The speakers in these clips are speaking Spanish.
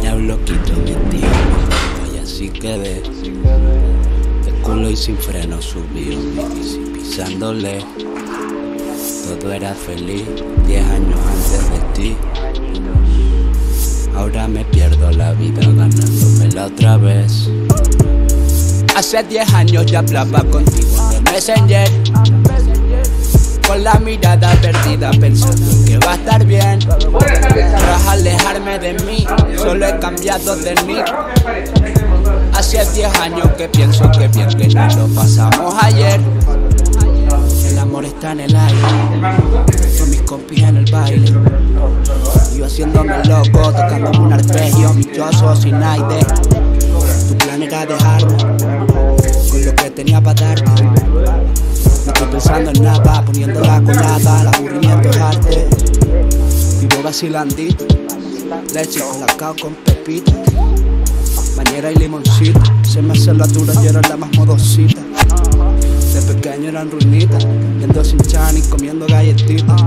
Era un loquito metido y así quedé. De culo y sin freno subí mi bici pisándole. Todo era feliz, diez años antes de ti. Ahora me pierdo la vida ganándomela otra vez. Hace diez años ya hablaba contigo en Messenger. Con la mirada perdida pensando que va a estar bien. Tras alejarme de mí, solo he cambiado de mí. Hace 10 años que pienso que bien que nos lo pasamos ayer. El amor está en el aire, con mis compis en el baile. Yo haciéndome loco, tocando un arpegio, michoso sin aire. Tu plan era dejarme lo que tenía para darte. No estoy pensando en nada, poniendo la colada, el aburrimiento es arte. Vivo vacilandito, leche con la cao con pepita. Bañera y limoncito, se me hace la dura y era la más modosita. De pequeño eran ruinitas, viendo sin chan y comiendo galletitas.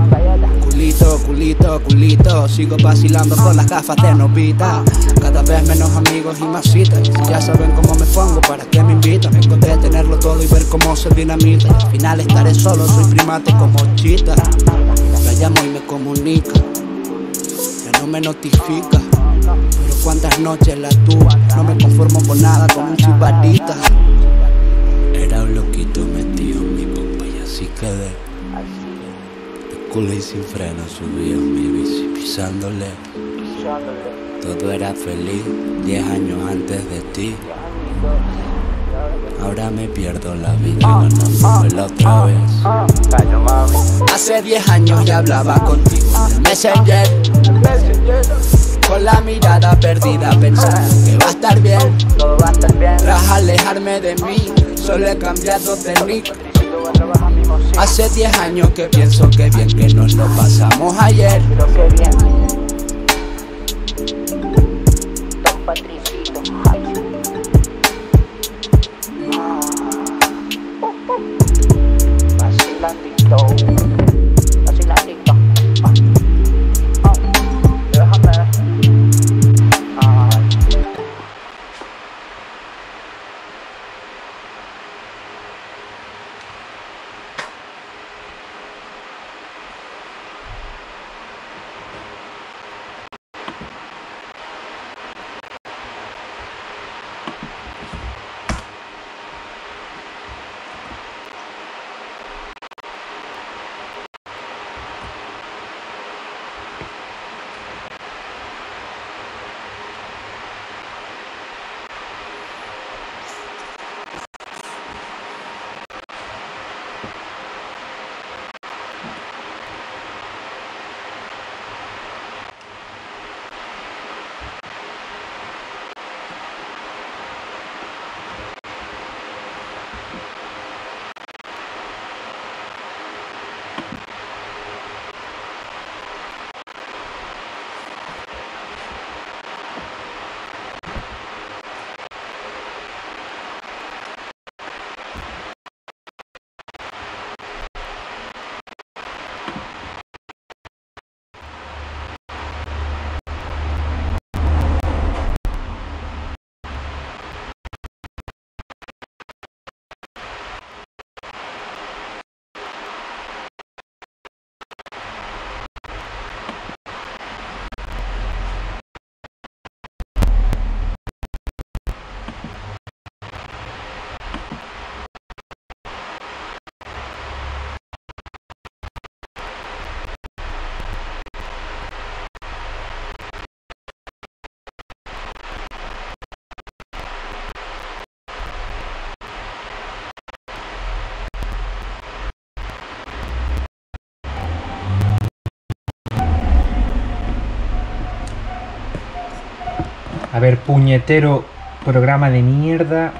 Culito, culito, culito, sigo vacilando con las gafas de novita. Cada vez menos amigos y más citas. Ya saben cómo me pongo, ¿para qué me invitan? Vengo de tenerlo todo y ver cómo se dinamita. Al final estaré solo, soy primate como chita. La llamo y me comunica, ya no me notifica. Pero cuántas noches la tuve, no me conformo con nada, con un chivarita. Quedé. De culo y sin freno subí a mi bici pisándole. Todo era feliz, diez años antes de ti. Ahora me pierdo la vida ganándomela otra vez. Hace diez años ya hablaba contigo en el Messenger. Con la mirada perdida pensando que va a estar bien. Tras alejarme de mí, solo he cambiado de nick. Hace 10 años que pienso que bien que nos lo pasamos ayer. Pero qué bien. Don Patricito. Ver, puñetero programa de mierda.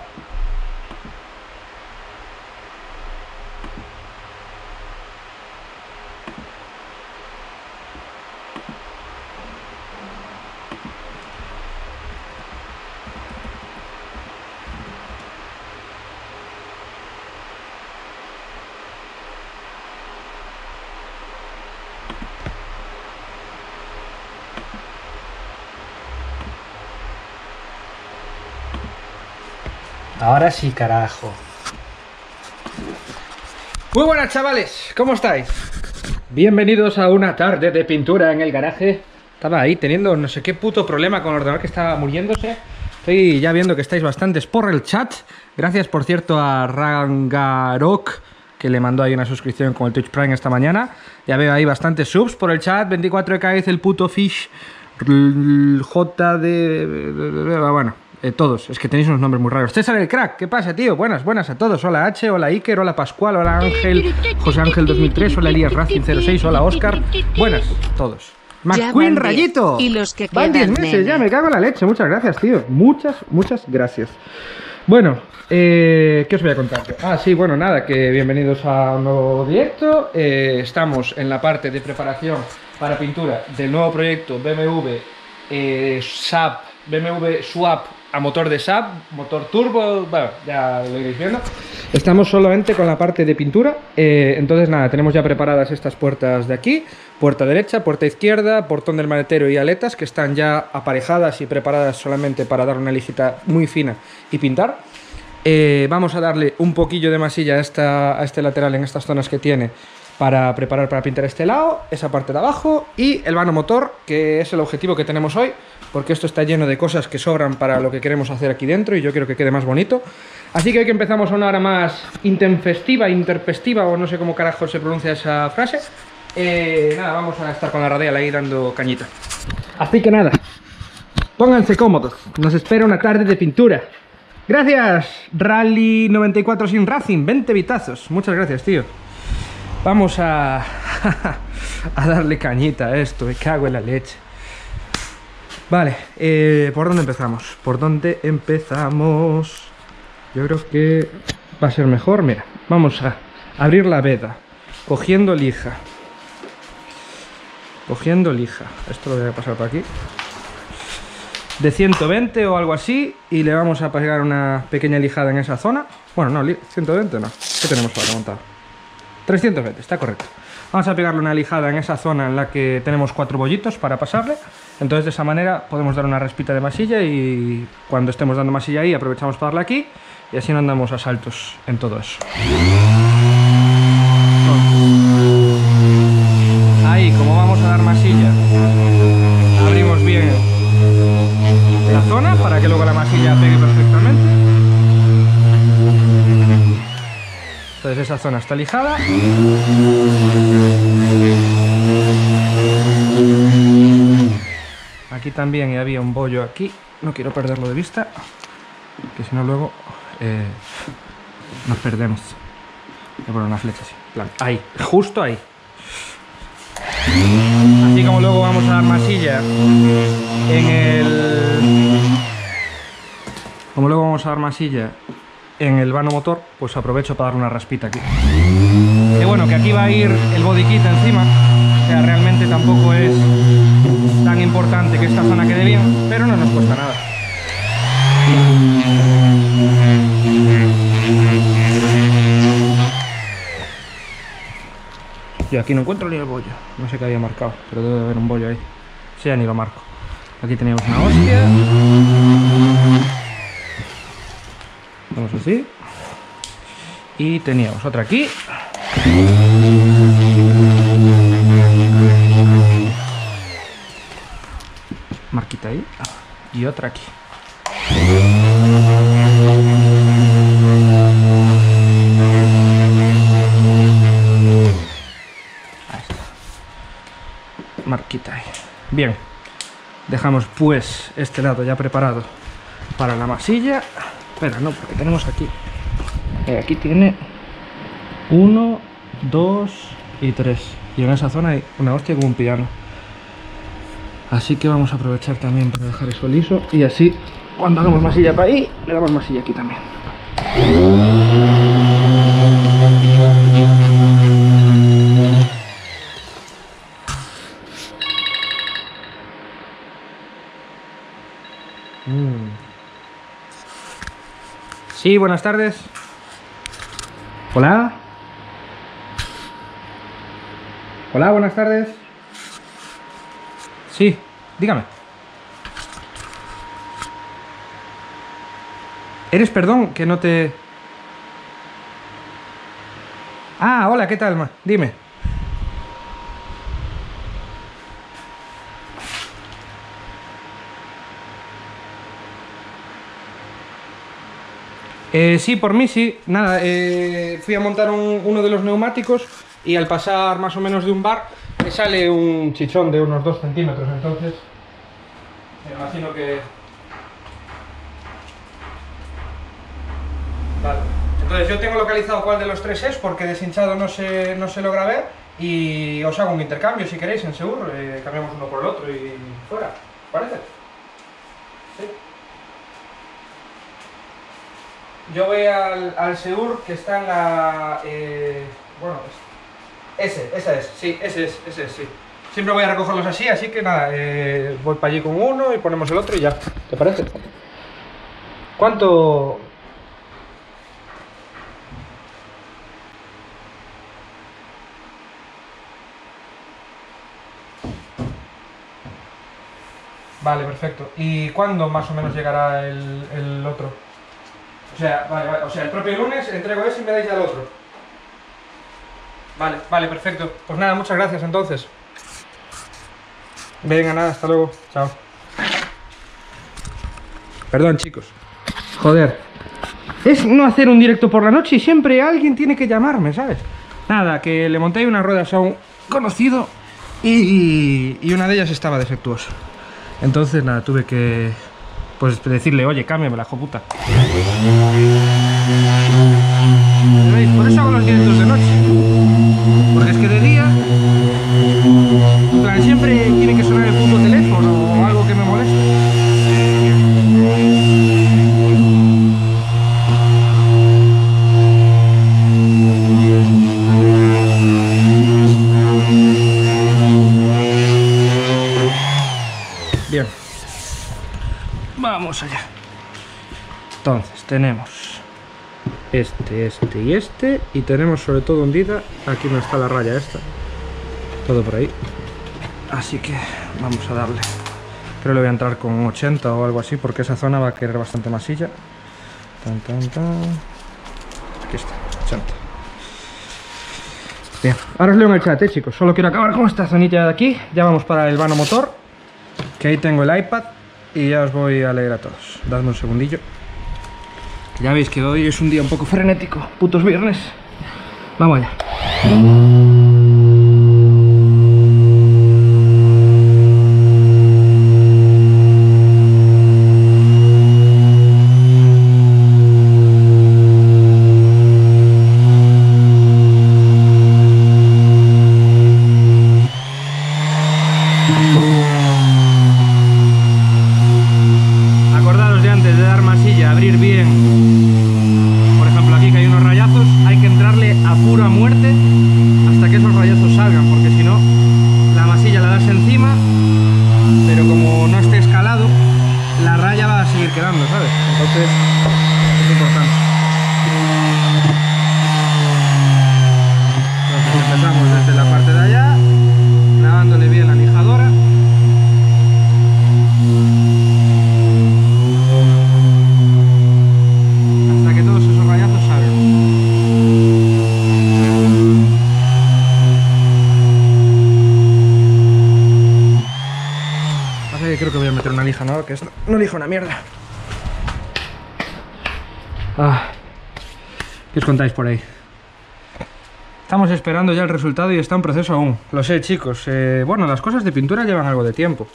Ahora carajo. Muy buenas chavales, ¿cómo estáis? Bienvenidos a una tarde de pintura en el garaje. Estaba ahí teniendo no sé qué puto problema con el ordenador que estaba muriéndose. Estoy ya viendo que estáis bastantes por el chat. Gracias, por cierto, a Rangarok, que le mandó ahí una suscripción con el Twitch Prime esta mañana. Ya veo ahí bastantes subs por el chat. 24 de el puto Fish, J de... Bueno, eh, todos, es que tenéis unos nombres muy raros. César el crack, ¿qué pasa, tío? Buenas, buenas a todos. Hola H, hola Iker, hola Pascual, hola Ángel, José Ángel 2003, hola Elías Racing 06, hola Oscar. Buenas, todos. McQueen Rayito. Y los que Van 10 quedan, meses, nene. ya me cago en la leche. Muchas gracias, tío. Muchas, muchas gracias. Bueno, eh, ¿qué os voy a contar? Ah, sí, bueno, nada, que bienvenidos a un nuevo directo. Eh, estamos en la parte de preparación para pintura del nuevo proyecto BMW eh, SAP, BMW Swap a motor de SAP, motor turbo, bueno, ya lo iréis viendo. Estamos solamente con la parte de pintura, eh, entonces nada, tenemos ya preparadas estas puertas de aquí, puerta derecha, puerta izquierda, portón del maletero y aletas que están ya aparejadas y preparadas solamente para dar una lijita muy fina y pintar. Eh, vamos a darle un poquillo de masilla a, esta, a este lateral en estas zonas que tiene para preparar para pintar este lado, esa parte de abajo y el vano motor, que es el objetivo que tenemos hoy, porque esto está lleno de cosas que sobran para lo que queremos hacer aquí dentro y yo quiero que quede más bonito. Así que hoy que empezamos a una hora más intempestiva, interpestiva o no sé cómo carajo se pronuncia esa frase, eh, nada, vamos a estar con la radial ahí dando cañita. Así que nada, pónganse cómodos, nos espera una tarde de pintura. Gracias, Rally 94 sin Racing, 20 bitazos. Muchas gracias, tío. Vamos a, darle cañita a esto, me cago en la leche. Vale, eh, ¿por dónde empezamos? ¿Por dónde empezamos? Yo creo que va a ser mejor. Mira, vamos a abrir la veda, cogiendo lija. Cogiendo lija. Esto lo voy a pasar por aquí de 120 o algo así y le vamos a pegar una pequeña lijada en esa zona. Bueno, no, li- 120 no. ¿Qué tenemos para montar? 320, está correcto. Vamos a pegarle una lijada en esa zona en la que tenemos cuatro bollitos para pasarle. Entonces de esa manera podemos dar una respita de masilla y cuando estemos dando masilla ahí aprovechamos para darle aquí y así no andamos a saltos en todo eso. Ahí, como vamos a dar masilla, abrimos bien la zona para que luego la masilla pegue. Entonces esa zona está lijada. Aquí también y había un bollo aquí. No quiero perderlo de vista. Que si no luego eh, nos perdemos. Voy a poner una flecha así. Ahí, justo ahí. Así como luego vamos a dar masilla en el... Como luego vamos a dar masilla en el vano motor, pues aprovecho para dar una raspita aquí. Que bueno, que aquí va a ir el body encima. O sea, realmente tampoco es tan importante que esta zona quede bien, pero no nos cuesta nada. Yo aquí no encuentro ni el bollo. No sé qué había marcado, pero debe de haber un bollo ahí. Sí, ya ni lo marco. Aquí teníamos una hostia. Vamos así. Y teníamos otra aquí. Marquita ahí. Y otra aquí. Marquita ahí. Bien. Dejamos pues este lado ya preparado para la masilla. Espera, no, porque tenemos aquí. Eh, aquí tiene uno, dos y tres. Y en esa zona hay una hostia como un piano. Así que vamos a aprovechar también para dejar eso liso. Y así, cuando hagamos masilla para ahí, le damos masilla aquí también. Sí, buenas tardes. Hola. Hola, buenas tardes. Sí, dígame. Eres, perdón, que no te... Ah, hola, ¿qué tal, ma? Dime. Eh, sí, por mí sí. Nada, eh, fui a montar un- uno de los neumáticos y al pasar más o menos de un bar me sale un chichón de unos 2 centímetros, entonces me imagino que... Vale. Entonces yo tengo localizado cuál de los tres es porque deshinchado no se, no se logra ver y os hago un intercambio si queréis en seguro. eh, cambiamos uno por el otro y fuera. ¿Parece? Sí. Yo voy al, al Seur que está en la... eh, bueno, es- ese, esa es, sí, ese es, ese es, sí. Siempre voy a recogerlos así, así que nada, eh, voy para allí con uno y ponemos el otro y ya. ¿Te parece? ¿Cuánto...? Vale, perfecto. ¿Y cuándo más o menos llegará el, el otro? O sea, vale, vale, o sea, el propio lunes entrego ese y me dais ya el otro. Vale, vale, perfecto. Pues nada, muchas gracias entonces. Venga, nada, hasta luego. Chao. Perdón, chicos. Joder. Es no hacer un directo por la noche y siempre alguien tiene que llamarme, ¿sabes? Nada, que le monté unas ruedas a un conocido y, y una de ellas estaba defectuosa. Entonces, nada, tuve que pues decirle, oye, cámbiame la puta. ¿Veis? Por eso hago los directos de noche. Porque es que de día, plan, siempre tiene que sonar el puto teléfono Allá. Entonces, tenemos este, este y este. Y tenemos sobre todo hundida. Aquí no está la raya esta. Todo por ahí. Así que vamos a darle. Creo que le voy a entrar con 80 o algo así. Porque esa zona va a querer bastante masilla. Tan, tan, tan. Aquí está, 80. Bien, ahora os leo en el chat, eh, chicos. Solo quiero acabar con esta zonilla de aquí. Ya vamos para el vano motor. Que ahí tengo el iPad y ya os voy a leer a todos. Dadme un segundillo. Ya veis que hoy es un día un poco frenético. Putos viernes. Vamos allá. Acordaros de antes de dar masilla, abrir bien. Por ejemplo, aquí que hay unos rayazos, hay que entrarle a pura muerte hasta que esos rayazos salgan, porque si no, la masilla la das encima, pero como no esté escalado, la raya va a seguir quedando, ¿sabes? Entonces, es importante. Entonces empezamos desde la parte de allá, clavándole bien la lijadora. hasta que todos esos rayazos salgan. Pasa que creo que voy a meter una lija nueva, que esto no lija una mierda. Ah, ¿Qué os contáis por ahí? Estamos esperando ya el resultado y está en proceso aún. Lo sé, chicos. Eh, bueno, las cosas de pintura llevan algo de tiempo.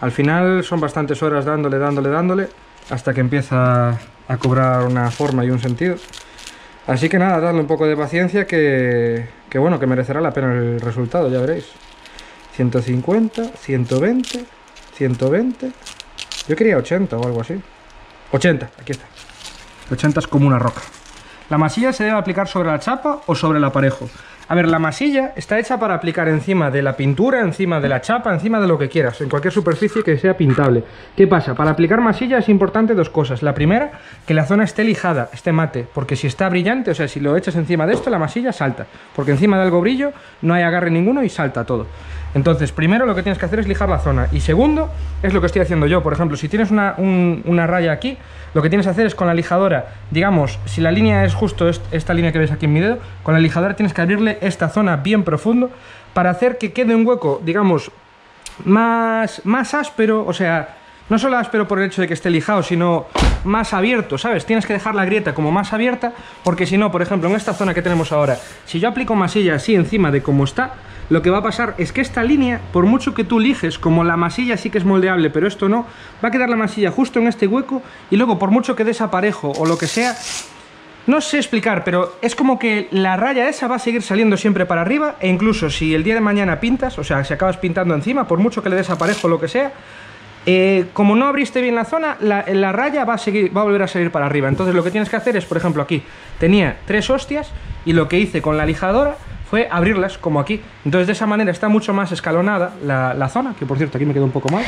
Al final son bastantes horas dándole, dándole, dándole, hasta que empieza a cobrar una forma y un sentido. Así que nada, dadle un poco de paciencia que, que bueno, que merecerá la pena el resultado, ya veréis. 150, 120, 120. Yo quería 80 o algo así. 80, aquí está. 80 es como una roca. ¿La masilla se debe aplicar sobre la chapa o sobre el aparejo? A ver, la masilla está hecha para aplicar encima de la pintura, encima de la chapa, encima de lo que quieras, en cualquier superficie que sea pintable. ¿Qué pasa? Para aplicar masilla es importante dos cosas. La primera, que la zona esté lijada, esté mate, porque si está brillante, o sea, si lo echas encima de esto, la masilla salta, porque encima de algo brillo no hay agarre ninguno y salta todo. Entonces, primero lo que tienes que hacer es lijar la zona. Y segundo, es lo que estoy haciendo yo. Por ejemplo, si tienes una, un- una raya aquí, lo que tienes que hacer es con la lijadora, digamos, si la línea es justo est- esta línea que ves aquí en mi dedo, con la lijadora tienes que abrirle esta zona bien profundo para hacer que quede un hueco, digamos, más, más áspero, o sea, no solo áspero por el hecho de que esté lijado, sino más abierto, ¿sabes? Tienes que dejar la grieta como más abierta, porque si no, por ejemplo, en esta zona que tenemos ahora, si yo aplico masilla así encima de como está, lo que va a pasar es que esta línea, por mucho que tú lijes, como la masilla sí que es moldeable, pero esto no, va a quedar la masilla justo en este hueco, y luego por mucho que desaparejo o lo que sea, no sé explicar, pero es como que la raya esa va a seguir saliendo siempre para arriba e incluso si el día de mañana pintas, o sea, si acabas pintando encima, por mucho que le des aparejo o lo que sea, eh, como no abriste bien la zona, la, la raya va a, seguir, va a volver a salir para arriba. Entonces lo que tienes que hacer es, por ejemplo, aquí tenía tres hostias y lo que hice con la lijadora fue abrirlas como aquí. Entonces de esa manera está mucho más escalonada la, la zona, que por cierto aquí me quedó un poco mal.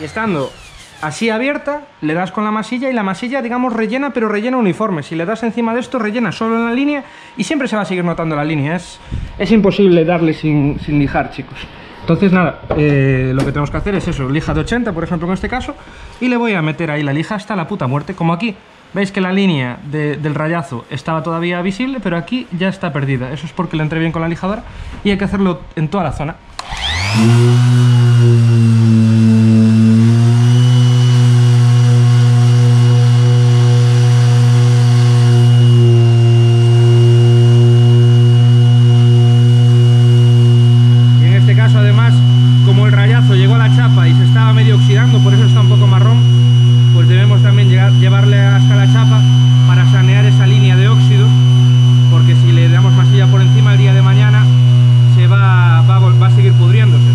Y estando así abierta, le das con la masilla y la masilla, digamos, rellena, pero rellena uniforme. Si le das encima de esto, rellena solo en la línea y siempre se va a seguir notando la línea. Es, es imposible darle sin, sin lijar, chicos. Entonces, nada, eh, lo que tenemos que hacer es eso, lija de 80, por ejemplo, en este caso, y le voy a meter ahí la lija hasta la puta muerte, como aquí. Veis que la línea de- del rayazo estaba todavía visible, pero aquí ya está perdida. Eso es porque le entré bien con la lijadora y hay que hacerlo en toda la zona. Y en este caso, además, como el rayazo llegó a la chapa y se estaba medio oxidando, por eso está un poco marrón, pues debemos también llegar- llevarle hasta la chapa para sanear esa línea de óxido, porque si le damos masilla por encima el día de mañana, se va, va, a vol- va a seguir pudriéndose.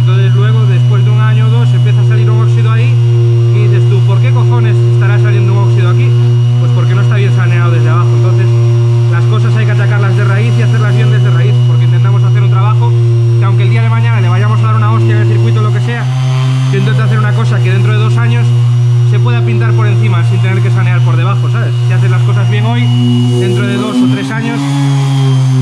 Entonces luego, después de un año o dos, empieza a salir un óxido ahí y dices tú, ¿por qué cojones estará saliendo un óxido aquí? Pues porque no está bien saneado desde abajo. Entonces, las cosas hay que atacarlas de raíz y hacerlas bien desde raíz, porque intentamos hacer un trabajo que aunque el día de mañana le vayamos a dar una hostia en el circuito o lo que sea, yo intento hacer una cosa que dentro de dos años se pueda pintar por encima sin tener que sanear por debajo, ¿sabes? Si haces las cosas bien hoy, dentro de dos o tres años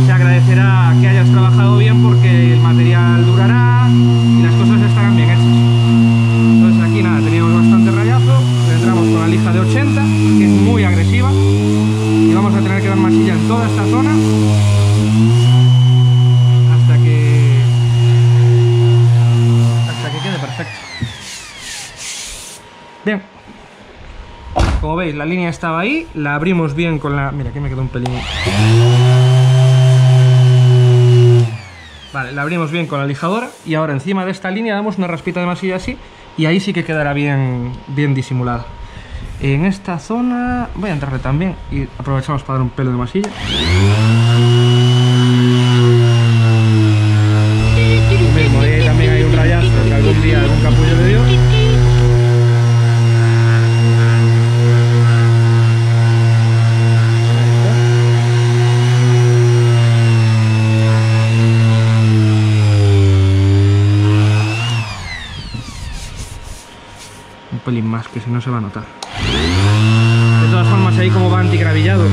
se agradecerá que hayas trabajado bien porque el material durará y las cosas estarán bien hechas. Entonces aquí nada, teníamos bastante rayazo, le entramos con la lija de 80, que es muy agresiva, y vamos a tener que dar masilla en toda esta zona hasta que hasta que quede perfecto. Bien. Como veis, la línea estaba ahí, la abrimos bien con la... Mira, aquí me quedó un pelín. Vale, la abrimos bien con la lijadora y ahora encima de esta línea damos una raspita de masilla así y ahí sí que quedará bien, bien disimulada. En esta zona voy a entrarle también y aprovechamos para dar un pelo de masilla. Se va a notar. De todas formas, ahí como va antigravillado.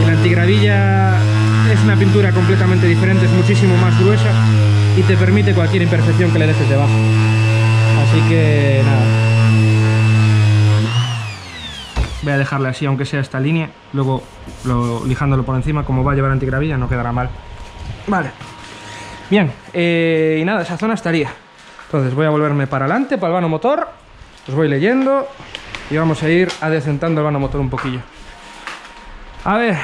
El antigravilla es una pintura completamente diferente, es muchísimo más gruesa y te permite cualquier imperfección que le dejes debajo. Así que nada. Voy a dejarle así, aunque sea esta línea. Luego, lo, lijándolo por encima, como va a llevar antigravilla, no quedará mal. Vale. Bien, eh, y nada, esa zona estaría. Entonces voy a volverme para adelante, para el vano motor. Os voy leyendo y vamos a ir adecentando el vano motor un poquillo. A ver,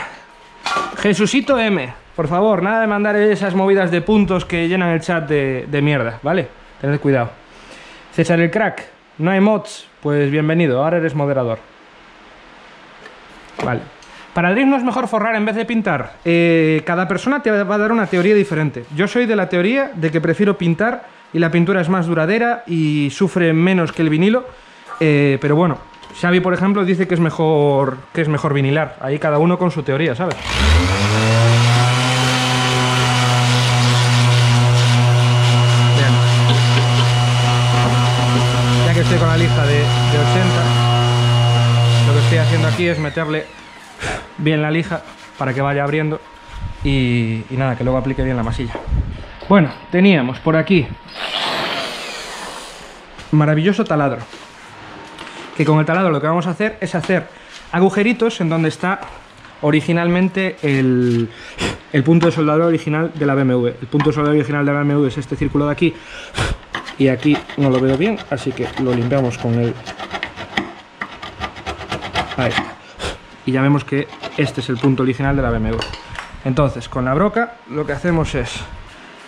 Jesucito M, por favor, nada de mandar esas movidas de puntos que llenan el chat de, mierda, ¿vale? Tened cuidado. César el crack, no hay mods, pues bienvenido, ahora eres moderador. Vale. Para drift no es mejor forrar en vez de pintar. Eh, cada persona te va a dar una teoría diferente. Yo soy de la teoría de que prefiero pintar y la pintura es más duradera y sufre menos que el vinilo. Eh, pero bueno, Xavi, por ejemplo, dice que es mejor que es mejor vinilar. Ahí cada uno con su teoría, ¿sabes? Bien. Ya que estoy con la lija de, de 80, lo que estoy haciendo aquí es meterle bien la lija para que vaya abriendo y nada, que luego aplique bien la masilla. Bueno, teníamos por aquí maravilloso taladro. Que con el taladro lo que vamos a hacer es hacer agujeritos en donde está originalmente el, el punto de soldadura original de la BMW. El punto de soldadura original de la BMW es este círculo de aquí y aquí no lo veo bien, así que lo limpiamos con el... Ahí. Y ya vemos que este es el punto original de la BMW. Entonces, con la broca lo que hacemos es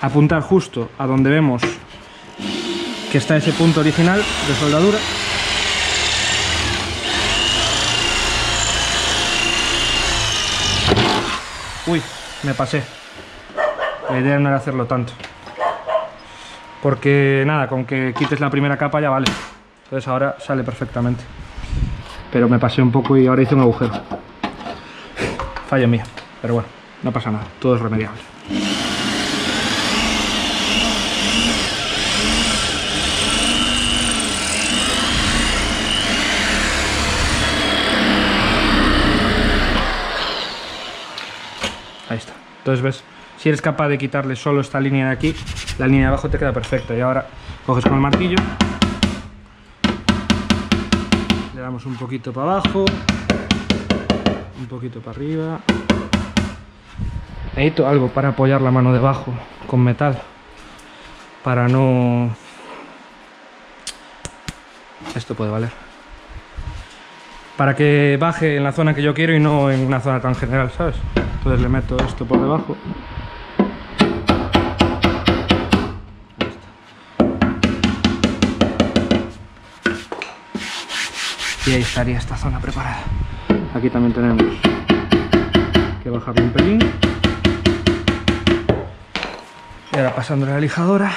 apuntar justo a donde vemos que está ese punto original de soldadura. Uy, me pasé. La idea no era hacerlo tanto. Porque nada, con que quites la primera capa ya vale. Entonces ahora sale perfectamente. Pero me pasé un poco y ahora hice un agujero. Fallo mío. Pero bueno, no pasa nada. Todo es remediable. Ahí está. Entonces ves, si eres capaz de quitarle solo esta línea de aquí, la línea de abajo te queda perfecta. Y ahora coges con el martillo, le damos un poquito para abajo, un poquito para arriba. Necesito algo para apoyar la mano debajo con metal, para no... Esto puede valer. Para que baje en la zona que yo quiero y no en una zona tan general, ¿sabes? Entonces le meto esto por debajo. Y ahí estaría esta zona preparada. Aquí también tenemos que bajarlo un pelín. Y ahora pasándole la lijadora.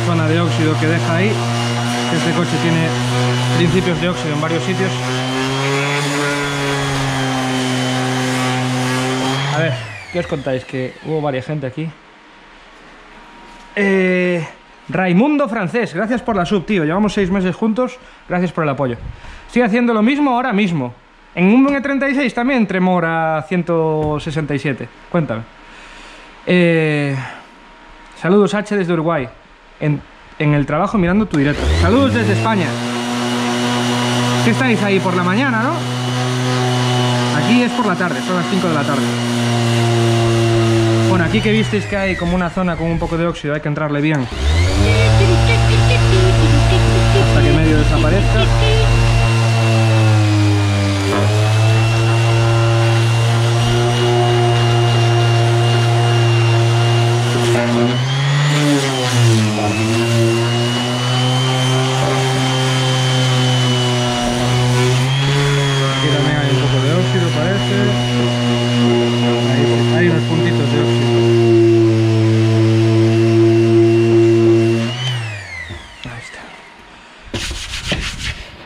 Zona de óxido que deja ahí. Este coche tiene principios de óxido en varios sitios. A ver, ¿qué os contáis? Que hubo varias gente aquí. Eh, Raimundo Francés, gracias por la sub, tío. Llevamos seis meses juntos. Gracias por el apoyo. Estoy haciendo lo mismo ahora mismo. En un E36 también Tremor a 167. Cuéntame. Eh, saludos H desde Uruguay. En, el trabajo mirando tu directo. Saludos desde España. ¿Qué estáis ahí por la mañana, no? Aquí es por la tarde, son las 5 de la tarde. Bueno, aquí que visteis que hay como una zona con un poco de óxido, hay que entrarle bien. Hasta que medio desaparezca.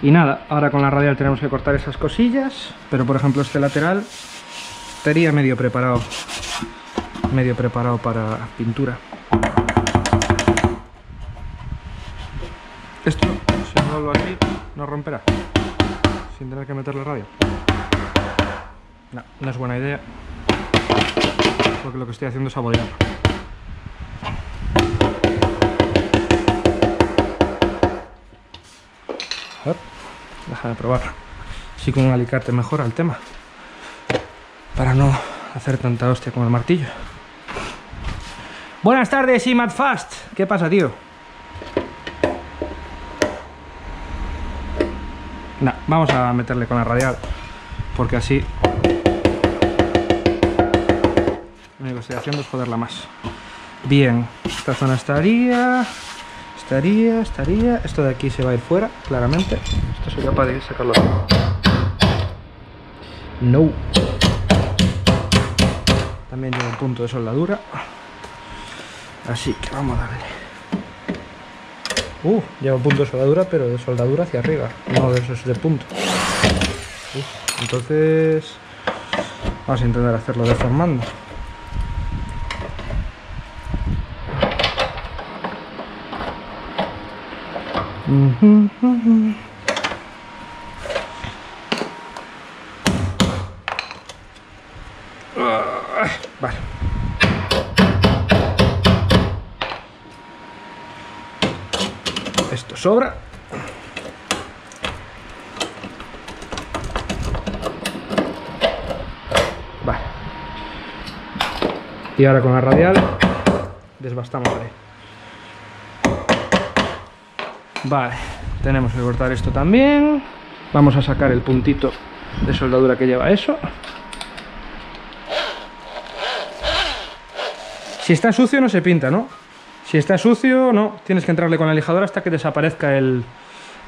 Y nada, ahora con la radial tenemos que cortar esas cosillas, pero por ejemplo este lateral estaría medio preparado, medio preparado para pintura. Esto, si no lo así, no romperá, sin tener que meterle radio. No, no es buena idea, porque lo que estoy haciendo es abodearlo. Déjame probar. Si con un alicate mejora el tema. Para no hacer tanta hostia con el martillo. Buenas tardes, Imad Fast. ¿Qué pasa, tío? Nah, vamos a meterle con la radial. Porque así. Lo único que estoy haciendo es joderla más. Bien, esta zona estaría. Estaría, estaría. Esto de aquí se va a ir fuera, claramente. Esto soy capaz de sacarlo. No. También lleva un punto de soldadura. Así que vamos a darle. Uh, lleva un punto de soldadura, pero de soldadura hacia arriba, no de esos de punto. Uh, entonces vamos a intentar hacerlo deformando. Vale. Esto sobra. Vale. Y ahora con la radial desbastamos ahí. Vale, tenemos que cortar esto también. Vamos a sacar el puntito de soldadura que lleva eso. Si está sucio no se pinta, ¿no? Si está sucio, no. Tienes que entrarle con la lijadora hasta que desaparezca el,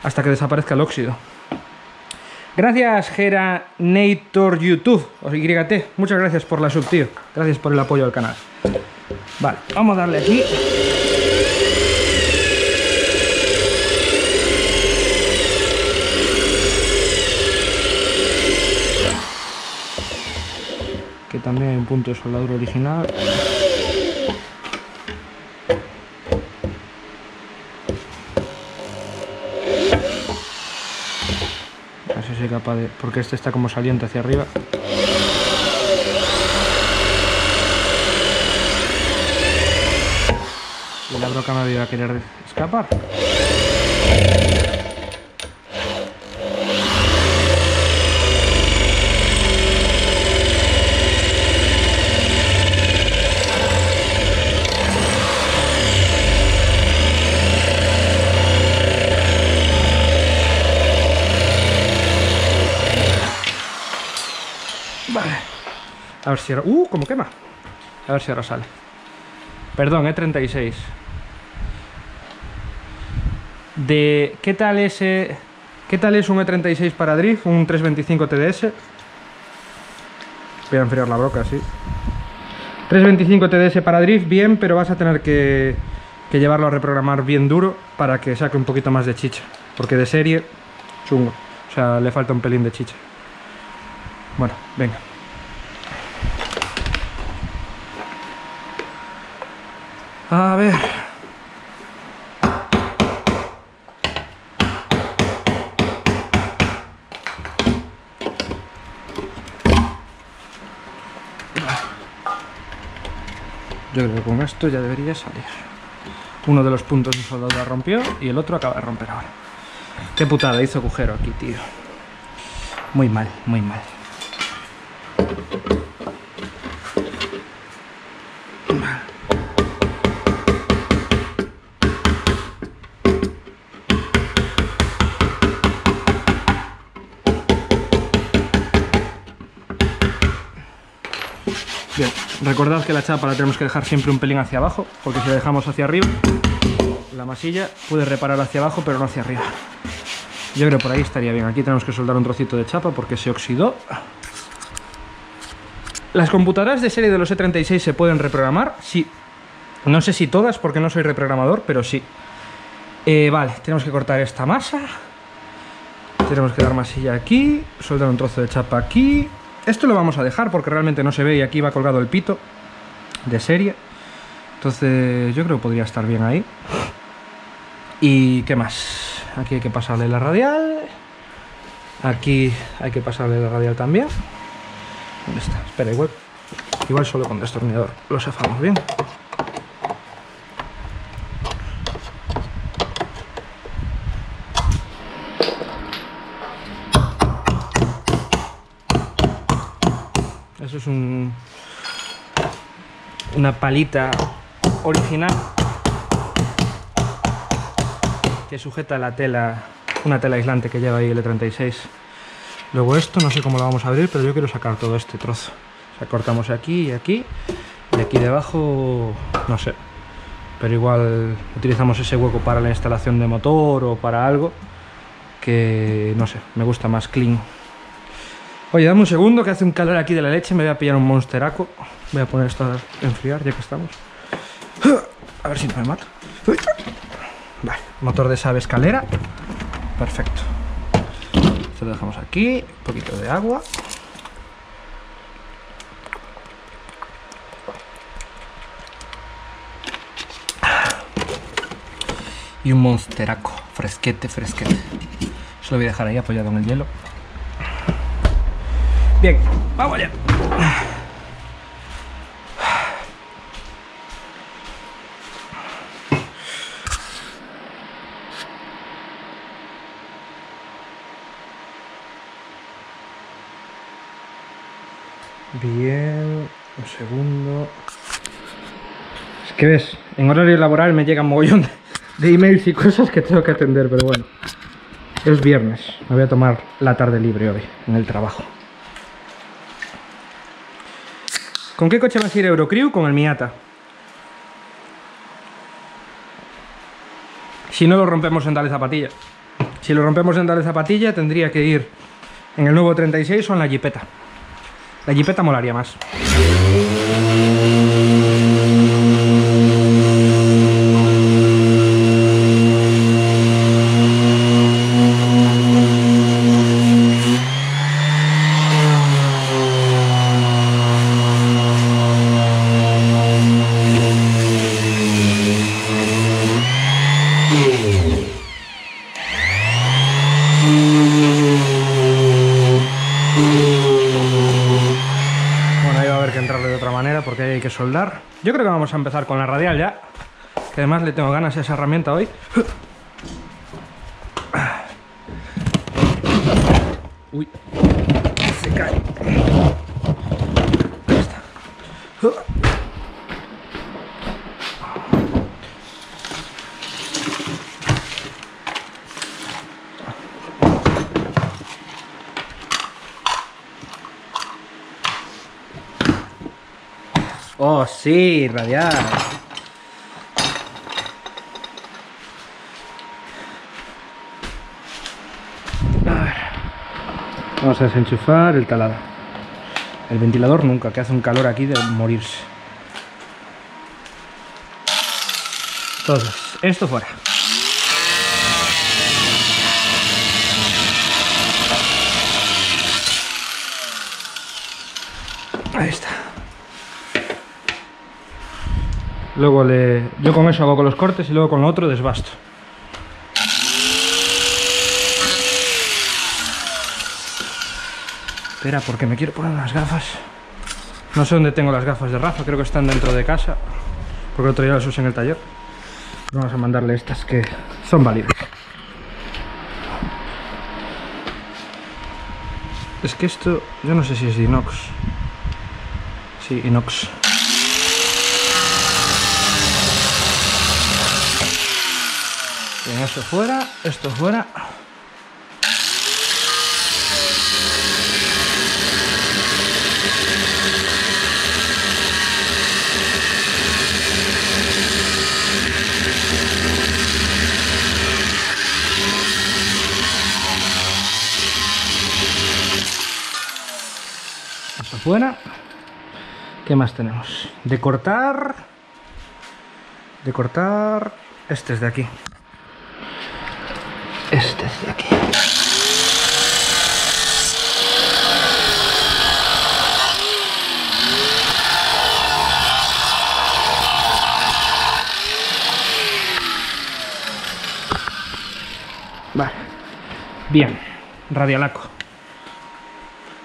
hasta que desaparezca el óxido. Gracias, Geranator YouTube, o YT. Muchas gracias por la sub, tío. Gracias por el apoyo al canal. Vale, vamos a darle aquí. También hay un punto de soldadura original. A ver si soy capaz de... Porque este está como saliente hacia arriba. Y la broca me iba a querer escapar. Ver si ahora... ¡Uh! ¿Cómo quema? A ver si ahora sale. Perdón, E36. De... ¿Qué tal ese... ¿Qué tal es un E36 para drift? Un 325 TDS. Voy a enfriar la broca, sí. 325 TDS para drift, bien, pero vas a tener que, que llevarlo a reprogramar bien duro para que saque un poquito más de chicha. Porque de serie, chungo. O sea, le falta un pelín de chicha. Bueno, venga. A ver. Yo creo que con esto ya debería salir. Uno de los puntos de soldadura rompió y el otro acaba de romper ahora. Qué putada, hizo agujero aquí, tío. Muy mal, muy mal. Recordad que la chapa la tenemos que dejar siempre un pelín hacia abajo, porque si la dejamos hacia arriba, la masilla puede reparar hacia abajo, pero no hacia arriba. Yo creo que por ahí estaría bien. Aquí tenemos que soldar un trocito de chapa porque se oxidó. Las computadoras de serie de los E36 se pueden reprogramar, sí. No sé si todas, porque no soy reprogramador, pero sí. Eh, vale, tenemos que cortar esta masa. Tenemos que dar masilla aquí, soldar un trozo de chapa aquí. Esto lo vamos a dejar porque realmente no se ve y aquí va colgado el pito de serie. Entonces yo creo que podría estar bien ahí. ¿Y qué más? Aquí hay que pasarle la radial. Aquí hay que pasarle la radial también. ¿Dónde está? Espera, igual, igual solo con destornillador lo zafamos bien. Es un, una palita original que sujeta la tela, una tela aislante que lleva ahí el E36. Luego esto, no sé cómo lo vamos a abrir, pero yo quiero sacar todo este trozo. O sea, cortamos aquí y aquí, y aquí debajo, no sé. Pero igual utilizamos ese hueco para la instalación de motor o para algo que, no sé, me gusta más clean. Oye, dame un segundo que hace un calor aquí de la leche, me voy a pillar un monsteraco. Voy a poner esto a enfriar ya que estamos. A ver si no me mata. Vale, motor de esa escalera. Perfecto. Esto lo dejamos aquí, un poquito de agua. Y un monsteraco. Fresquete, fresquete. Se lo voy a dejar ahí apoyado en el hielo. Bien, vamos allá. Bien, un segundo. Es que ves, en horario laboral me llega un mogollón de emails y cosas que tengo que atender, pero bueno. Es viernes, me voy a tomar la tarde libre hoy, en el trabajo. ¿Con qué coche vas a ir Eurocrew? Con el Miata. Si no lo rompemos en Dale Zapatilla. Si lo rompemos en Dale Zapatilla, tendría que ir en el nuevo 36 o en la Jeepeta. La Jeepeta molaría más. Bueno, ahí va a haber que entrarle de otra manera porque ahí hay que soldar. Yo creo que vamos a empezar con la radial ya. Que además le tengo ganas a esa herramienta hoy. Oh, sí, ver. Vamos a desenchufar el taladro. El ventilador nunca, que hace un calor aquí de morirse. Entonces, esto fuera. Ahí está. Luego le... Yo con eso hago con los cortes y luego con lo otro desbasto. Espera, porque me quiero poner unas gafas. No sé dónde tengo las gafas de Rafa, creo que están dentro de casa. Porque el otro día las usé en el taller. Vamos a mandarle estas que son válidas. Es que esto, yo no sé si es inox. Sí, inox. Eso fuera, esto fuera. Eso fuera. ¿Qué más tenemos? De cortar. De cortar. Este es de aquí. Este es de aquí. Vale. Bien. Radialaco.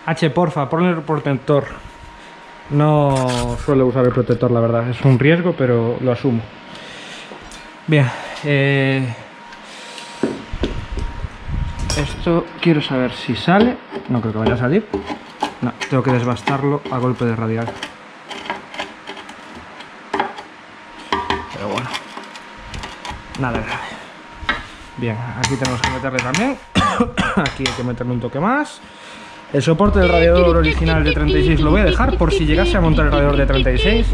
H, porfa, ponle el protector. No suelo usar el protector, la verdad. Es un riesgo, pero lo asumo. Bien. Eh... Esto quiero saber si sale. No creo que vaya a salir. No, tengo que desbastarlo a golpe de radial. Pero bueno. Nada grave. Bien, aquí tenemos que meterle también. aquí hay que meterle un toque más. El soporte del radiador original de 36 lo voy a dejar por si llegase a montar el radiador de 36.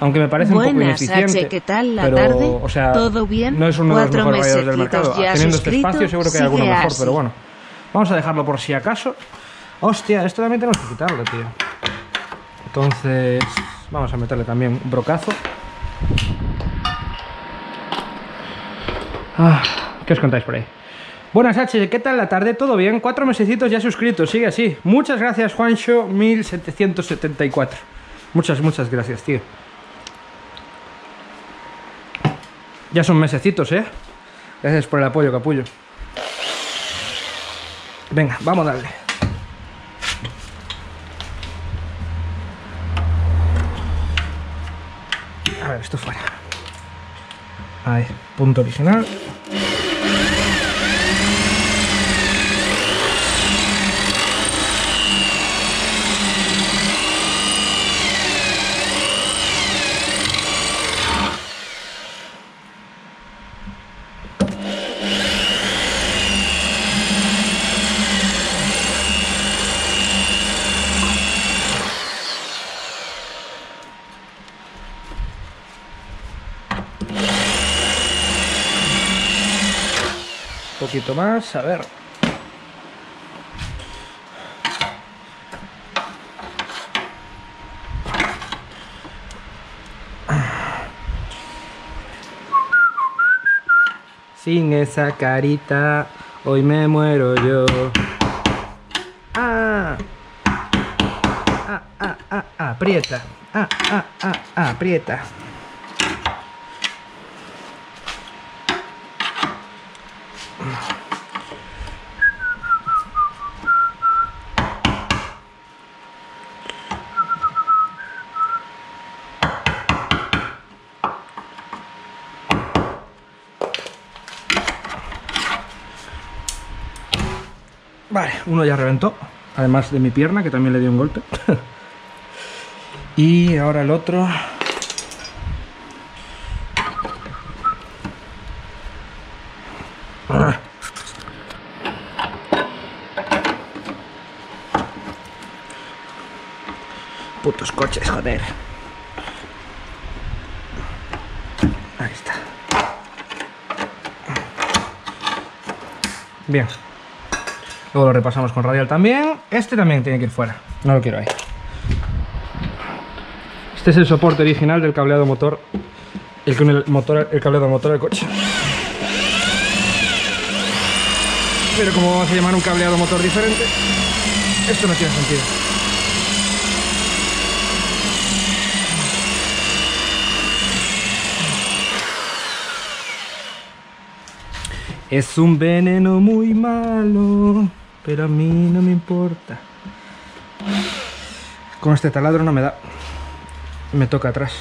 Aunque me parece un poco ineficiente. H, ¿qué tal la pero, tarde? O sea, ¿Todo bien? no es uno de los mejores radiadores del mercado. Teniendo este espacio seguro que hay alguno mejor, así. pero bueno. Vamos a dejarlo por si acaso. Hostia, esto también tenemos que quitarlo, tío. Entonces, vamos a meterle también un brocazo. Ah, ¿Qué os contáis por ahí? Buenas H, ¿qué tal la tarde? ¿Todo bien? Cuatro mesecitos ya suscritos, sigue así. Muchas gracias, Juancho, 1774. Muchas, muchas gracias, tío. Ya son mesecitos, ¿eh? Gracias por el apoyo, capullo. Venga, vamos a darle. A ver, esto fuera. Ahí, punto original. Un poquito más, a ver. Sin esa carita, hoy me muero yo. Ah, ah, ah, ah, ah, aprieta. Ah, ah, ah, ah, aprieta. Vale, uno ya reventó. Además de mi pierna, que también le dio un golpe. y ahora el otro. Putos coches, joder. Ahí está. Bien. Luego lo repasamos con radial también. Este también tiene que ir fuera. No lo quiero ahí. Este es el soporte original del cableado motor. El, el, motor, el cableado motor del coche. Pero como vamos a llamar un cableado motor diferente, esto no tiene sentido. Es un veneno muy malo, pero a mí no me importa. Con este taladro no me da. Me toca atrás.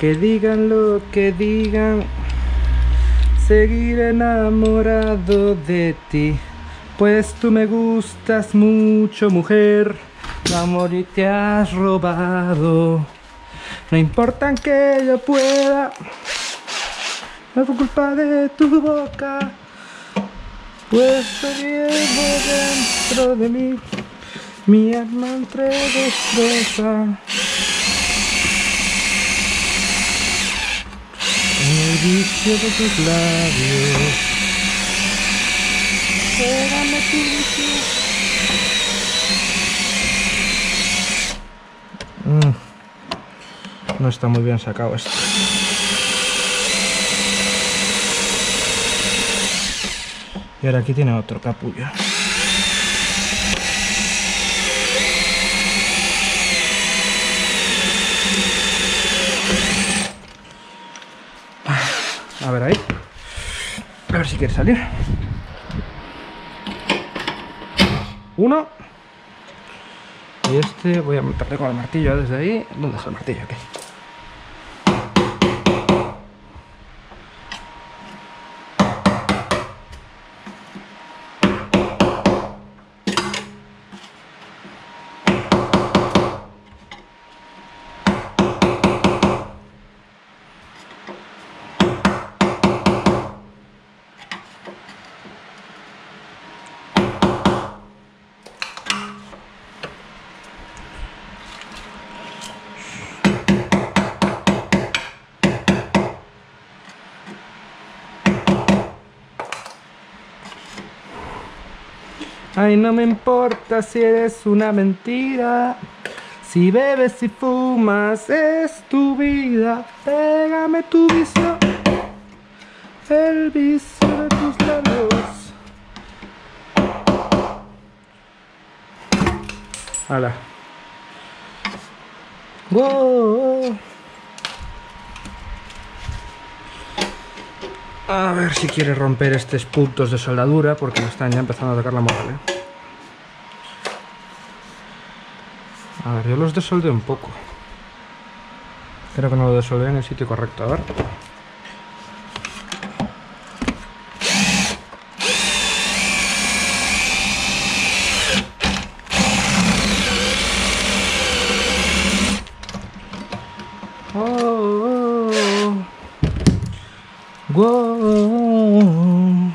Que digan lo que digan, seguir enamorado de ti. Pues tú me gustas mucho, mujer. Amor y te has robado. No importa que yo pueda. No fue culpa de tu boca, pues te llevo dentro de mí, mi alma entre destroza. El vicio de tus labios, pégame tu vicio. Mm. No está muy bien sacado esto. Y ahora aquí tiene otro capullo. A ver ahí. A ver si quiere salir. Uno. Y este voy a montarle con el martillo desde ahí. ¿Dónde está el martillo? Aquí. Ay, no me importa si eres una mentira. Si bebes y fumas es tu vida. Pégame tu vicio. El vicio de tus labios. Hala. Wow. A ver si quiere romper estos puntos de soldadura porque me están ya empezando a tocar la moral, ¿eh? A ver, yo los desoldé un poco. Creo que no lo desoldé en el sitio correcto, a ver. Oh, oh, oh. Wow.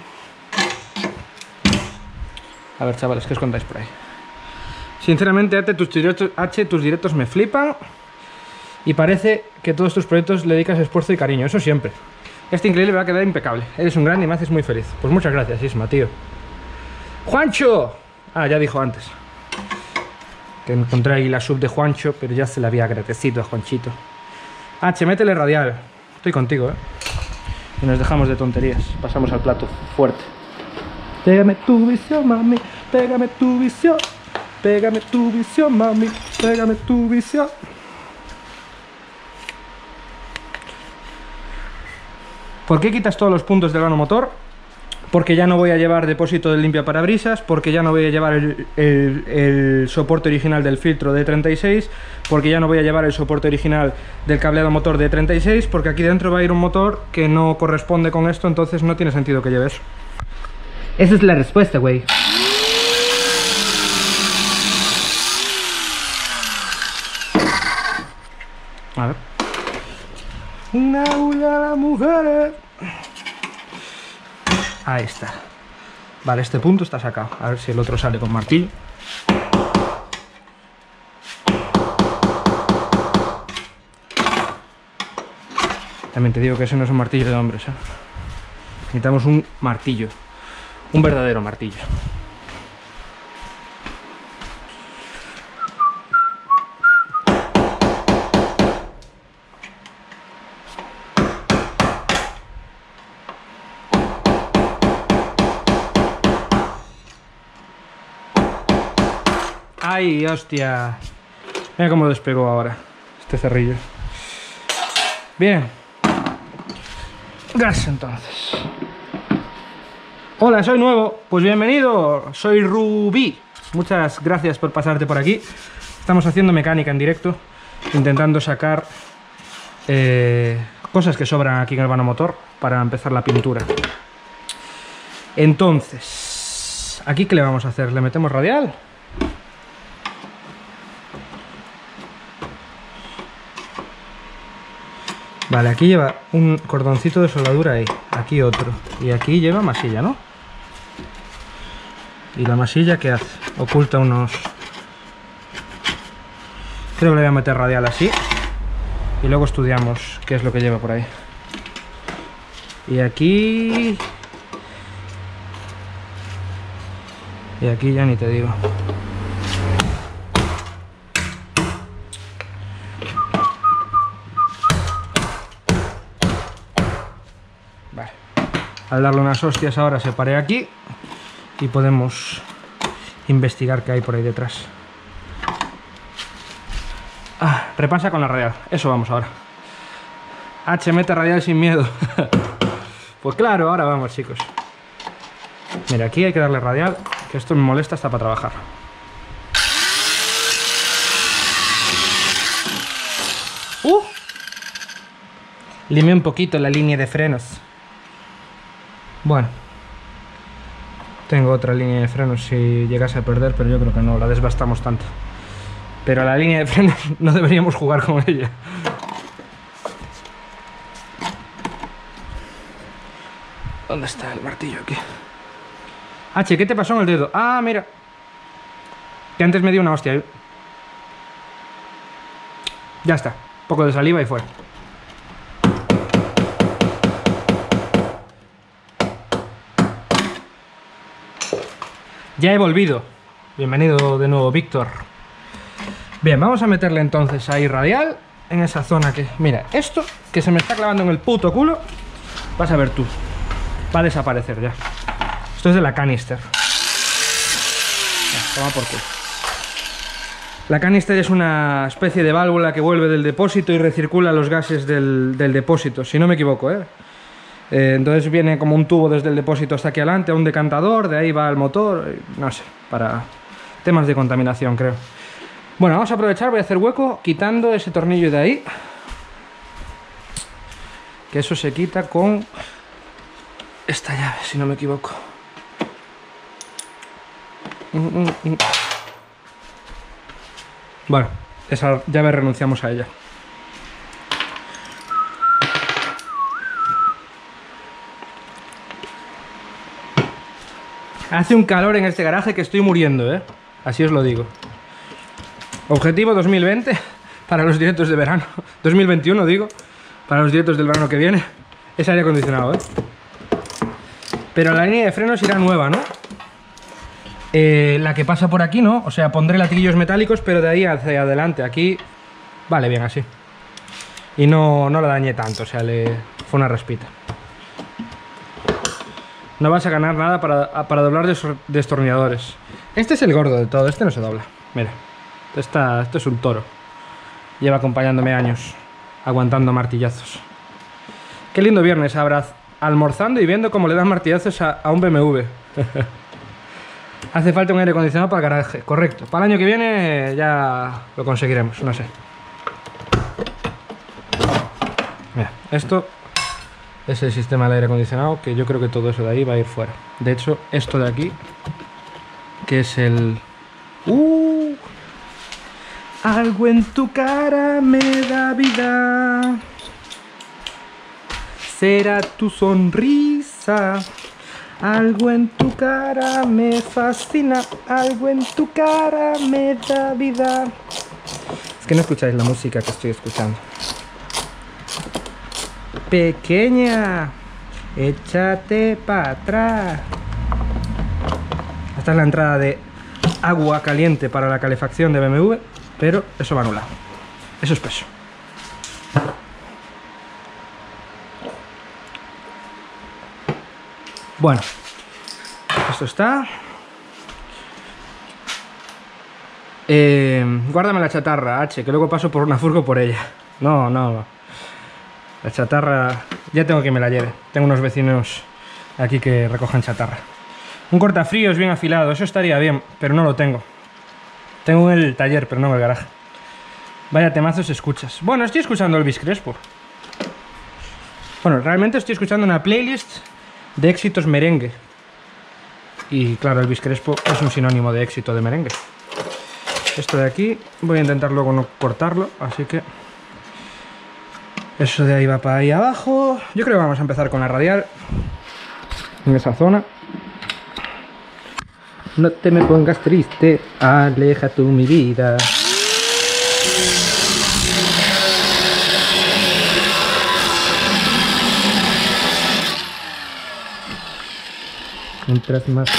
A ver, chavales, ¿qué os contáis por ahí? Sinceramente, H tus, directos, H, tus directos me flipan y parece que todos tus proyectos le dedicas esfuerzo y cariño, eso siempre. Este increíble va a quedar impecable. Eres un gran y me haces muy feliz. Pues muchas gracias, Isma, tío. ¡Juancho! Ah, ya dijo antes. Que encontré ahí la sub de Juancho, pero ya se la había agradecido a Juanchito. H, métele radial. Estoy contigo, ¿eh? Y nos dejamos de tonterías. Pasamos al plato fuerte. Pégame tu visión, mami. Pégame tu visión. Pégame tu visión, mami. Pégame tu visión. ¿Por qué quitas todos los puntos del vano motor? Porque ya no voy a llevar depósito de limpia parabrisas, porque ya no voy a llevar el, el- soporte original del filtro de 36, porque ya no voy a llevar el soporte original del cableado motor de 36, porque aquí dentro va a ir un motor que no corresponde con esto, entonces no tiene sentido que lleve eso. Esa es la respuesta, güey. A ver. Una bulla a las mujeres. Ahí está. Vale, este punto está sacado. A ver si el otro sale con martillo. También te digo que ese no es un martillo de hombres. ¿eh? Necesitamos un martillo. Un verdadero martillo. ¡Ay, hostia! Mira cómo despegó ahora este cerrillo. Bien. Gas entonces. Hola, soy nuevo. Pues bienvenido. Soy Rubí. Muchas gracias por pasarte por aquí. Estamos haciendo mecánica en directo, intentando sacar eh, cosas que sobran aquí en el vano motor para empezar la pintura. Entonces, ¿aquí qué le vamos a hacer? ¿Le metemos radial? Vale, aquí lleva un cordoncito de soldadura ahí, aquí otro, y aquí lleva masilla, ¿no? ¿Y la masilla qué hace? Oculta unos... Creo que le voy a meter radial así, y luego estudiamos qué es lo que lleva por ahí. Y aquí... Y aquí ya ni te digo. Al darle unas hostias ahora se pare aquí y podemos investigar qué hay por ahí detrás. Ah, repasa con la radial. Eso vamos ahora. H mete radial sin miedo. pues claro, ahora vamos chicos. Mira, aquí hay que darle radial, que esto me molesta hasta para trabajar. ¡Uh! Un poquito la línea de frenos. Bueno. Tengo otra línea de frenos si llegase a perder, pero yo creo que no, la desbastamos tanto. Pero la línea de frenos no deberíamos jugar con ella. ¿Dónde está el martillo aquí? H, ¿qué te pasó en el dedo? Ah, mira. Que antes me dio una hostia. Ya está. Poco de saliva y fuera. Ya he volvido. Bienvenido de nuevo, Víctor. Bien, vamos a meterle entonces ahí radial en esa zona que... Mira, esto que se me está clavando en el puto culo, vas a ver tú. Va a desaparecer ya. Esto es de la canister. Toma por culo. La canister es una especie de válvula que vuelve del depósito y recircula los gases del, del depósito, si no me equivoco, ¿eh? Eh, entonces viene como un tubo desde el depósito hasta aquí adelante, un decantador, de ahí va el motor, no sé, para temas de contaminación creo. Bueno, vamos a aprovechar, voy a hacer hueco quitando ese tornillo de ahí. Que eso se quita con esta llave, si no me equivoco. Mm, mm, mm. Bueno, esa llave renunciamos a ella. Hace un calor en este garaje que estoy muriendo, ¿eh? Así os lo digo. Objetivo 2020 para los directos de verano. 2021 digo, para los directos del verano que viene. Es aire acondicionado, ¿eh? Pero la línea de frenos irá nueva, ¿no? Eh, la que pasa por aquí, ¿no? O sea, pondré latiguillos metálicos, pero de ahí hacia adelante. Aquí vale bien así. Y no, no la dañé tanto, o sea, le fue una respita. No vas a ganar nada para, para doblar des- destornilladores. Este es el gordo de todo, este no se dobla. Mira, esta, esto es un toro. Lleva acompañándome años, aguantando martillazos. Qué lindo viernes, abraz, almorzando y viendo cómo le dan martillazos a, a un BMW. Hace falta un aire acondicionado para el garaje, correcto. Para el año que viene ya lo conseguiremos, no sé. Mira, esto es el sistema del aire acondicionado, que yo creo que todo eso de ahí va a ir fuera. De hecho, esto de aquí, que es el... ¡Uh! Algo en tu cara me da vida. Será tu sonrisa. Algo en tu cara me fascina. Algo en tu cara me da vida. Es que no escucháis la música que estoy escuchando. Pequeña, échate para atrás. Esta es la entrada de agua caliente para la calefacción de BMW, pero eso va anulado. Eso es peso. Bueno, esto está. Eh, guárdame la chatarra, H, que luego paso por una furgo por ella. No, no, no. La chatarra ya tengo que me la lleve. Tengo unos vecinos aquí que recojan chatarra. Un cortafríos bien afilado, eso estaría bien, pero no lo tengo. Tengo en el taller, pero no en el garaje. Vaya temazos escuchas. Bueno, estoy escuchando Elvis Crespo. Bueno, realmente estoy escuchando una playlist de éxitos merengue. Y claro, Elvis Crespo es un sinónimo de éxito de merengue. Esto de aquí, voy a intentar luego no cortarlo, así que... Eso de ahí va para ahí abajo. Yo creo que vamos a empezar con la radial. En esa zona. No te me pongas triste, aleja tú mi vida. Mientras más...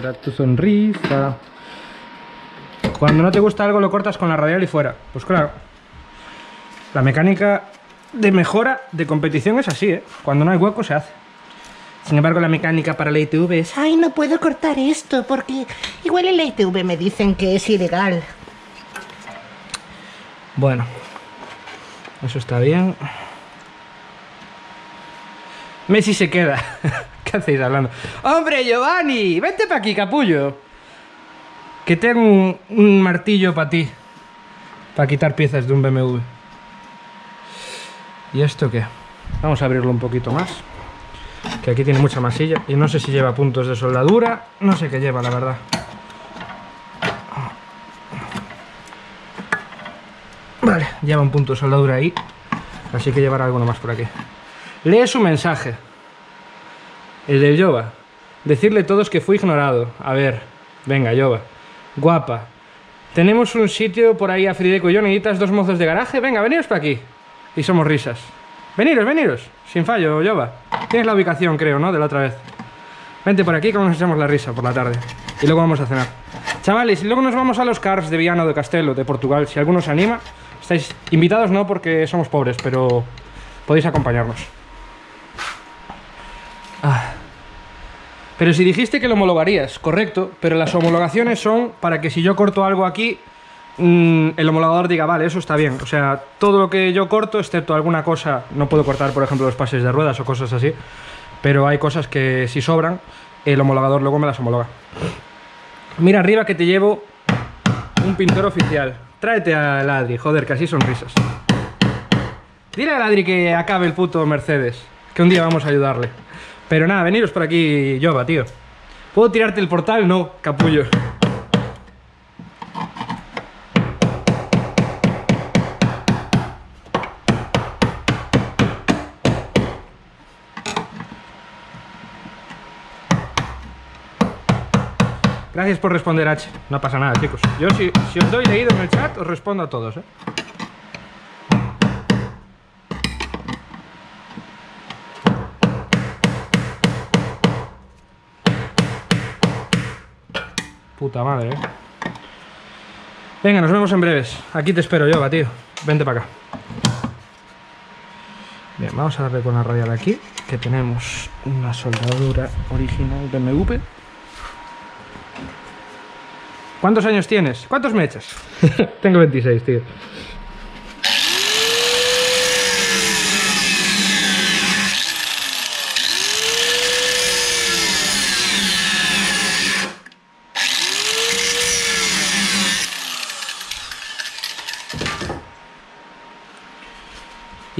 Será tu sonrisa. Cuando no te gusta algo lo cortas con la radial y fuera. Pues claro. La mecánica de mejora de competición es así, ¿eh? Cuando no hay hueco se hace. Sin embargo, la mecánica para la ITV es... Ay, no puedo cortar esto porque igual en la ITV me dicen que es ilegal. Bueno. Eso está bien. Messi se queda. ¿Qué hacéis hablando? ¡Hombre, Giovanni! ¡Vente para aquí, capullo! Que tengo un, un martillo para ti. Para quitar piezas de un BMW. ¿Y esto qué? Vamos a abrirlo un poquito más. Que aquí tiene mucha masilla. Y no sé si lleva puntos de soldadura. No sé qué lleva, la verdad. Vale, lleva un punto de soldadura ahí. Así que llevará alguno más por aquí. Lee su mensaje. El del Yoba. Decirle todos que fui ignorado. A ver, venga, Yoba. Guapa. Tenemos un sitio por ahí a Frideco y yo. ¿Necesitas dos mozos de garaje? Venga, veniros para aquí. Y somos risas. Veniros, veniros. Sin fallo, Yoba. Tienes la ubicación, creo, ¿no? De la otra vez. Vente por aquí que nos echamos la risa por la tarde. Y luego vamos a cenar. Chavales, y luego nos vamos a los Cars de Viana de Castelo, de Portugal. Si alguno se anima, estáis invitados no porque somos pobres, pero podéis acompañarnos. Ah. Pero si dijiste que lo homologarías, correcto, pero las homologaciones son para que si yo corto algo aquí, mm, el homologador diga, vale, eso está bien. O sea, todo lo que yo corto, excepto alguna cosa, no puedo cortar, por ejemplo, los pases de ruedas o cosas así, pero hay cosas que si sobran, el homologador luego me las homologa. Mira arriba que te llevo un pintor oficial. Tráete a Ladri, joder, que así son risas. Dile a Ladri que acabe el puto Mercedes, que un día vamos a ayudarle. Pero nada, veniros por aquí, Jova, tío. ¿Puedo tirarte el portal? No, capullo. Gracias por responder, H. No pasa nada, chicos. Yo si, si os doy leído en el chat, os respondo a todos, ¿eh? Puta madre, ¿eh? Venga, nos vemos en breves. Aquí te espero yo, tío. Vente para acá. Bien, vamos a darle con la radial aquí, que tenemos una soldadura original BMW. ¿Cuántos años tienes? ¿Cuántos me echas? Tengo 26, tío.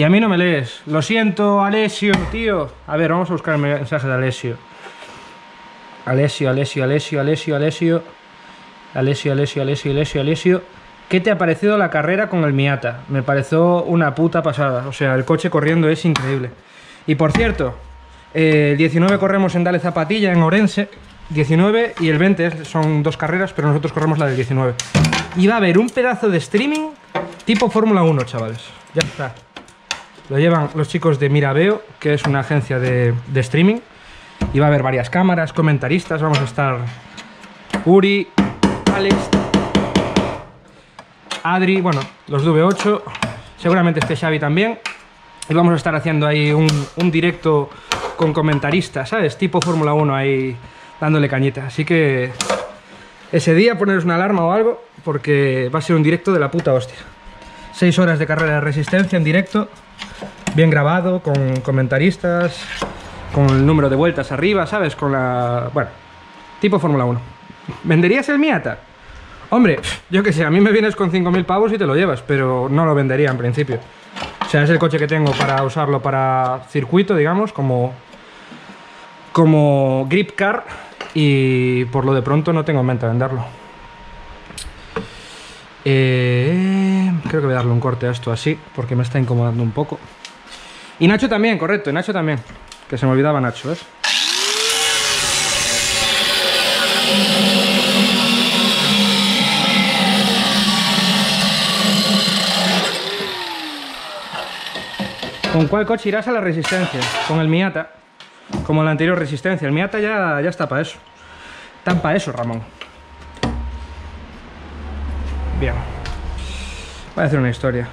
Y a mí no me lees. Lo siento, Alessio, tío. A ver, vamos a buscar el mensaje de Alessio. Alessio, Alessio, Alessio, Alessio, Alessio. Alessio, Alessio, Alessio, Alessio, Alessio. ¿Qué te ha parecido la carrera con el Miata? Me pareció una puta pasada. O sea, el coche corriendo es increíble. Y por cierto, eh, el 19 corremos en Dale Zapatilla, en Orense. 19 y el 20 es- son dos carreras, pero nosotros corremos la del 19. Y va a haber un pedazo de streaming tipo Fórmula 1, chavales. Ya está. Lo llevan los chicos de Mirabeo, que es una agencia de, streaming. Y va a haber varias cámaras, comentaristas. Vamos a estar Uri, Alex, Adri, bueno, los de V8. Seguramente esté Xavi también. Y vamos a estar haciendo ahí un, un directo con comentaristas, ¿sabes? Tipo Fórmula 1 ahí dándole cañita. Así que ese día poneros una alarma o algo, porque va a ser un directo de la puta hostia. Seis horas de carrera de resistencia en directo, bien grabado, con comentaristas, con el número de vueltas arriba, ¿sabes? Con la... bueno, tipo Fórmula 1. ¿Venderías el Miata? Hombre, yo que sé, a mí me vienes con 5.000 pavos y te lo llevas, pero no lo vendería en principio. O sea, es el coche que tengo para usarlo para circuito, digamos, como, como grip car y por lo de pronto no tengo en mente venderlo. Eh, creo que voy a darle un corte a esto así, porque me está incomodando un poco. Y Nacho también, correcto, y Nacho también. Que se me olvidaba Nacho, ¿ves? ¿Con cuál coche irás a la resistencia? Con el Miata. Como la anterior resistencia. El Miata ya, ya está para eso. Tan para eso, Ramón. Bien. Voy a hacer una historia.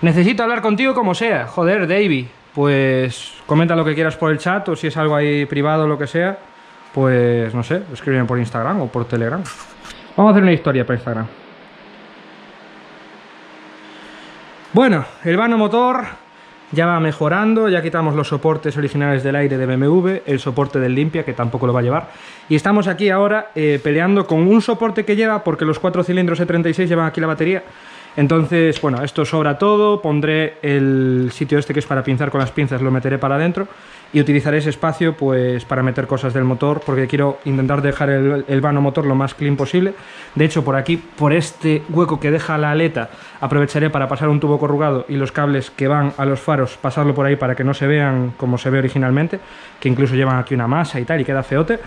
Necesito hablar contigo como sea. Joder, Davey. Pues comenta lo que quieras por el chat o si es algo ahí privado o lo que sea. Pues no sé, escríbeme por Instagram o por Telegram. Vamos a hacer una historia para Instagram. Bueno, el vano motor ya va mejorando, ya quitamos los soportes originales del aire de BMW, el soporte del limpia que tampoco lo va a llevar. Y estamos aquí ahora eh, peleando con un soporte que lleva, porque los cuatro cilindros E36 llevan aquí la batería. Entonces, bueno, esto sobra todo, pondré el sitio este que es para pinzar con las pinzas, lo meteré para adentro y utilizaré ese espacio pues para meter cosas del motor porque quiero intentar dejar el, el vano motor lo más clean posible. De hecho, por aquí, por este hueco que deja la aleta, aprovecharé para pasar un tubo corrugado y los cables que van a los faros, pasarlo por ahí para que no se vean como se ve originalmente, que incluso llevan aquí una masa y tal y queda feote.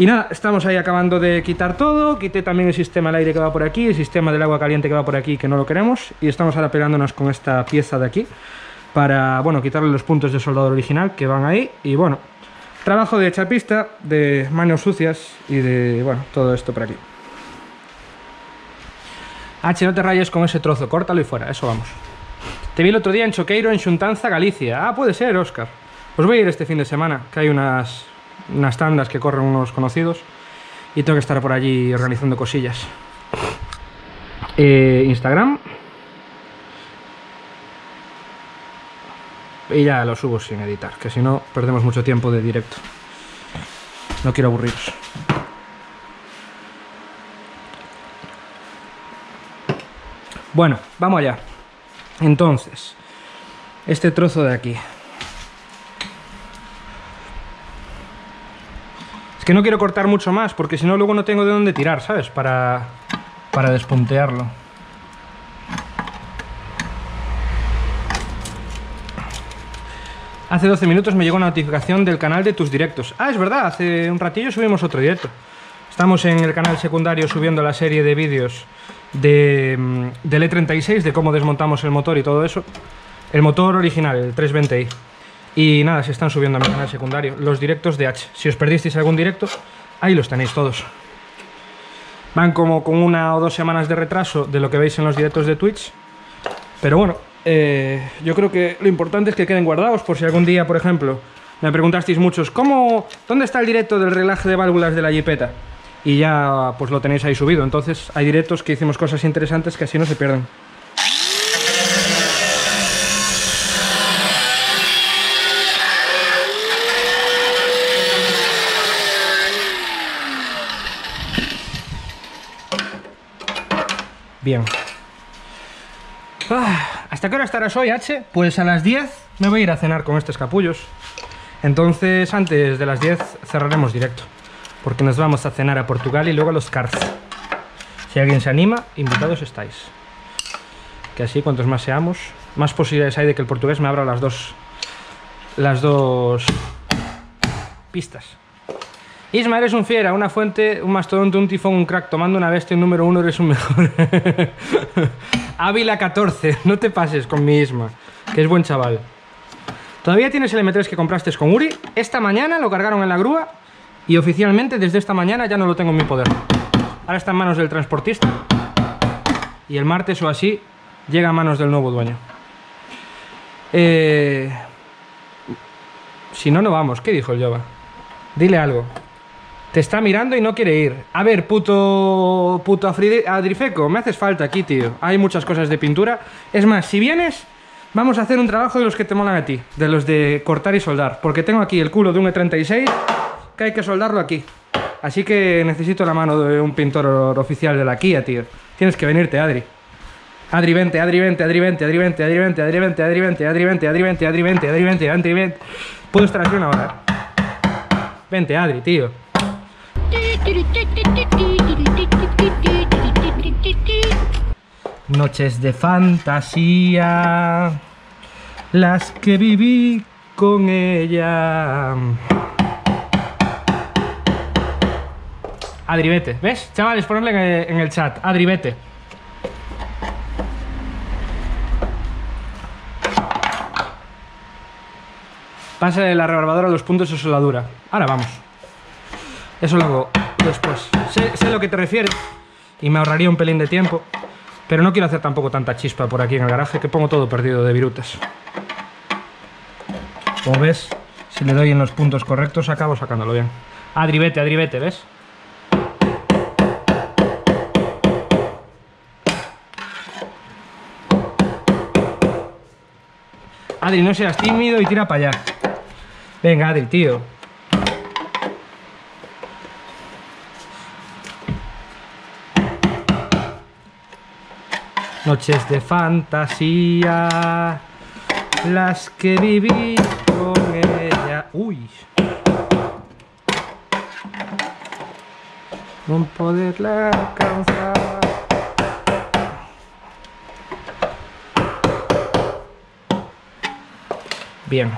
Y nada, estamos ahí acabando de quitar todo, quité también el sistema del aire que va por aquí, el sistema del agua caliente que va por aquí que no lo queremos y estamos ahora peleándonos con esta pieza de aquí para, bueno, quitarle los puntos de soldador original que van ahí y bueno, trabajo de chapista, de manos sucias y de, bueno, todo esto por aquí. H, no te rayes con ese trozo, córtalo y fuera, eso vamos. Te vi el otro día en Choqueiro, en Xuntanza, Galicia. Ah, puede ser, Óscar. Pues voy a ir este fin de semana, que hay unas, unas tandas que corren unos conocidos y tengo que estar por allí organizando cosillas. eh, Instagram. Y ya lo subo sin editar, que si no perdemos mucho tiempo de directo. No quiero aburriros. Bueno, vamos allá. Entonces, este trozo de aquí. Que no quiero cortar mucho más, porque si no luego no tengo de dónde tirar, ¿sabes? Para, para despuntearlo. Hace 12 minutos me llegó una notificación del canal de tus directos. Ah, es verdad, hace un ratillo subimos otro directo. Estamos en el canal secundario subiendo la serie de vídeos de, mm, del E36, de cómo desmontamos el motor y todo eso. El motor original, el 320i. Y nada, se están subiendo a mi canal secundario. Los directos de H. Si os perdisteis algún directo, ahí los tenéis todos. Van como con una o dos semanas de retraso de lo que veis en los directos de Twitch. Pero bueno, eh, yo creo que lo importante es que queden guardados por si algún día, por ejemplo, me preguntasteis muchos, ¿cómo, ¿dónde está el directo del relaje de válvulas de la Jeepeta? Y ya pues lo tenéis ahí subido. Entonces hay directos que hicimos cosas interesantes que así no se pierden. Bien. Ah, ¿Hasta qué hora estarás hoy, H? Pues a las 10 me voy a ir a cenar con estos capullos. Entonces, antes de las 10 cerraremos directo. Porque nos vamos a cenar a Portugal y luego a los Cars. Si alguien se anima, invitados estáis. Que así, cuantos más seamos, más posibilidades hay de que el portugués me abra las dos. Las dos. pistas. Isma, eres un fiera, una fuente, un mastodonte, un tifón, un crack, tomando una bestia, un número uno, eres un mejor. Ávila 14, no te pases con mi Isma, que es buen chaval. ¿Todavía tienes el M3 que compraste con Uri? Esta mañana lo cargaron en la grúa y oficialmente desde esta mañana ya no lo tengo en mi poder. Ahora está en manos del transportista y el martes o así llega a manos del nuevo dueño. Eh... Si no, no vamos. ¿Qué dijo el Jova? Dile algo. Te está mirando y no quiere ir. A ver, puto. puto Adrifeco, me haces falta aquí, tío. Hay muchas cosas de pintura. Es más, si vienes, vamos a hacer un trabajo de los que te molan a ti. De los de cortar y soldar. Porque tengo aquí el culo de un E36 que hay que soldarlo aquí. Así que necesito la mano de un pintor oficial de la Kia, tío. Tienes que venirte, Adri. Adri, vente, Adri, vente, Adri, vente, Adri, vente, Adri, vente, Adri, vente, Adri, vente, Adri, vente, Adri, vente, Adri, vente, Adri, vente, Adri, vente. Puedo estar aquí una hora. Vente, Adri, tío. Noches de fantasía, las que viví con ella. Adri, vete. ¿Ves? Chavales, ponedle en el- chat. Adri, vete. Pasa de la rebarbadora a los puntos de soldadura. Ahora vamos. Eso lo hago después. Sé, sé lo que te refieres y me ahorraría un pelín de tiempo. Pero no quiero hacer tampoco tanta chispa por aquí en el garaje que pongo todo perdido de virutas. Como ves, si le doy en los puntos correctos acabo sacándolo bien. Adri, vete, Adri, vete, ¿ves? Adri, no seas tímido y tira para allá. Venga, Adri, tío. Noches de fantasía, las que viví con ella. Uy. No poderla alcanzar. Bien.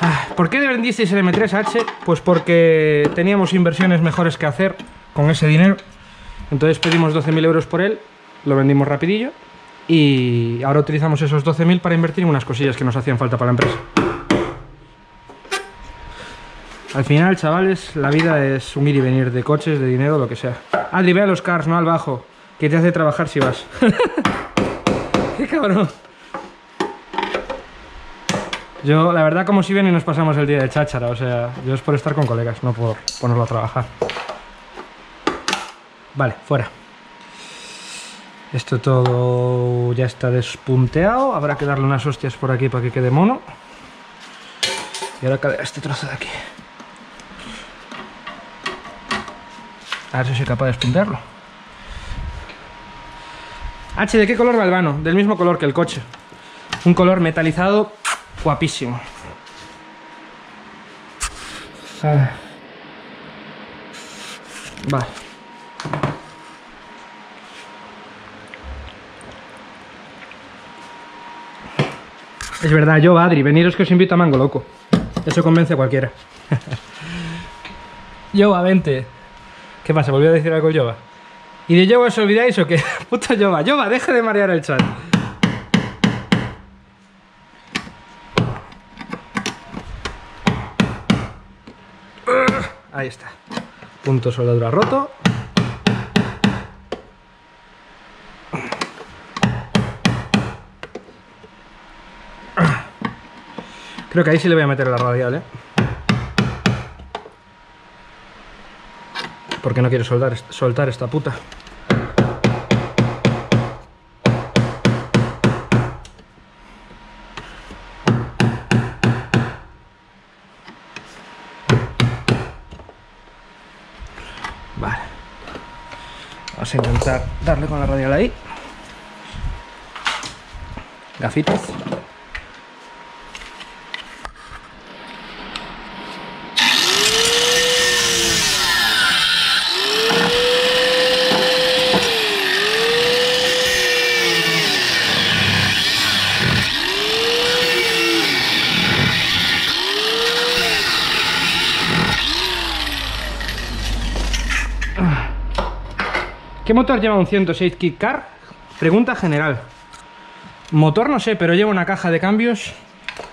Ah, ¿Por qué vendisteis el M3H? Pues porque teníamos inversiones mejores que hacer con ese dinero. Entonces pedimos 12.000 euros por él, lo vendimos rapidillo y ahora utilizamos esos 12.000 para invertir en unas cosillas que nos hacían falta para la empresa. Al final, chavales, la vida es un ir y venir de coches, de dinero, lo que sea. Adri, ve a los cars, no al bajo, que te hace trabajar si vas. ¡Qué cabrón! Yo, la verdad, como si bien y nos pasamos el día de cháchara, o sea, yo es por estar con colegas, no por ponerlo a trabajar. Vale, fuera. Esto todo ya está despunteado. Habrá que darle unas hostias por aquí para que quede mono. Y ahora este trozo de aquí. A ver si soy capaz de despuntearlo. H, ¿de qué color va el vano? Del mismo color que el coche. Un color metalizado guapísimo. Ah. Vale. Es verdad, yo, Adri, veniros que os invito a Mango Loco. Eso convence a cualquiera. Yoba, vente. ¿Qué pasa? ¿Volvió a decir algo Yoba? ¿Y de Yoba os olvidáis o qué? Puto Yoba. Yoba, deje de marear el chat. Ahí está. Punto soldadura roto. Creo que ahí sí le voy a meter la radial, ¿eh? Porque no quiero soldar, soltar esta puta. Vale. Vamos a intentar darle con la radial ahí. Gafitas. ¿Qué motor lleva un 106 Kit Car? Pregunta general. Motor no sé, pero lleva una caja de cambios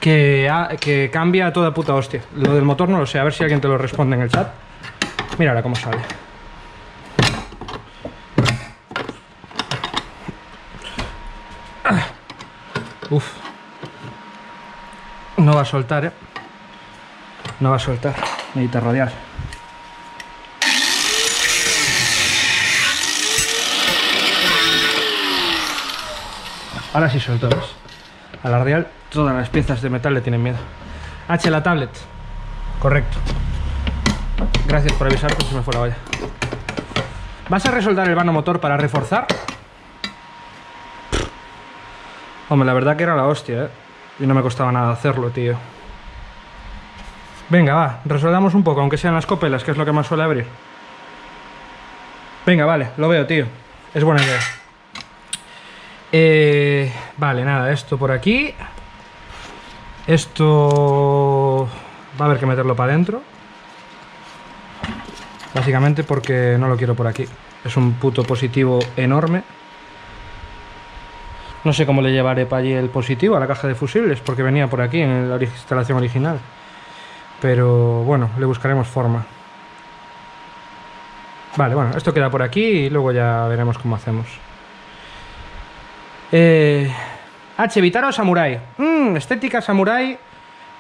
que, que cambia a toda puta hostia. Lo del motor no lo sé, a ver si alguien te lo responde en el chat. Mira ahora cómo sale. Uf. No va a soltar, eh. No va a soltar. Necesita radial. Ahora sí ¿ves? A la radial todas las piezas de metal le tienen miedo. H, la tablet. Correcto. Gracias por avisar que se me fue la. ¿Vas a resoldar el vano motor para reforzar? Hombre, la verdad que era la hostia, ¿eh? Y no me costaba nada hacerlo, tío. Venga, va, resoldamos un poco, aunque sean las copelas, que es lo que más suele abrir. Venga, vale, lo veo, tío. Es buena idea. Eh, vale, nada, esto por aquí. Esto va a haber que meterlo para adentro. Básicamente porque no lo quiero por aquí. Es un puto positivo enorme. No sé cómo le llevaré para allí el positivo a la caja de fusibles, porque venía por aquí en la instalación original. Pero bueno, le buscaremos forma. Vale, bueno, esto queda por aquí y luego ya veremos cómo hacemos. Eh, H, Vitara o Samurai. Mm, estética Samurai.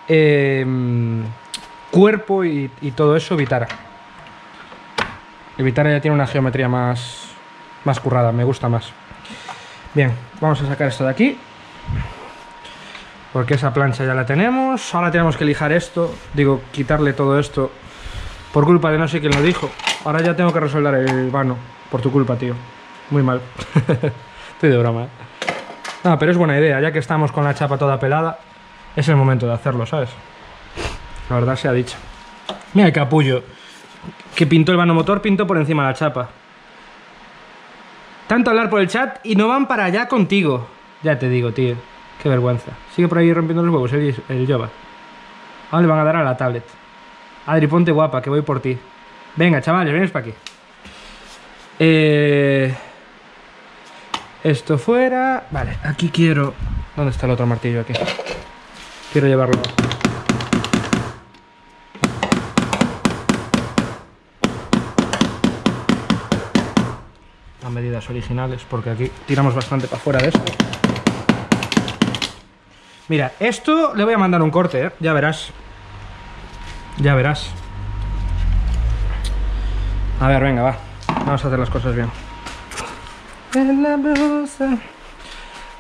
eh, cuerpo y, todo eso, Vitara. El Vitara ya tiene una geometría más, más currada, me gusta más. Bien, vamos a sacar esto de aquí. Porque esa plancha ya la tenemos. Ahora tenemos que lijar esto. Digo, quitarle todo esto. Por culpa de no sé quién lo dijo. Ahora ya tengo que resolver el vano. Por tu culpa, tío. Muy mal. Estoy de broma, No, pero es buena idea. Ya que estamos con la chapa toda pelada, es el momento de hacerlo, ¿sabes? La verdad se ha dicho. Mira el capullo. Que pintó el vano motor, pintó por encima de la chapa. Tanto hablar por el chat y no van para allá contigo. Ya te digo, tío. Qué vergüenza. Sigue por ahí rompiendo los huevos el, el Yoba. Ahora le van a dar a la tablet. Adri, ponte guapa, que voy por ti. Venga, chavales, vienes para aquí. Eh... Esto fuera... Vale, aquí quiero... ¿Dónde está el otro martillo aquí? Quiero llevarlo. A medidas originales, porque aquí tiramos bastante para fuera de esto. Mira, esto le voy a mandar un corte, ¿eh? Ya verás. Ya verás. A ver, venga, va. Vamos a hacer las cosas bien. En la blusa.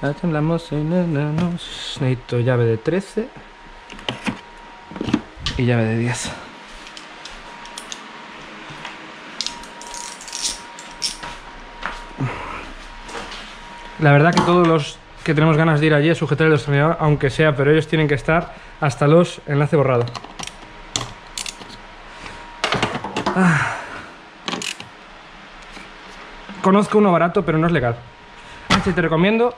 La temblamos y no, no, no. Necesito llave de 13 y llave de 10. La verdad que todos los que tenemos ganas de ir allí a sujetar el destornillador, aunque sea, pero ellos tienen que estar hasta los enlace borrado. Ah. Conozco uno barato, pero no es legal. Así te recomiendo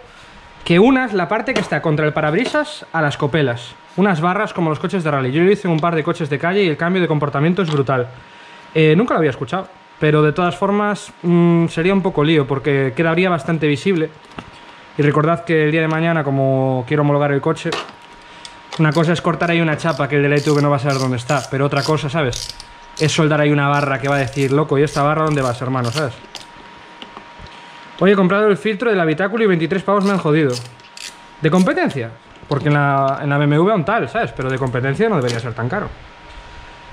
que unas la parte que está contra el parabrisas a las copelas. Unas barras como los coches de rally. Yo lo hice en un par de coches de calle y el cambio de comportamiento es brutal. Eh, nunca lo había escuchado, pero de todas formas mm, sería un poco lío porque quedaría bastante visible. Y recordad que el día de mañana, como quiero homologar el coche, una cosa es cortar ahí una chapa que el de la ITV no va a saber dónde está, pero otra cosa, ¿sabes? Es soldar ahí una barra que va a decir, loco, ¿y esta barra dónde vas, hermano? ¿Sabes? Hoy he comprado el filtro del habitáculo y 23 pavos me han jodido. ¿De competencia? Porque en la, en la BMW aún tal, ¿sabes? Pero de competencia no debería ser tan caro.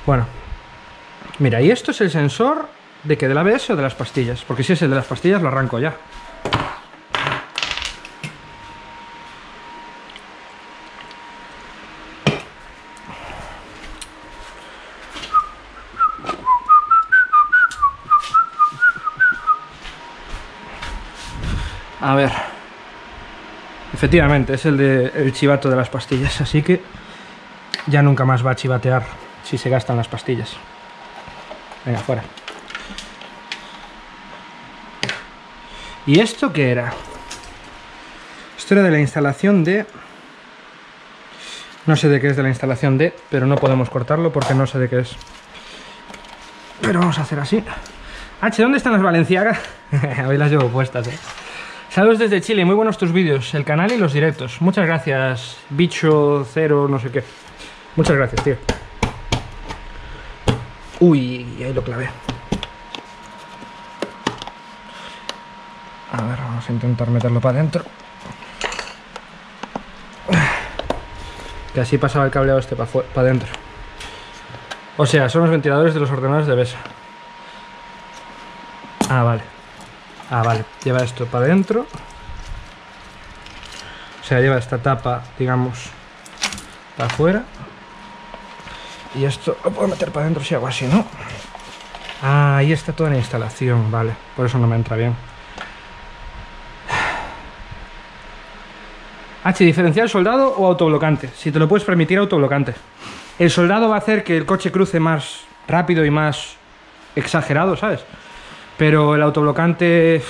Bueno. Mira, y esto es el sensor de que del ABS o de las pastillas. Porque si es el de las pastillas lo arranco ya. A ver. Efectivamente, es el de el chivato de las pastillas, así que ya nunca más va a chivatear si se gastan las pastillas. Venga, fuera. ¿Y esto qué era? Esto era de la instalación de... No sé de qué es de la instalación de, pero no podemos cortarlo porque no sé de qué es. Pero vamos a hacer así. H, ¿dónde están las Valenciagas? Hoy las llevo puestas, eh. Saludos desde Chile, muy buenos tus vídeos, el canal y los directos. Muchas gracias, bicho cero, no sé qué. Muchas gracias, tío. Uy, ahí lo clavé. A ver, vamos a intentar meterlo para adentro. Que así pasaba el cableado este para adentro. O sea, son los ventiladores de los ordenadores de BESA. Ah, vale. Ah, vale. Lleva esto para adentro. O sea, lleva esta tapa, digamos, para afuera. Y esto lo puedo meter para adentro si hago así, ¿no? Ah, ahí está toda la instalación, vale. Por eso no me entra bien. H, diferencial soldado o autoblocante. Si te lo puedes permitir, autoblocante. El soldado va a hacer que el coche cruce más rápido y más exagerado, ¿sabes? Pero el autoblocante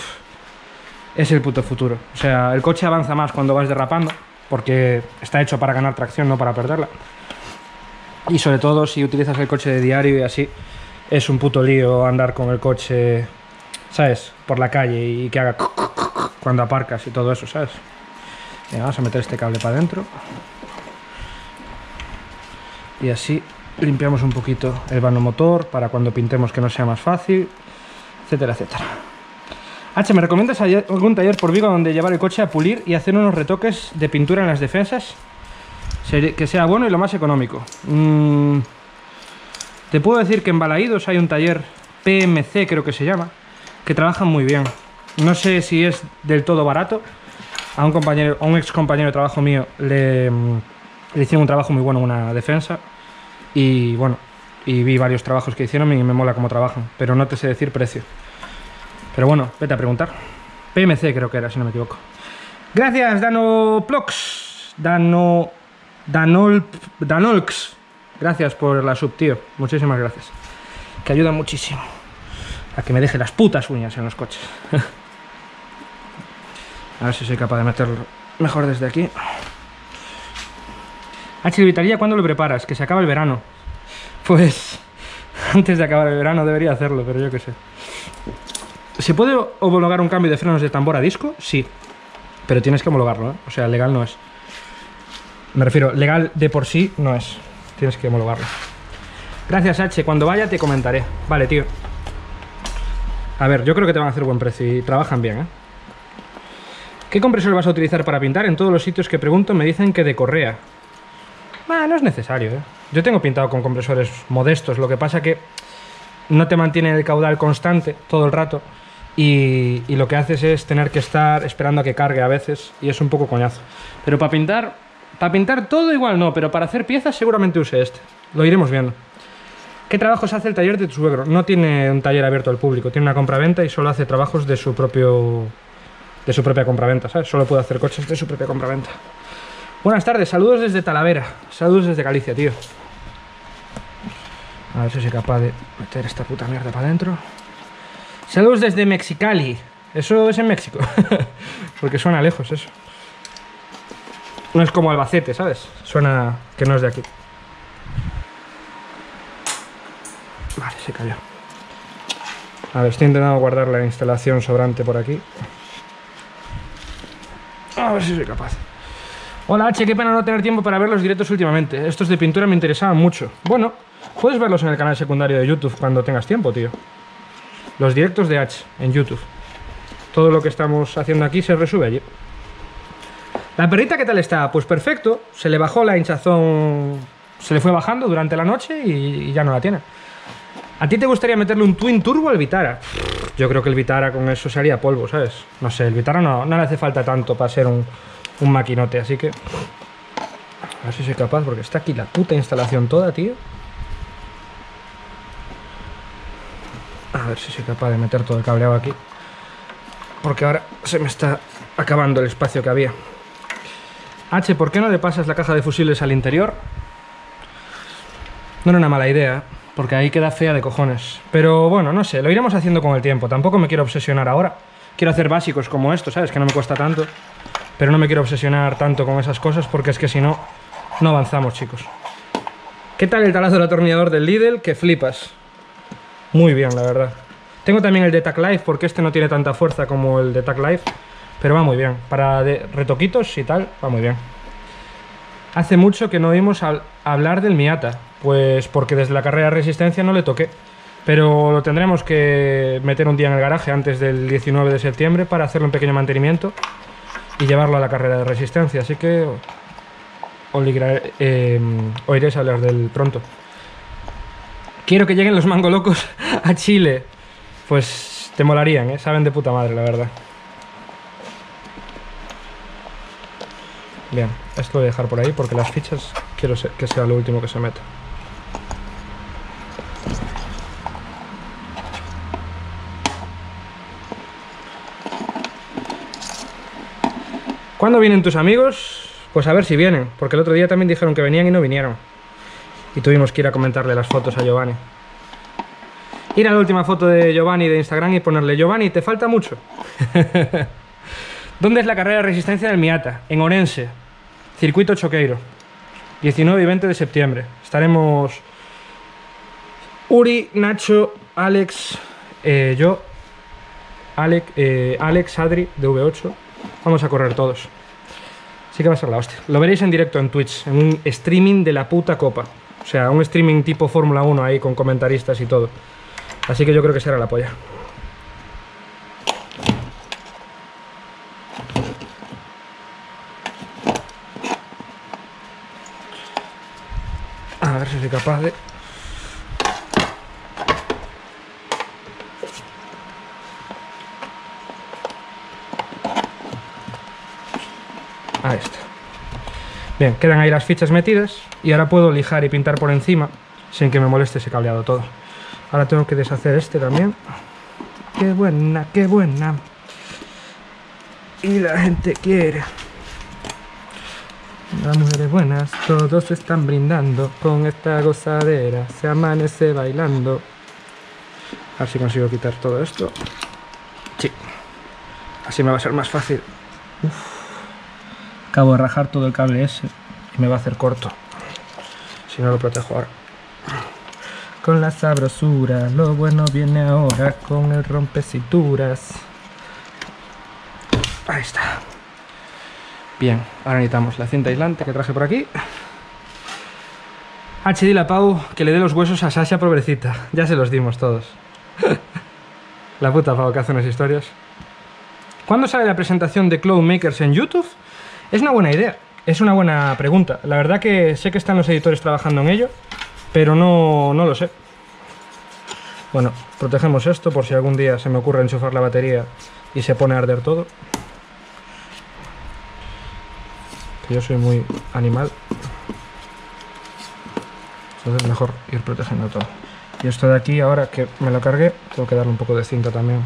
es el puto futuro. O sea, el coche avanza más cuando vas derrapando, porque está hecho para ganar tracción, no para perderla. Y sobre todo si utilizas el coche de diario y así, es un puto lío andar con el coche, ¿sabes? Por la calle y que haga cuando aparcas y todo eso, ¿sabes? Venga, vamos a meter este cable para adentro. Y así limpiamos un poquito el vano motor para cuando pintemos que no sea más fácil, etcétera, etcétera. H, ¿me recomiendas algún taller por Vigo donde llevar el coche a pulir y hacer unos retoques de pintura en las defensas? Que sea bueno y lo más económico. Mm, te puedo decir que en Balaídos hay un taller PMC, creo que se llama, que trabajan muy bien. No sé si es del todo barato. A un compañero, a un ex compañero de trabajo mío le, le hicieron un trabajo muy bueno en una defensa. Y bueno, y vi varios trabajos que hicieron y me mola cómo trabajan, pero no te sé decir precio. Pero bueno, vete a preguntar. PMC creo que era, si no me equivoco. Gracias, Danoplox. Dano... Danol... Danolx. Gracias por la sub, tío. Muchísimas gracias. Que ayuda muchísimo. A que me deje las putas uñas en los coches. a ver si soy capaz de meterlo mejor desde aquí. H, evitaría cuando lo preparas, que se acaba el verano. Pues antes de acabar el verano debería hacerlo, pero yo qué sé. ¿Se puede homologar un cambio de frenos de tambor a disco? Sí. Pero tienes que homologarlo, ¿eh? O sea, legal no es. Me refiero, legal de por sí no es. Tienes que homologarlo. Gracias, H. Cuando vaya te comentaré. Vale, tío. A ver, yo creo que te van a hacer buen precio y trabajan bien, ¿eh? ¿Qué compresor vas a utilizar para pintar? En todos los sitios que pregunto me dicen que de correa. No es necesario, ¿eh? Yo tengo pintado con compresores modestos, lo que pasa que no te mantiene el caudal constante todo el rato y, lo que haces es tener que estar esperando a que cargue a veces y es un poco coñazo. Pero para pintar, para pintar todo igual no, pero para hacer piezas seguramente use este. Lo iremos viendo. ¿Qué trabajos hace el taller de tu suegro? No tiene un taller abierto al público, tiene una compraventa y solo hace trabajos de su propio de su propia compraventa. Solo puede hacer coches de su propia compraventa. Buenas tardes, saludos desde Talavera, saludos desde Galicia, tío. A ver si soy capaz de meter esta puta mierda para adentro. Saludos desde Mexicali. Eso es en México. Porque suena lejos eso. No es como Albacete, ¿sabes? Suena que no es de aquí. Vale, se cayó. A ver, estoy intentando guardar la instalación sobrante por aquí. A ver si soy capaz. Hola H, qué pena no tener tiempo para ver los directos últimamente. Estos de pintura me interesaban mucho. Bueno, puedes verlos en el canal secundario de YouTube cuando tengas tiempo, tío. Los directos de H en YouTube. Todo lo que estamos haciendo aquí se resube allí. La perrita, ¿qué tal está? Pues perfecto. Se le bajó la hinchazón. Se le fue bajando durante la noche y, ya no la tiene. ¿A ti te gustaría meterle un Twin Turbo al Vitara? Yo creo que el Vitara con eso se haría polvo, ¿sabes? No sé, el Vitara no, no le hace falta tanto para ser un, un maquinote, así que... A ver si soy capaz, porque está aquí la puta instalación toda, tío. A ver si soy capaz de meter todo el cableado aquí. Porque ahora se me está acabando el espacio que había. H, ¿por qué no le pasas la caja de fusibles al interior? No era una mala idea, porque ahí queda fea de cojones. Pero bueno, no sé, lo iremos haciendo con el tiempo. Tampoco me quiero obsesionar ahora. Quiero hacer básicos como esto, ¿sabes? Que no me cuesta tanto. Pero no me quiero obsesionar tanto con esas cosas porque es que si no, no avanzamos, chicos. ¿Qué tal el talazo del atornillador del Lidl? Que flipas. Muy bien, la verdad. Tengo también el de Tac Life porque este no tiene tanta fuerza como el de Tac Life. Pero va muy bien. Para retoquitos y tal, va muy bien. Hace mucho que no oímos hablar del Miata. Pues porque desde la carrera de resistencia no le toqué. Pero lo tendremos que meter un día en el garaje antes del 19 de septiembre para hacerle un pequeño mantenimiento y llevarlo a la carrera de resistencia. Así que eh, oiréis hablar del pronto. Quiero que lleguen los mango locos a Chile. Pues te molarían, ¿eh? Saben de puta madre, la verdad. Bien, esto lo voy a dejar por ahí porque las fichas quiero que sea lo último que se meta. ¿Cuándo vienen tus amigos? Pues a ver si vienen, porque el otro día también dijeron que venían y no vinieron. Y tuvimos que ir a comentarle las fotos a Giovanni. Ir a la última foto de Giovanni de Instagram y ponerle Giovanni, te falta mucho. ¿Dónde es la carrera de resistencia del Miata? En Orense, Circuito Choqueiro. 19 y 20 de septiembre. Estaremos Uri, Nacho, Alex, eh, yo, Alex, eh, Alex, Adri, de V8. Vamos a correr todos. Sí que va a ser la hostia. Lo veréis en directo en Twitch, en un streaming de la puta copa. O sea, un streaming tipo Fórmula 1 ahí con comentaristas y todo. Así que yo creo que será la polla. A ver si soy capaz de... Ahí está. Bien, quedan ahí las fichas metidas y ahora puedo lijar y pintar por encima sin que me moleste ese cableado todo. Ahora tengo que deshacer este también. Qué buena, qué buena. Y la gente quiere. Las mujeres buenas, todos están brindando con esta gozadera. Se amanece bailando. A ver si consigo quitar todo esto. Sí. Así me va a ser más fácil. Acabo de rajar todo el cable ese y me va a hacer corto. Si no lo protejo ahora. Con la sabrosura, lo bueno viene ahora con el rompecituras. Ahí está. Bien, ahora necesitamos la cinta aislante que traje por aquí. H, dile a Pau que le dé los huesos a Sasha, pobrecita. Ya se los dimos todos. la puta Pau que hace unas historias. ¿Cuándo sale la presentación de Cloud Makers en YouTube? Es una buena idea, es una buena pregunta. La verdad que sé que están los editores trabajando en ello, pero no, no lo sé. Bueno, protegemos esto por si algún día se me ocurre enchufar la batería y se pone a arder todo. Yo soy muy animal. Entonces mejor ir protegiendo todo. Y esto de aquí, ahora que me lo cargué, tengo que darle un poco de cinta también.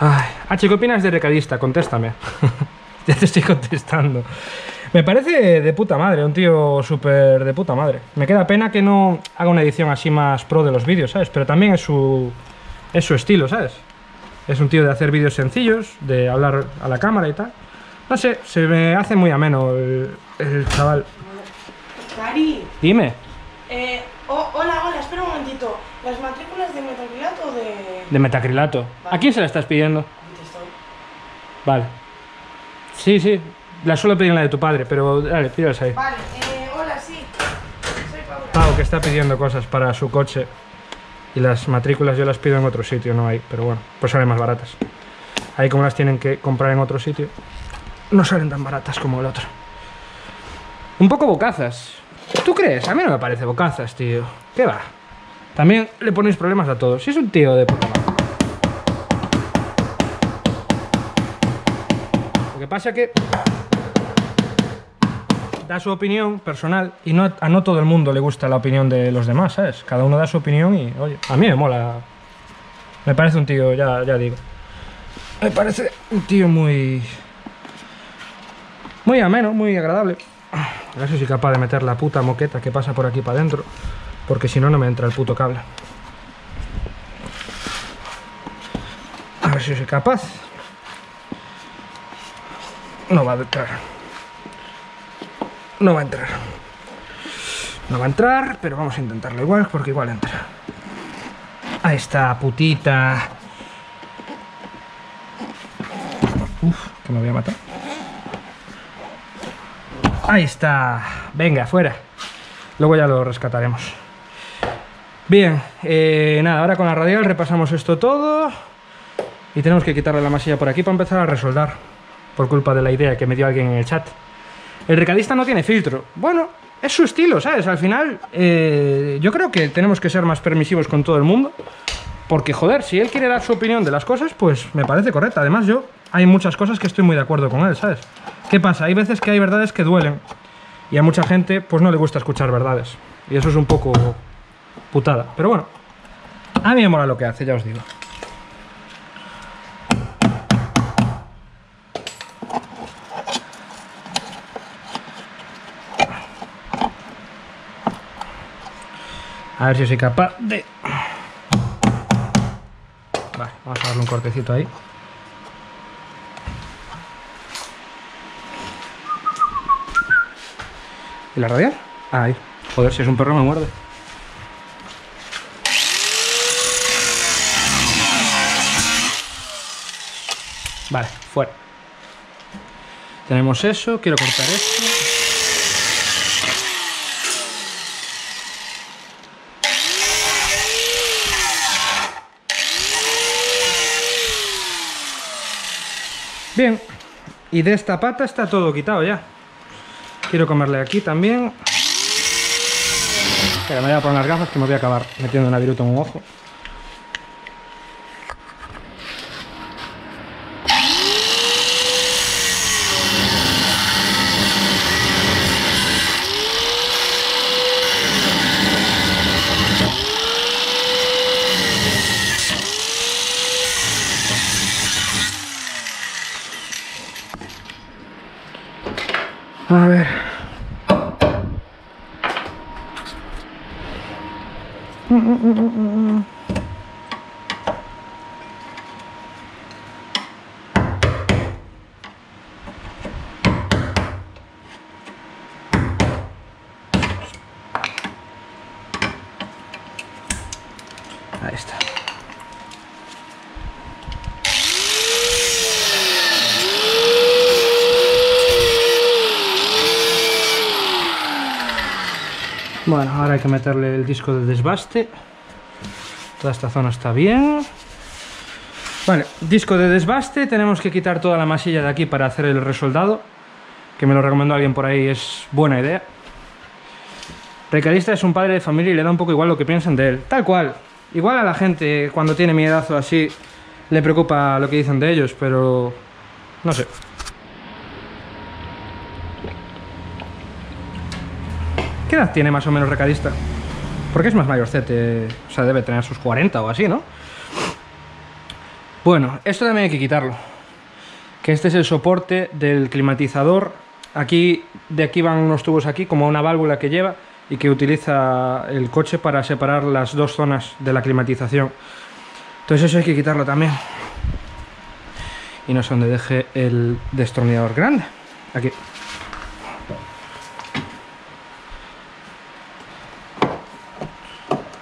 Ay, H, ¿qué opinas de recadista? Contéstame. ya te estoy contestando. Me parece de puta madre, un tío súper de puta madre. Me queda pena que no haga una edición así más pro de los vídeos, ¿sabes? Pero también es su, es su estilo, ¿sabes? Es un tío de hacer vídeos sencillos, de hablar a la cámara y tal. No sé, se me hace muy ameno el, el chaval. Cari, Dime, eh, oh, hola, hola, espera un momentito. ¿Las matrículas de metacrilato o de...? De metacrilato. ¿A quién se la estás pidiendo? Vale. Sí, sí, la suelo pedir en la de tu padre, pero dale, pídelas ahí. Vale, eh, hola, sí. Soy Paula. Pau, que está pidiendo cosas para su coche y las matrículas yo las pido en otro sitio, no hay, pero bueno, pues salen más baratas. Ahí como las tienen que comprar en otro sitio, no salen tan baratas como el otro. Un poco bocazas. ¿Tú crees? A mí no me parece bocazas, tío. ¿Qué va? También le ponéis problemas a todos. Si es un tío de puta madre. Lo que pasa es que da su opinión personal y no, a no todo el mundo le gusta la opinión de los demás, ¿sabes? Cada uno da su opinión y, oye, a mí me mola. Me parece un tío, ya, ya digo. Me parece un tío muy. Muy ameno, muy agradable. A ver si soy capaz de meter la puta moqueta que pasa por aquí para adentro. Porque si no, no me entra el puto cable. A ver si soy capaz. No va a entrar. No va a entrar. No va a entrar, pero vamos a intentarlo igual, porque igual entra. Ahí está, putita. Uf, que me voy a matar. Ahí está. Venga, fuera. Luego ya lo rescataremos. Bien, eh, nada, ahora con la radial repasamos esto todo. Y tenemos que quitarle la masilla por aquí para empezar a resoldar. Por culpa de la idea que me dio alguien en el chat. El recadista no tiene filtro. Bueno, es su estilo, ¿sabes? Al final, eh, yo creo que tenemos que ser más permisivos con todo el mundo. Porque, joder, si él quiere dar su opinión de las cosas, pues me parece correcta. Además, yo hay muchas cosas que estoy muy de acuerdo con él, ¿sabes? ¿Qué pasa? Hay veces que hay verdades que duelen. Y a mucha gente, pues no le gusta escuchar verdades. Y eso es un poco putada. Pero bueno, a mí me mola lo que hace, ya os digo. A ver si soy capaz de... Vale, vamos a darle un cortecito ahí. ¿Y la radial? Ahí. Joder, si es un perro me muerde. Vale, fuera. Tenemos eso, quiero cortar esto. Bien, y de esta pata está todo quitado ya. Quiero comerle aquí también. Espera, me voy a poner las gafas que me voy a acabar metiendo una viruta en un ojo. A ver. Ahí está. Bueno, ahora hay que meterle el disco de desbaste. Toda esta zona está bien. Vale, disco de desbaste. Tenemos que quitar toda la masilla de aquí para hacer el resoldado. Que me lo recomendó alguien por ahí, es buena idea. Recadista es un padre de familia y le da un poco igual lo que piensan de él. Tal cual. Igual a la gente cuando tiene mi edad o así le preocupa lo que dicen de ellos, pero no sé. ¿Qué edad tiene más o menos Recadista? Porque es más mayorcete, o sea, debe tener sus 40 o así, ¿no? Bueno, esto también hay que quitarlo. Que este es el soporte del climatizador. Aquí, de aquí van unos tubos aquí, como una válvula que lleva y que utiliza el coche para separar las dos zonas de la climatización. Entonces eso hay que quitarlo también. Y no sé dónde deje el destornillador grande. Aquí.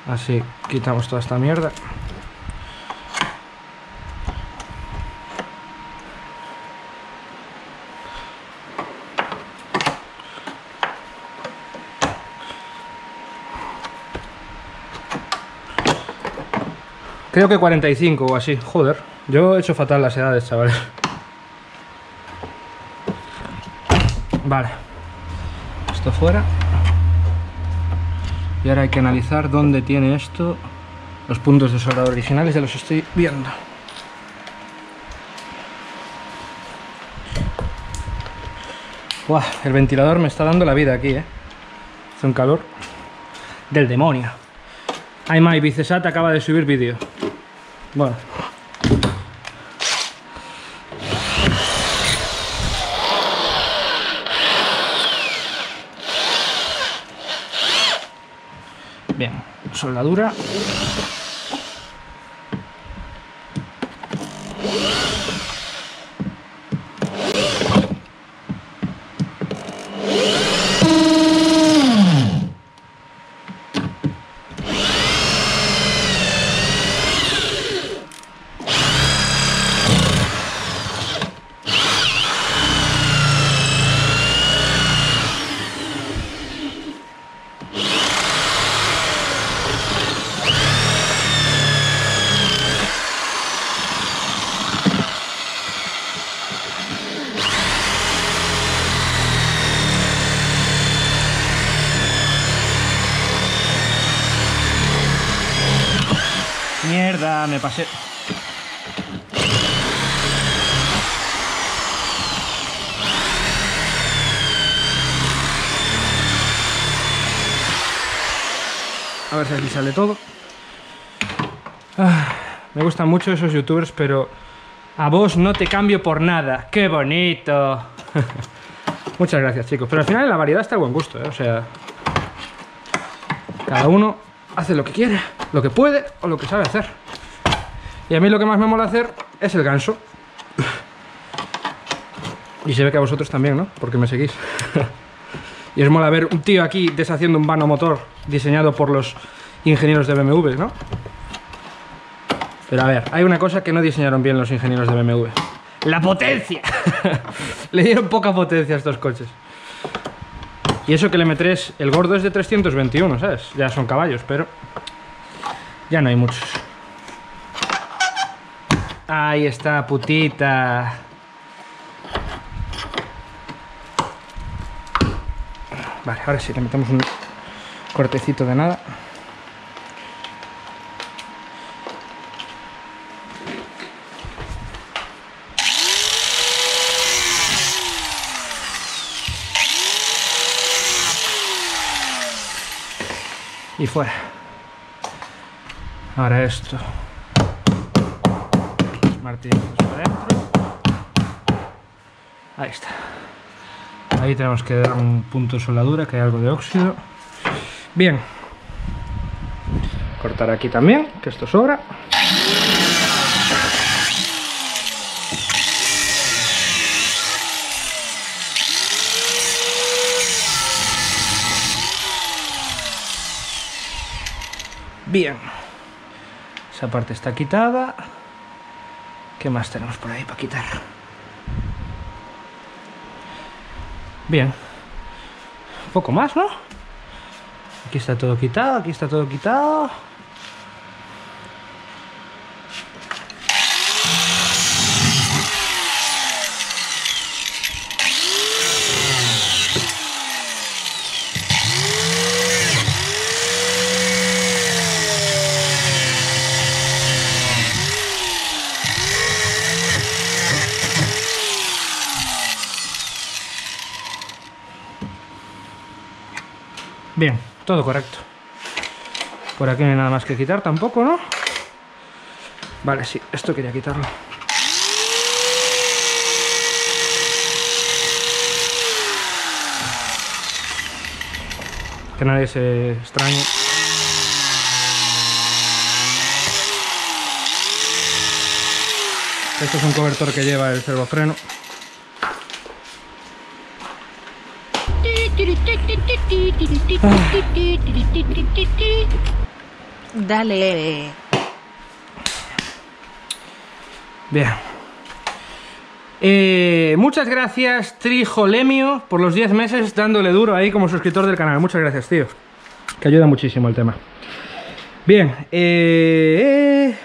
Así quitamos toda esta mierda. Creo que 45 o así. Joder, yo he hecho fatal las edades, chavales. Vale. Esto fuera. Y ahora hay que analizar dónde tiene esto. Los puntos de soldador originales ya los estoy viendo. Buah, el ventilador me está dando la vida aquí, ¿eh? Hace un calor del demonio. Ay, Mai, Vicesat acaba de subir vídeo. Bueno. Bien, soldadura. Mierda, me pasé. A ver si aquí sale todo. Ah, me gustan mucho esos youtubers, pero a vos no te cambio por nada. ¡Qué bonito! Muchas gracias, chicos. Pero al final la variedad está buen gusto, ¿eh? O sea, cada uno hace lo que quiere, lo que puede o lo que sabe hacer. Y a mí lo que más me mola hacer es el ganso. Y se ve que a vosotros también, ¿no? Porque me seguís. y os mola ver un tío aquí deshaciendo un vano motor diseñado por los ingenieros de BMW, ¿no? Pero a ver, hay una cosa que no diseñaron bien los ingenieros de BMW. ¡La potencia! le dieron poca potencia a estos coches. Y eso que el M3, el gordo es de 321, ¿sabes? Ya son caballos, pero ya no hay muchos. Ahí está, putita. Vale, ahora sí, le metemos un cortecito de nada. Ahora esto. Martillos para adentro. Ahí está. Ahí tenemos que dar un punto de soldadura, que hay algo de óxido. Bien. Cortar aquí también, que esto sobra. Bien. Esa parte está quitada. ¿Qué más tenemos por ahí para quitar? Bien. Un poco más, ¿no? Aquí está todo quitado, aquí está todo quitado. Bien, todo correcto. Por aquí no hay nada más que quitar tampoco, ¿no? Vale, sí, esto quería quitarlo. Que nadie se extrañe. Esto es un cobertor que lleva el servofreno. Dale. Bien. Eh, muchas gracias, Trijolemio, por los 10 meses dándole duro ahí como suscriptor del canal. Muchas gracias, tío. Que ayuda muchísimo el tema. Bien. eh,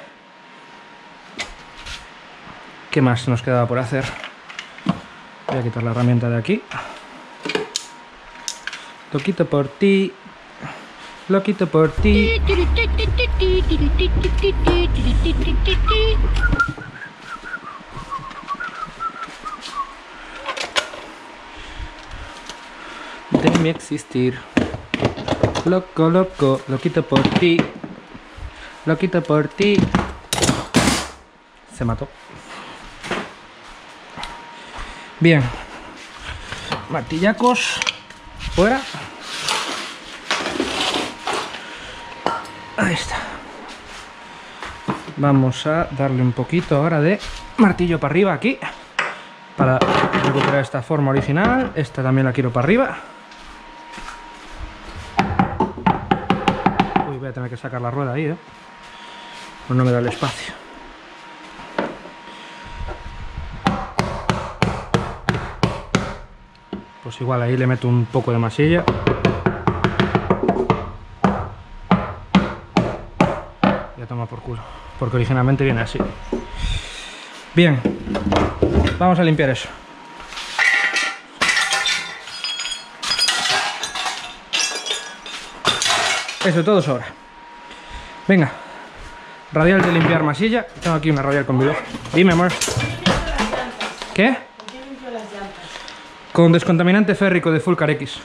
¿Qué más nos quedaba por hacer? Voy a quitar la herramienta de aquí. Lo quito por ti. Lo quito por ti. de mi existir. Loco, loco, lo quito por ti. Lo quito por ti. Se mató. Bien. Martillacos. Fuera. Ahí está. Vamos a darle un poquito ahora de martillo para arriba aquí. Para recuperar esta forma original. Esta también la quiero para arriba. Uy, voy a tener que sacar la rueda ahí, ¿eh? Pues no me da el espacio. Pues igual ahí le meto un poco de masilla. Ya toma por culo. Porque originalmente viene así. Bien. Vamos a limpiar eso. Eso todo sobra. Venga. Radial de limpiar masilla. Tengo aquí una radial con bilog. Dime, amor. ¿Qué? Con descontaminante férrico de Fulcar X.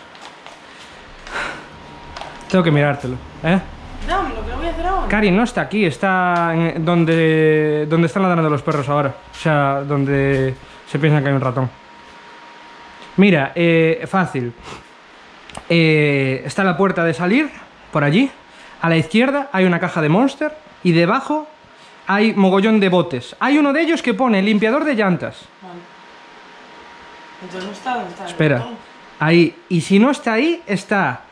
Tengo que mirártelo, ¿eh? Dame, lo que voy a hacer ahora. Cari no está aquí, está en- donde, donde están ladrando los perros ahora. O sea, donde se piensan que hay un ratón. Mira, eh, fácil. Eh, está la puerta de salir, por allí. A la izquierda hay una caja de Monster y debajo hay mogollón de botes. Hay uno de ellos que pone limpiador de llantas. Vale. Entonces no está, ¿dónde está? Espera, ahí. Y si no está ahí, está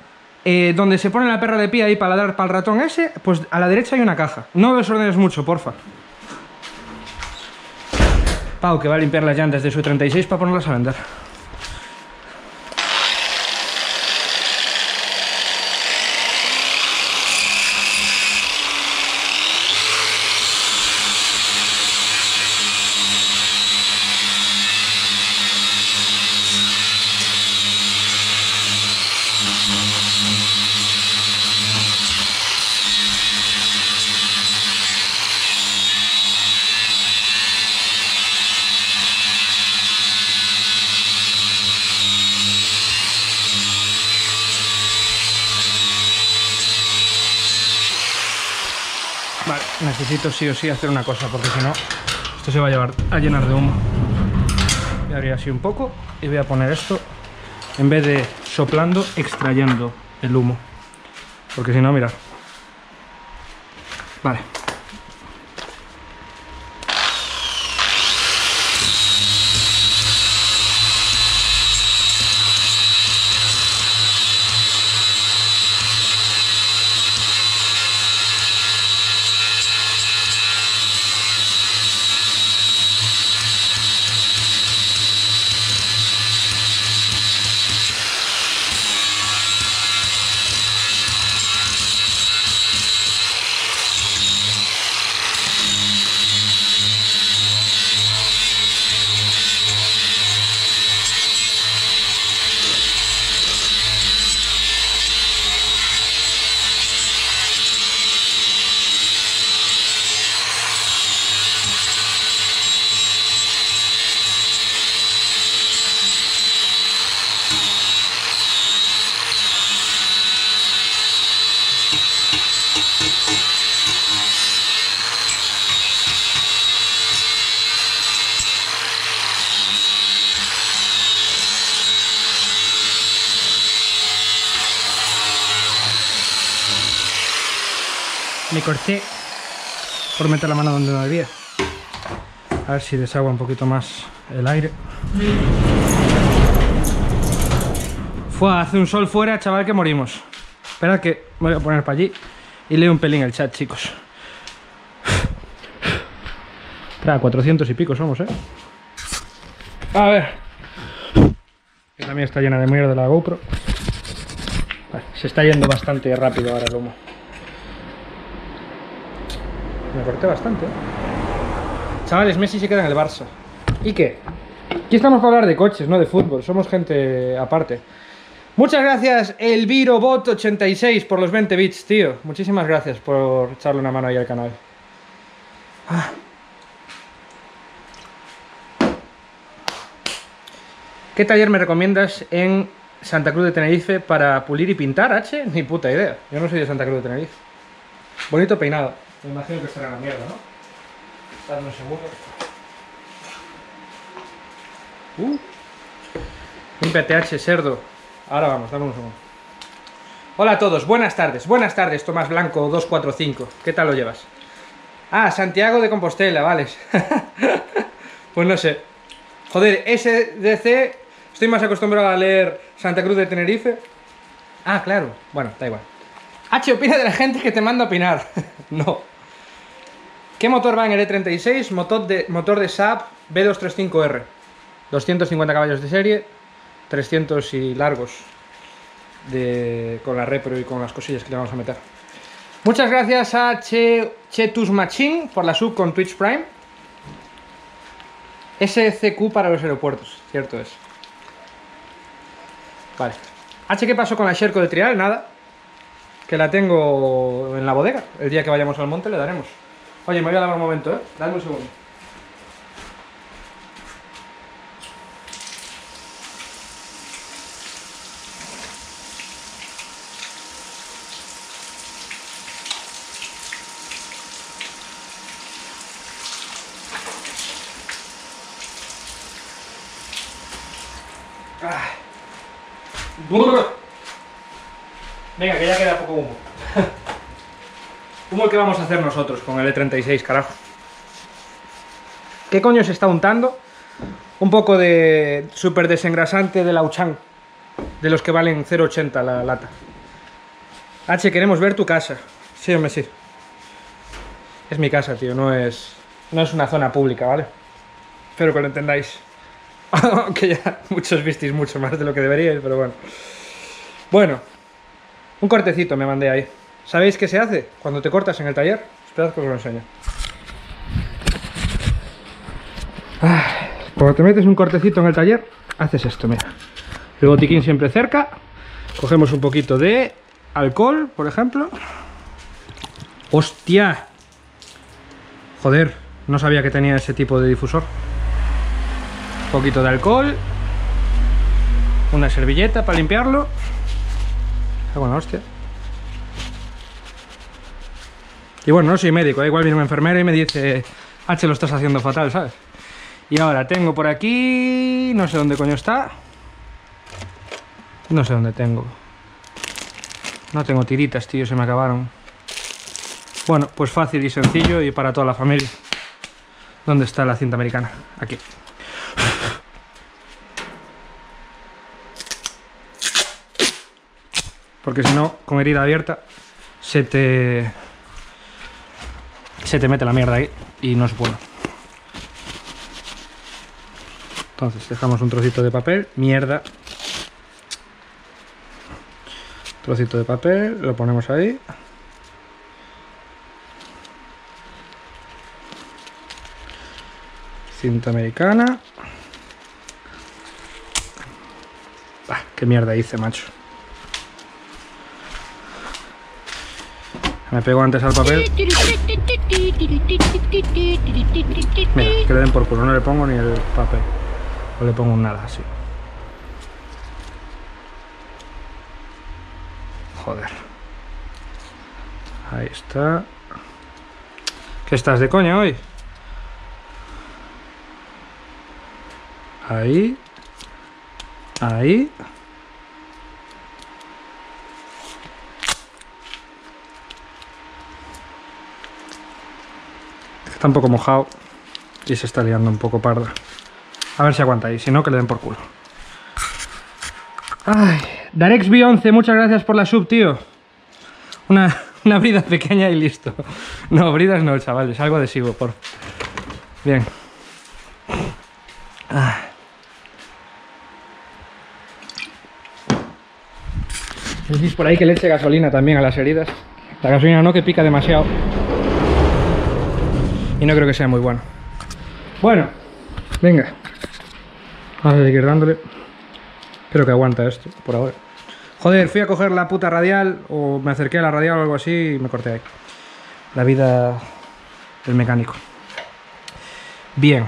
eh, donde se pone la perra de pie ahí para ladrar para el ratón ese, pues a la derecha hay una caja. No desordenes mucho, porfa. Pau, que va a limpiar las llantas de su 36 para ponerlas a vender. Vale, sí o sí hacer una cosa, porque si no, esto se va a, llevar, a llenar de humo. Voy a abrir así un poco y voy a poner esto, en vez de soplando, extrayendo el humo. Porque si no, mirad. Vale. Corté por meter la mano donde no debía. A ver si desagua un poquito más el aire. Fue hace un sol fuera, chaval, que morimos. Espera que me voy a poner para allí y leo un pelín el chat, chicos. Espera, 400 y pico somos, ¿eh? A ver. Que también está llena de mierda la GoPro. Se está yendo bastante rápido ahora el humo. Me corté bastante. Chavales, Messi se queda en el Barça. ¿Y qué? Aquí estamos para hablar de coches, no de fútbol. Somos gente aparte. Muchas gracias, ElviroBot86, por los 20 bits, tío. Muchísimas gracias por echarle una mano ahí al canal. Ah. ¿Qué taller me recomiendas en Santa Cruz de Tenerife para pulir y pintar, H? Ni puta idea. Yo no soy de Santa Cruz de Tenerife. Bonito peinado. Me imagino que estará en la mierda, ¿no? Dame un segundo. Uh. Límpiate, cerdo. Ahora vamos, dame un segundo. Hola a todos, buenas tardes. Buenas tardes, Tomás Blanco 245. ¿Qué tal lo llevas? Ah, Santiago de Compostela, vale. pues no sé. Joder, SDC, estoy más acostumbrado a leer Santa Cruz de Tenerife. Ah, claro. Bueno, da igual. H, opina de la gente que te manda a opinar. no. ¿Qué motor va en el E36? Motor de, motor de Saab B235R. 250 caballos de serie, 300 y largos con la repro y con las cosillas que le vamos a meter. Muchas gracias a che, Chetus Machine por la sub con Twitch Prime. SCQ para los aeropuertos, cierto es. Vale. H, ¿qué pasó con la Sherco de Trial? Nada. Que la tengo en la bodega. El día que vayamos al monte le daremos. Oye, me voy a lavar un momento, ¿eh? Dame un segundo. Ah. Venga, que ya queda poco humo. humo el que vamos a hacer nosotros con el E36, carajo. ¿Qué coño se está untando? Un poco de súper desengrasante de Lauchán, de los que valen 0,80 la lata. H, queremos ver tu casa. Sí, hombre, sí. Es mi casa, tío, no es, no es una zona pública, ¿vale? Espero que lo entendáis. Aunque ya muchos visteis mucho más de lo que deberíais, pero bueno. Bueno, un cortecito me mandé ahí. ¿Sabéis qué se hace cuando te cortas en el taller? Esperad que os lo enseño. Cuando te metes un cortecito en el taller, haces esto, mira. El botiquín siempre cerca. Cogemos un poquito de alcohol, por ejemplo. ¡Hostia! Joder, no sabía que tenía ese tipo de difusor. Un poquito de alcohol. Una servilleta para limpiarlo. Ah, bueno, hostia. Y bueno, no soy médico, igual viene una enfermera y me dice, H, lo estás haciendo fatal, ¿sabes? Y ahora tengo por aquí, no sé dónde coño está. No sé dónde tengo. No tengo tiritas, tío, se me acabaron. Bueno, pues fácil y sencillo y para toda la familia. ¿Dónde está la cinta americana? Aquí. Porque si no, con herida abierta, se te... Se te mete la mierda ahí y no es bueno. Entonces dejamos un trocito de papel, mierda. Trocito de papel, lo ponemos ahí. Cinta americana. Ah, qué mierda hice, macho. Me pego antes al papel. Mira, que le den por culo, no le pongo ni el papel. O le pongo un nada, así. Joder. Ahí está. ¿Qué estás de coña hoy? Ahí. Ahí. Está un poco mojado y se está liando un poco parda. A ver si aguanta ahí, si no que le den por culo. Ay, Darex B11, muchas gracias por la sub, tío. Una, una brida pequeña y listo. No, bridas no, chavales, algo adhesivo, por. Bien. Ah. Por ahí que le eche gasolina también a las heridas. La gasolina no, que pica demasiado. Y no creo que sea muy bueno. Bueno, venga. Vamos a seguir dándole. Espero que aguanta esto por ahora. Joder, fui a coger la puta radial o me acerqué a la radial o algo así y me corté ahí. La vida del mecánico. Bien.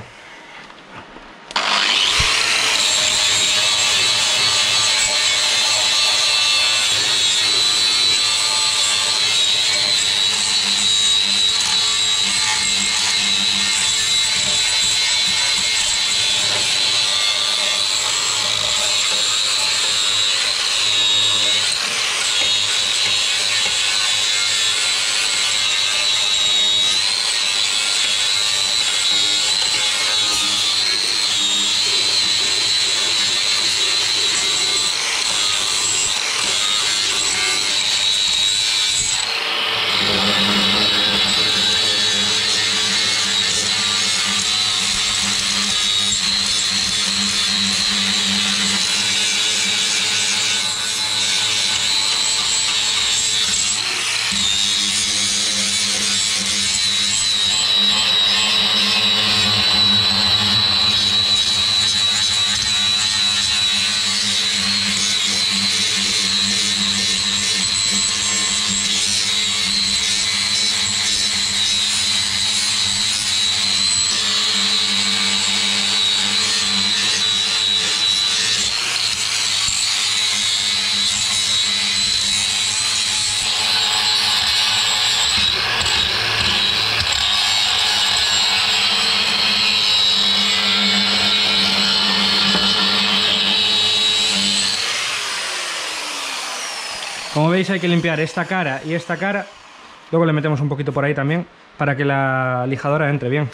Como veis hay que limpiar esta cara y esta cara. Luego le metemos un poquito por ahí también para que la lijadora entre bien.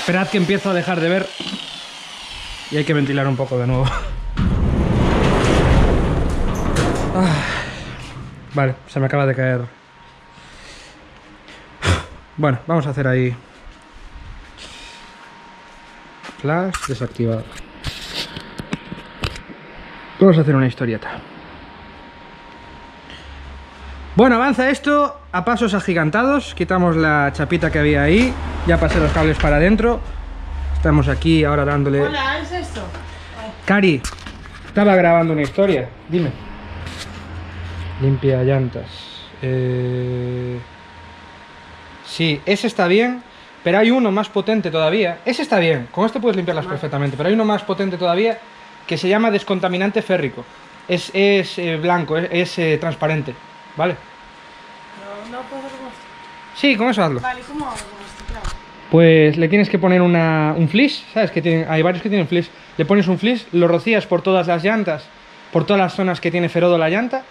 Esperad que empiezo a dejar de ver. Y hay que ventilar un poco de nuevo. Ah, Vale, se me acaba de caer. Bueno, vamos a hacer ahí. Flash desactivado. Vamos a hacer una historieta. Bueno, avanza esto a pasos agigantados. Quitamos la chapita que había ahí. Ya pasé los cables para adentro. Estamos aquí ahora dándole... Hola, ¿es esto? Cari, estaba grabando una historia. Dime. Limpia llantas. Eh... Sí, ese está bien, pero hay uno más potente todavía. Ese está bien, con este puedes limpiarlas perfectamente, pero hay uno más potente todavía que se llama descontaminante férrico. Es, es, eh, blanco, es, es, eh, transparente, ¿vale? No, no puedo hacer. Sí, con eso hazlo. Vale, ¿cómo hago. Pues le tienes que poner una, un flis, ¿sabes? Que tienen, hay varios que tienen flis. Le pones un flis, lo rocías por todas las llantas, por todas las zonas que tiene ferodo la llanta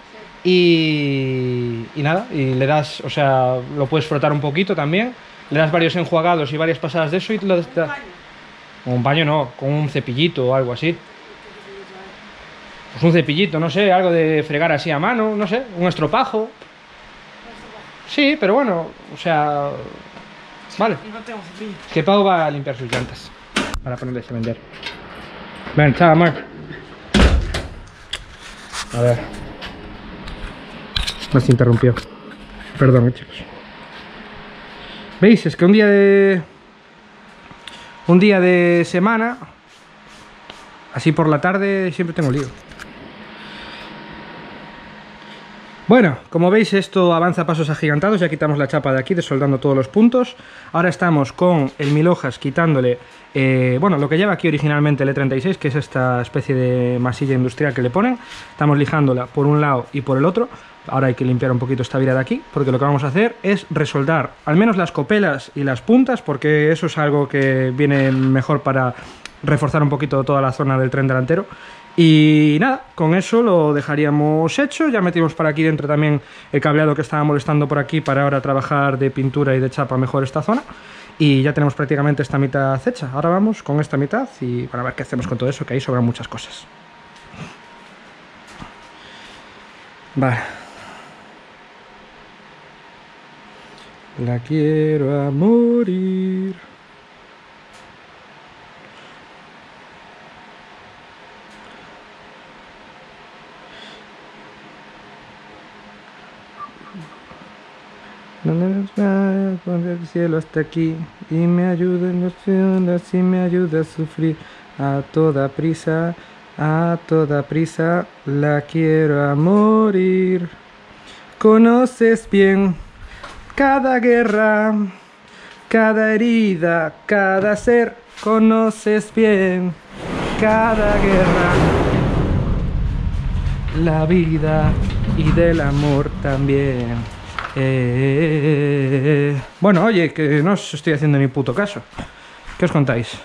y, y nada, y le das, o sea, lo puedes frotar un poquito también, le das varios enjuagados y varias pasadas de eso y lo das... Con un paño no, con un cepillito o algo así. Pues un cepillito, no sé, algo de fregar así a mano, no sé, un estropajo. Sí, pero bueno, o sea... Vale. No tengo. Que Pau va a limpiar sus llantas para ponerles a vender. Ven, chao, Mark. A ver. Nos interrumpió. Perdón, chicos. ¿Veis? Es que un día de. Un día de semana. Así por la tarde siempre tengo lío. Bueno, como veis esto avanza a pasos agigantados, ya quitamos la chapa de aquí, desoldando todos los puntos. Ahora estamos con el mil hojas quitándole, eh, bueno, lo que lleva aquí originalmente el E36, que es esta especie de masilla industrial que le ponen. Estamos lijándola por un lado y por el otro. Ahora hay que limpiar un poquito esta vira de aquí, porque lo que vamos a hacer es resoldar al menos las copelas y las puntas, porque eso es algo que viene mejor para reforzar un poquito toda la zona del tren delantero. Y nada, con eso lo dejaríamos hecho. Ya metimos para aquí dentro también el cableado que estaba molestando por aquí para ahora trabajar de pintura y de chapa mejor esta zona. Y ya tenemos prácticamente esta mitad hecha. Ahora vamos con esta mitad y para ver qué hacemos con todo eso, que ahí sobran muchas cosas. Vale. La quiero morir. Con el cielo hasta aquí y me ayuda en las y me ayuda a sufrir a toda prisa, a toda prisa la quiero a morir. Conoces bien cada guerra, cada herida, cada ser, conoces bien cada guerra, la vida y del amor también. Eh, Bueno, oye, que no os estoy haciendo ni puto caso. ¿Qué os contáis?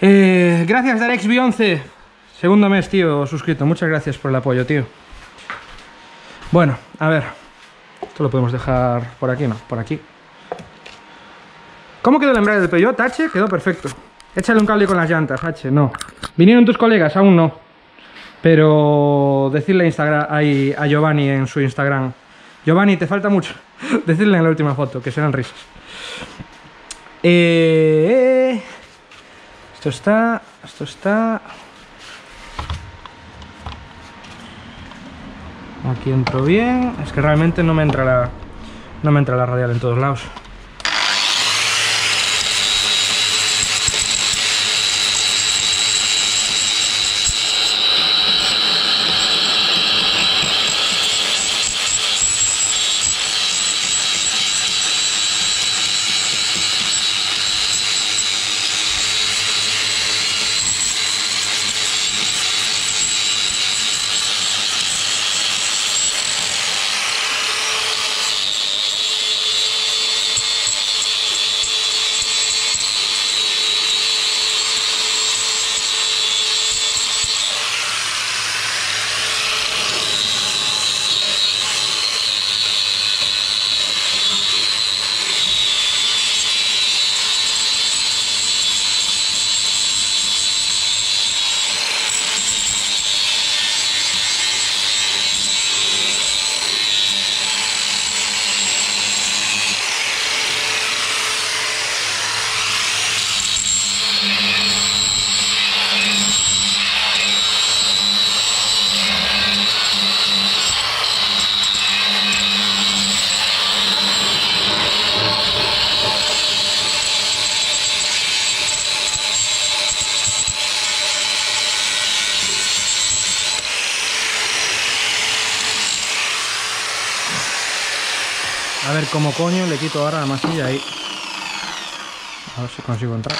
Eh, gracias, DarekXB11. Segundo mes, tío, suscrito. Muchas gracias por el apoyo, tío. Bueno, a ver. Esto lo podemos dejar por aquí, ¿no? Por aquí. ¿Cómo quedó el embrague del Peugeot? H, quedó perfecto. Échale un cable con las llantas, H, no. ¿Vinieron tus colegas? Aún no. Pero decirle a, a Giovanni en su Instagram. Giovanni, te falta mucho. Decirle en la última foto, que serán risas. Eh, esto está. Esto está. Aquí entro bien. Es que realmente no me entra. No me entra la radial en todos lados. Coño le quito ahora la masilla ahí. A ver si consigo entrar.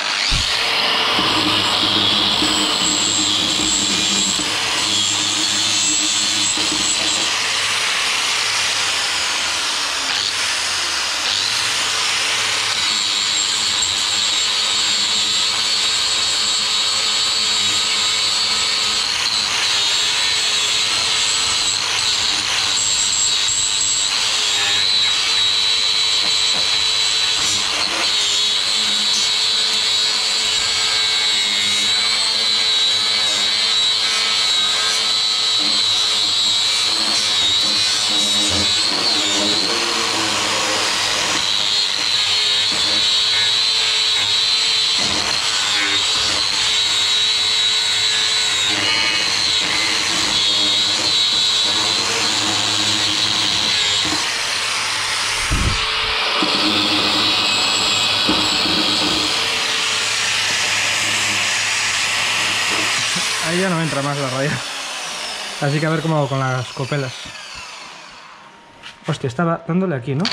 ya no entra más la raya. Así que a ver cómo hago con las copelas. Hostia, estaba dándole aquí, ¿no?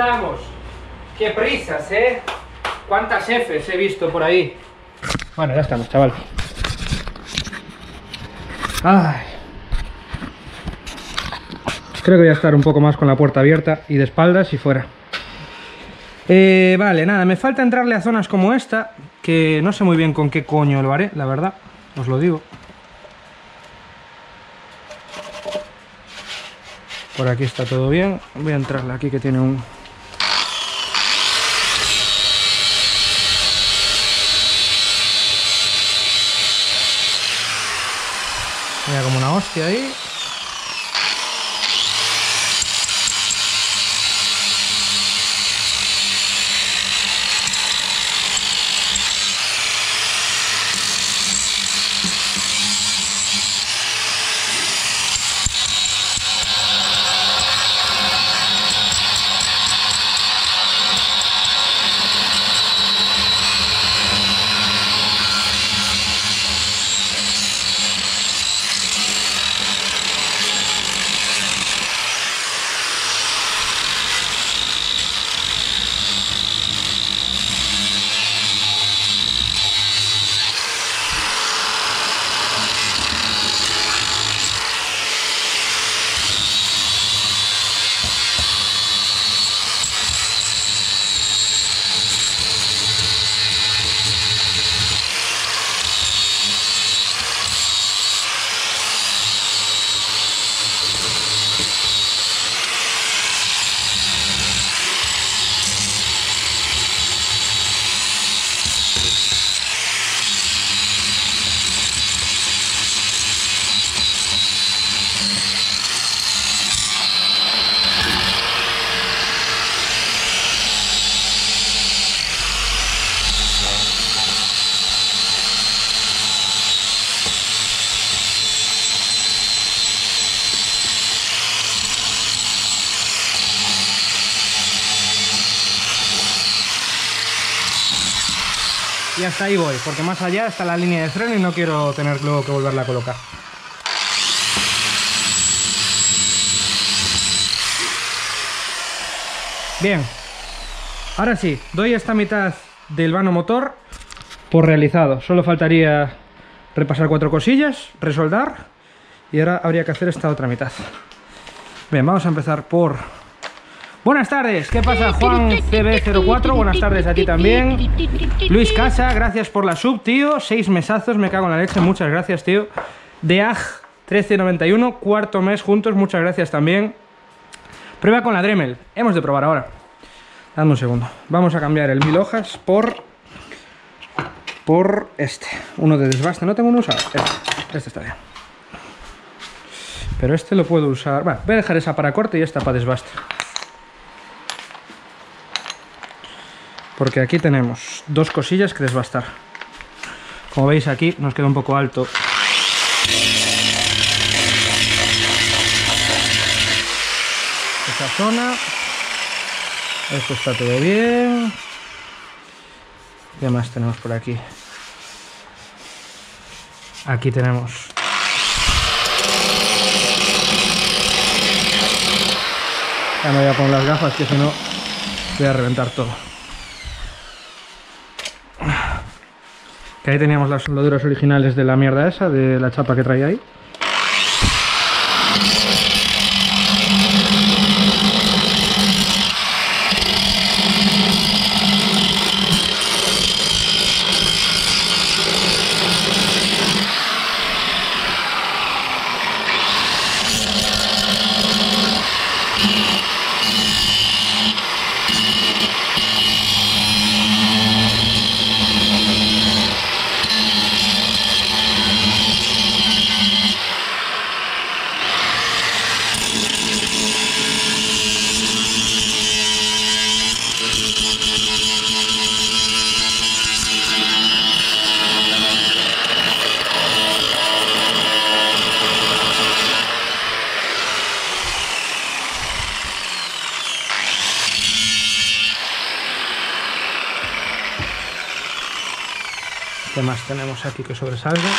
Estamos. Qué prisas, ¿eh? ¿Cuántas Fs he visto por ahí? Bueno, ya estamos, chaval. Creo que voy a estar un poco más con la puerta abierta y de espaldas y fuera. Eh, vale, nada, me falta entrarle a zonas como esta, que no sé muy bien con qué coño lo haré, la verdad, os lo digo. Por aquí está todo bien. Voy a entrarle aquí que tiene un... Mira como ahí voy, porque más allá está la línea de freno y no quiero tener luego que volverla a colocar. Bien, ahora sí, doy esta mitad del vano motor por realizado. Solo faltaría repasar cuatro cosillas, resoldar y ahora habría que hacer esta otra mitad. Bien, vamos a empezar por... Buenas tardes, ¿qué pasa Juan CB04? Buenas tardes a ti también. Luis Casa, gracias por la sub, tío. Seis mesazos, me cago en la leche, muchas gracias, tío. Deaj 1391, cuarto mes juntos, muchas gracias también. Prueba con la Dremel, hemos de probar ahora. Dame un segundo. Vamos a cambiar el mil hojas por por este, uno de desbaste. No tengo uno usado. Este, este está bien. Pero este lo puedo usar. Bueno, voy a dejar esa para corte y esta para desbaste. Porque aquí tenemos dos cosillas que desbastar. Como veis aquí nos queda un poco alto. Esa zona. Esto está todo bien. ¿Qué más tenemos por aquí? Aquí tenemos. Ya me voy a poner las gafas que si no voy a reventar todo. Que ahí teníamos las soldaduras originales de la mierda esa, de la chapa que traía ahí. Aquí que sobresalga?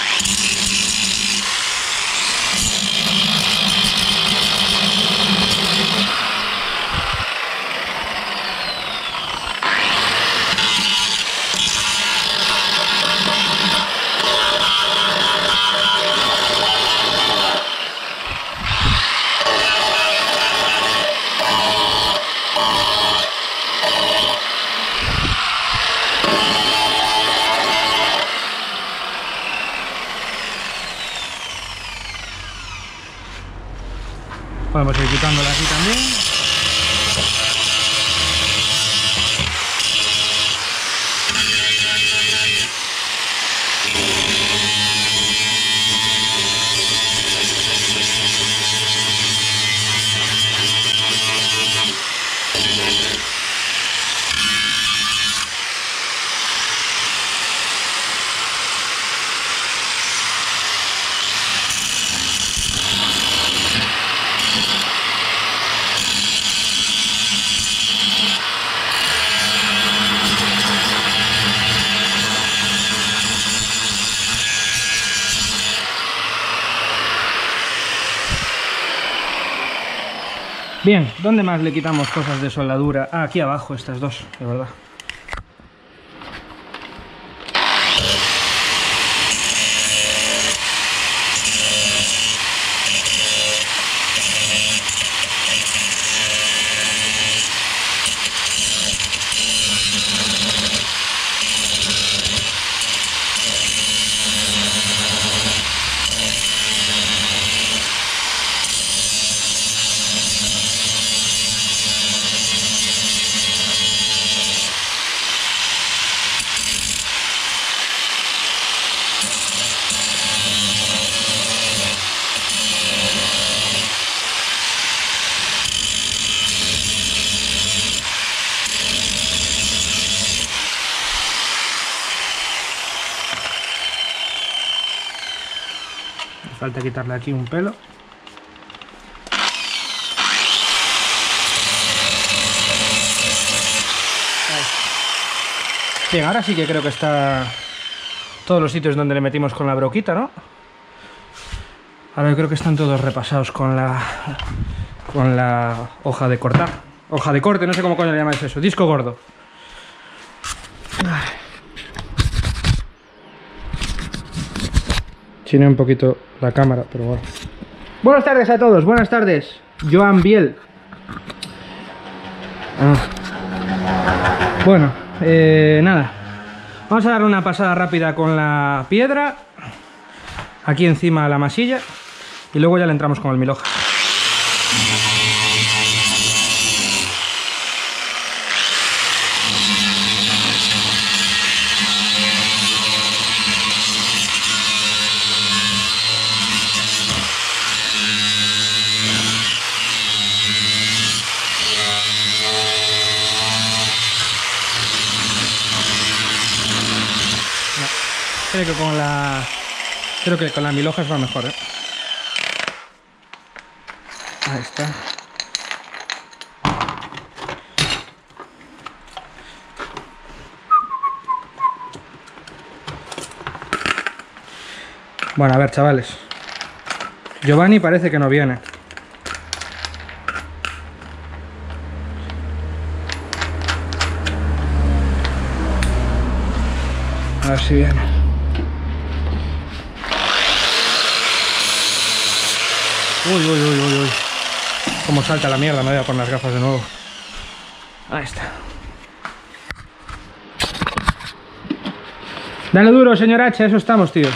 Bien, ¿dónde más le quitamos cosas de soldadura? Ah, aquí abajo, estas dos, de verdad. Falta quitarle aquí un pelo. Bien, ahora sí que creo que está todos los sitios donde le metimos con la broquita, ¿no? Ahora yo creo que están todos repasados con la con la hoja de cortar. Hoja de corte, no sé cómo coño le llamáis eso. Disco gordo. Un poquito la cámara, pero bueno. Buenas tardes a todos, buenas tardes. Joan Biel. Ah. Bueno, eh, nada. Vamos a dar una pasada rápida con la piedra. Aquí encima la masilla. Y luego ya le entramos con el mil con la. Creo que con la mil hojas va mejor, ¿eh? Ahí está. Bueno, a ver, chavales. Giovanni parece que no viene. A ver si viene. Uy, uy, uy, uy, uy. Cómo salta la mierda, me voy a poner las gafas de nuevo. Ahí está. Dale duro, señor H, eso estamos, tío.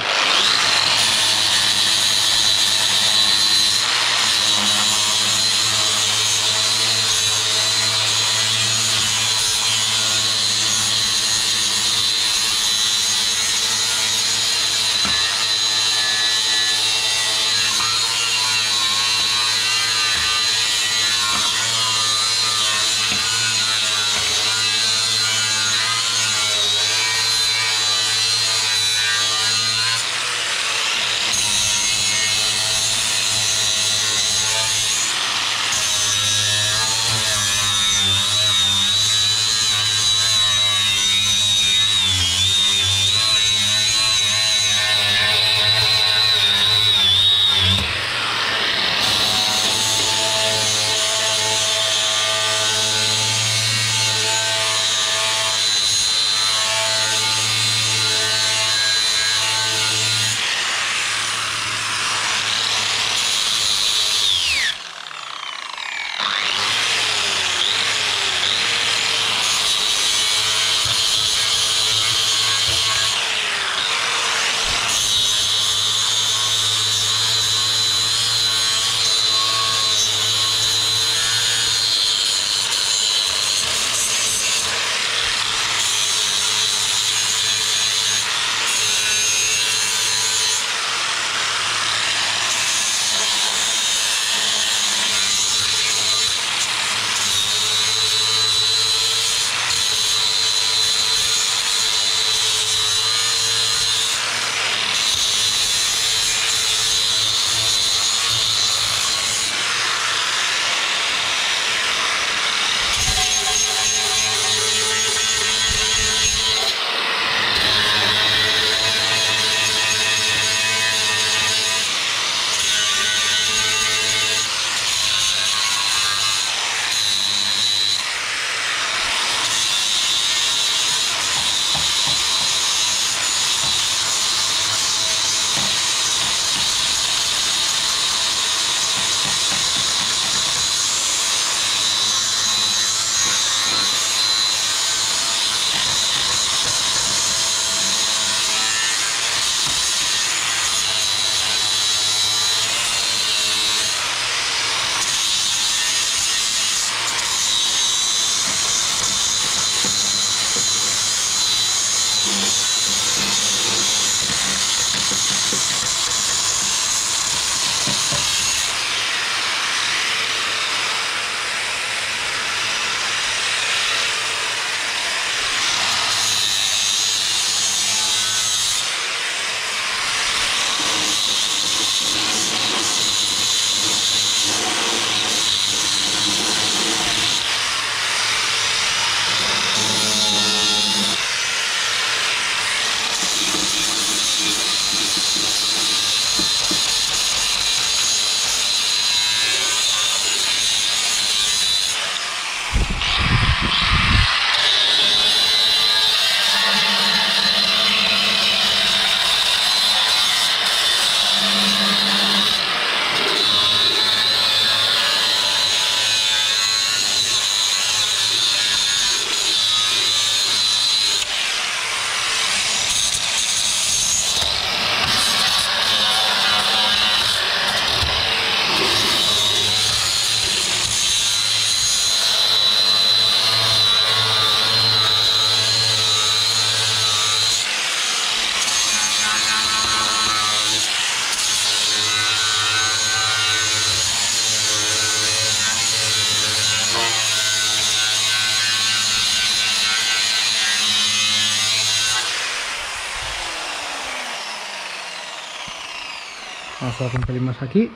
Dar un pelín más aquí.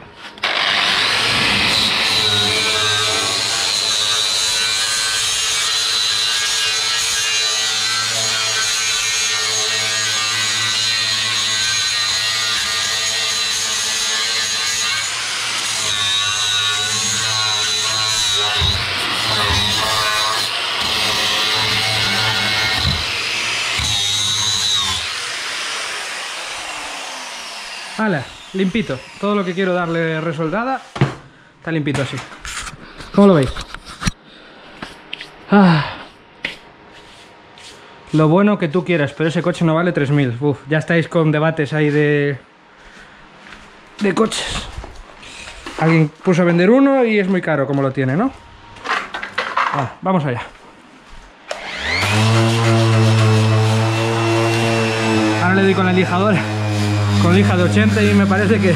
Hala, limpito. Todo lo que quiero darle resoldada está limpito así. ¿Cómo lo veis? Ah. Lo bueno que tú quieras, pero ese coche no vale 3.000. Uf, ya estáis con debates ahí de... de coches. Alguien puso a vender uno y es muy caro como lo tiene, ¿no? Ah, vamos allá. Ahora le doy con la lijadora con lija de 80 y me parece que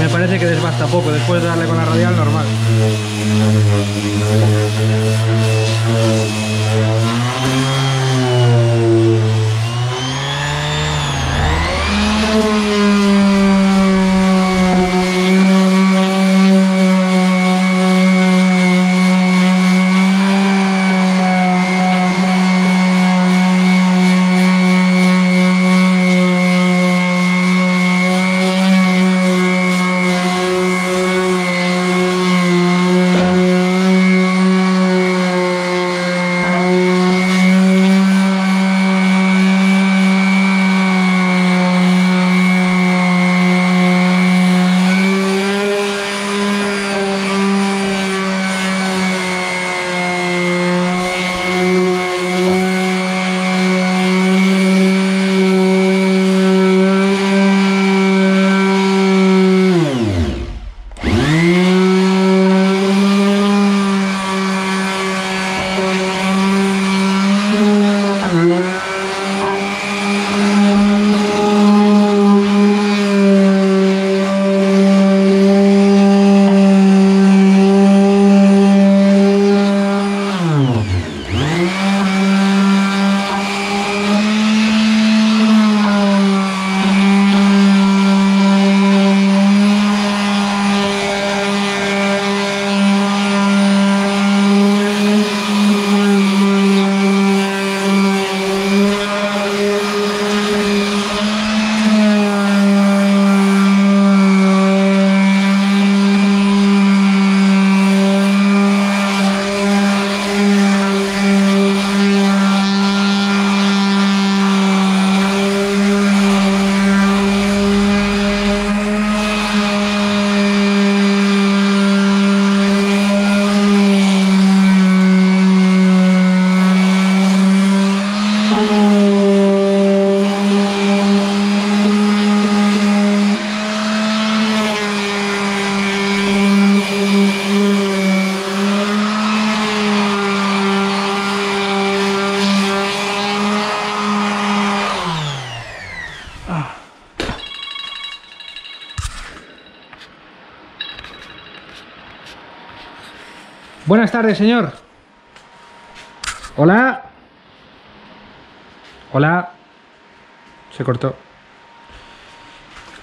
me parece que desbasta poco después de darle con la radial normal Señor. Hola. Hola. Se cortó.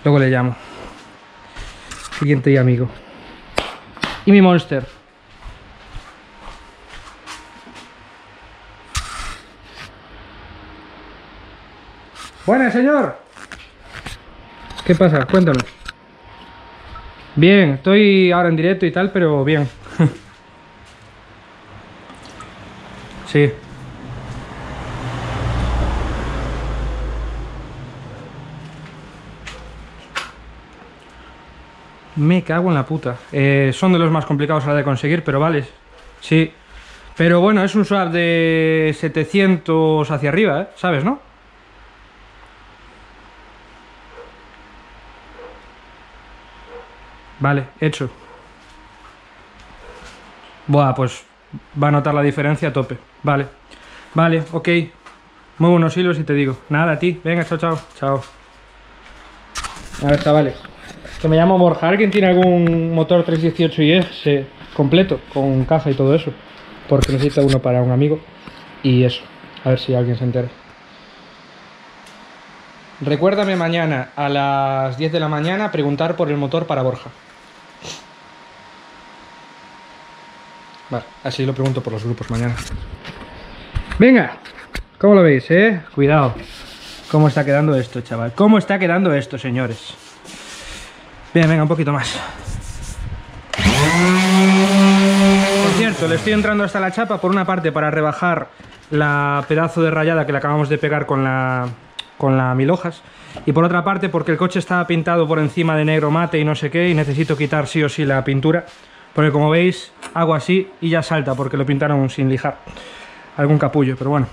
Luego le llamo. Siguiente amigo. Y mi monster. Buenas, señor. ¿Qué pasa? Cuéntame. Bien, estoy ahora en directo y tal, pero bien. sí. Me cago en la puta. Eh, son de los más complicados a la de conseguir, pero vale. Sí. Pero bueno, es un swap de 700 hacia arriba, ¿eh? ¿Sabes, no? Vale, hecho. Buah, pues va a notar la diferencia a tope. Vale. Vale, ok. Muevo unos hilos y te digo. Nada, a ti. Venga, chao, chao. Chao. A ver, chavales. Que me llamo Borja. ¿Alguien tiene algún motor 318 IS completo? Con caja y todo eso. Porque necesita uno para un amigo. Y eso. A ver si alguien se entera. recuérdame mañana a las 10 de la mañana preguntar por el motor para Borja. Vale, así lo pregunto por los grupos mañana. Venga, ¿cómo lo veis, eh? Cuidado. ¿Cómo está quedando esto, chaval? ¿Cómo está quedando esto, señores? Bien, venga, un poquito más. Por cierto, le estoy entrando hasta la chapa por una parte para rebajar la pedazo de rayada que le acabamos de pegar con la, con la mil hojas y por otra parte porque el coche estaba pintado por encima de negro mate y no sé qué y necesito quitar sí o sí la pintura porque como veis hago así y ya salta porque lo pintaron sin lijar algún capullo, pero bueno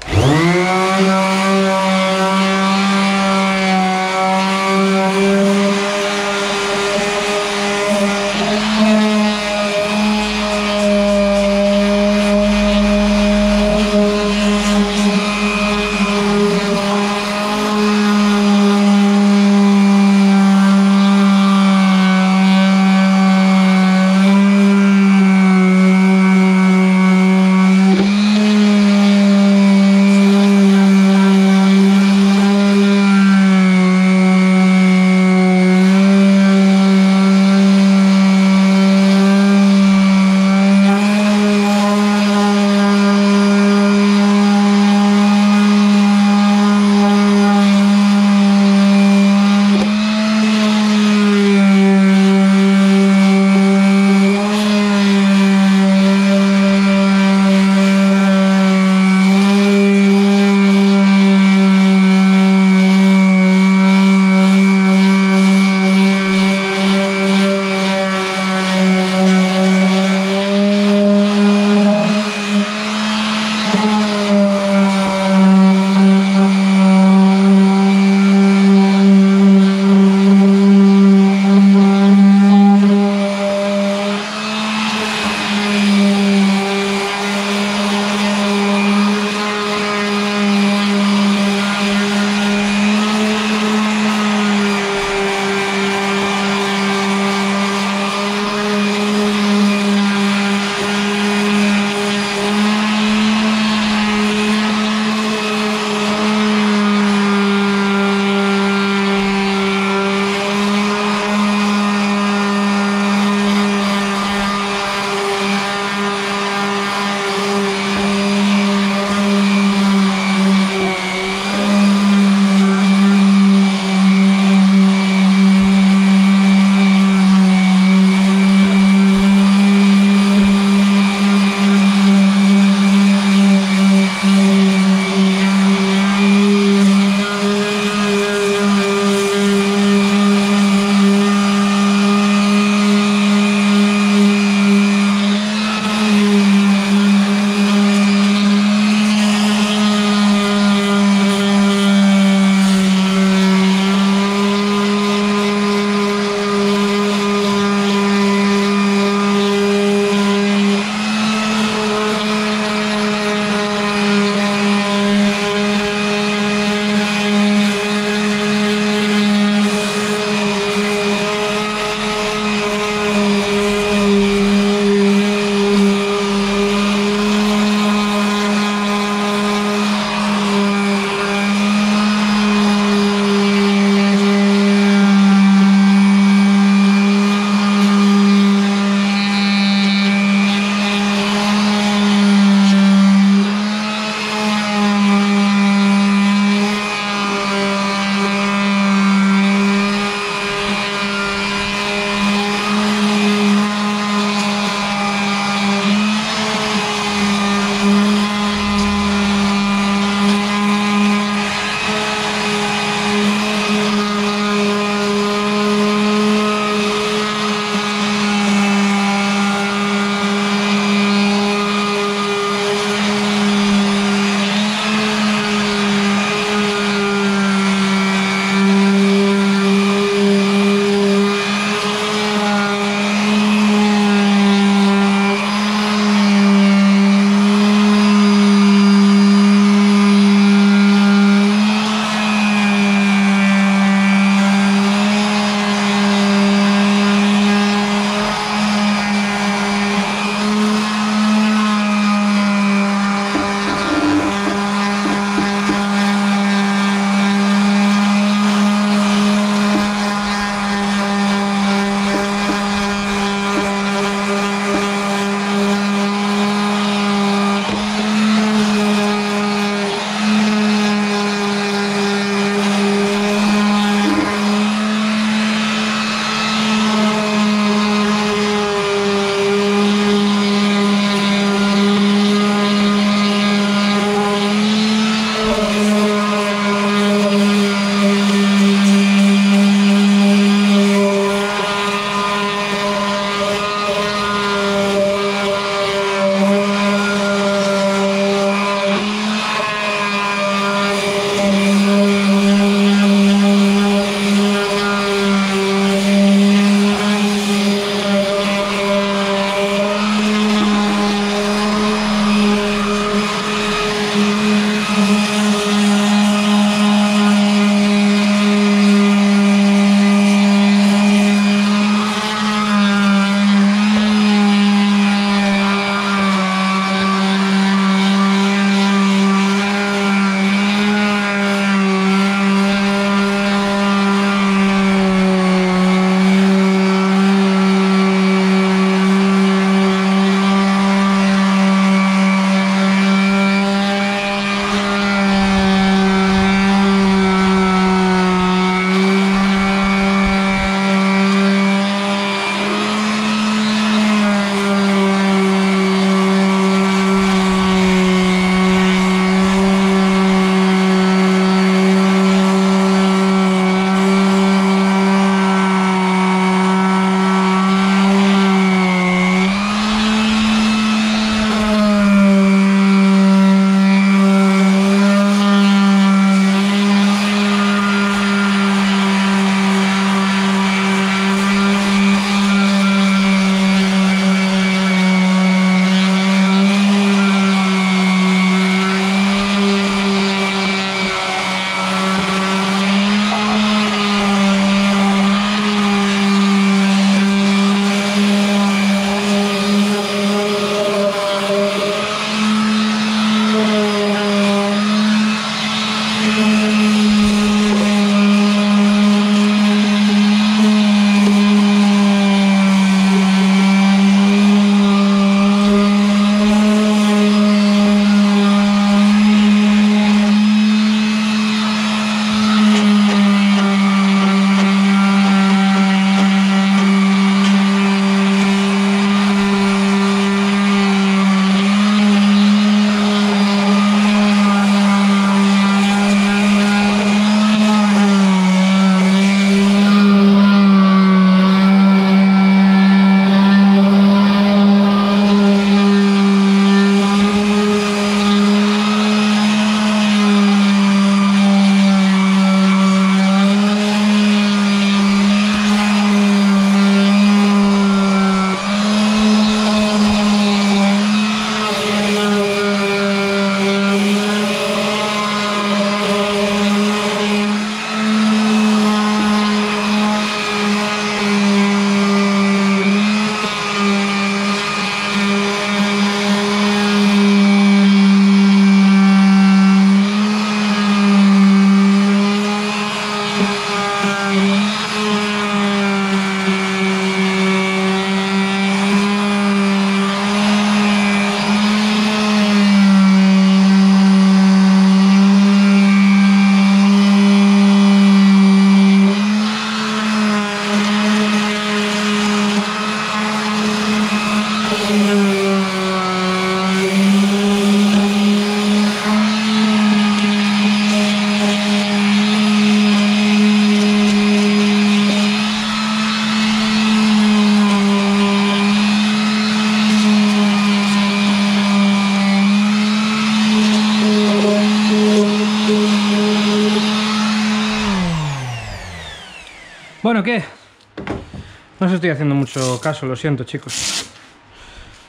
estoy haciendo mucho caso, lo siento, chicos.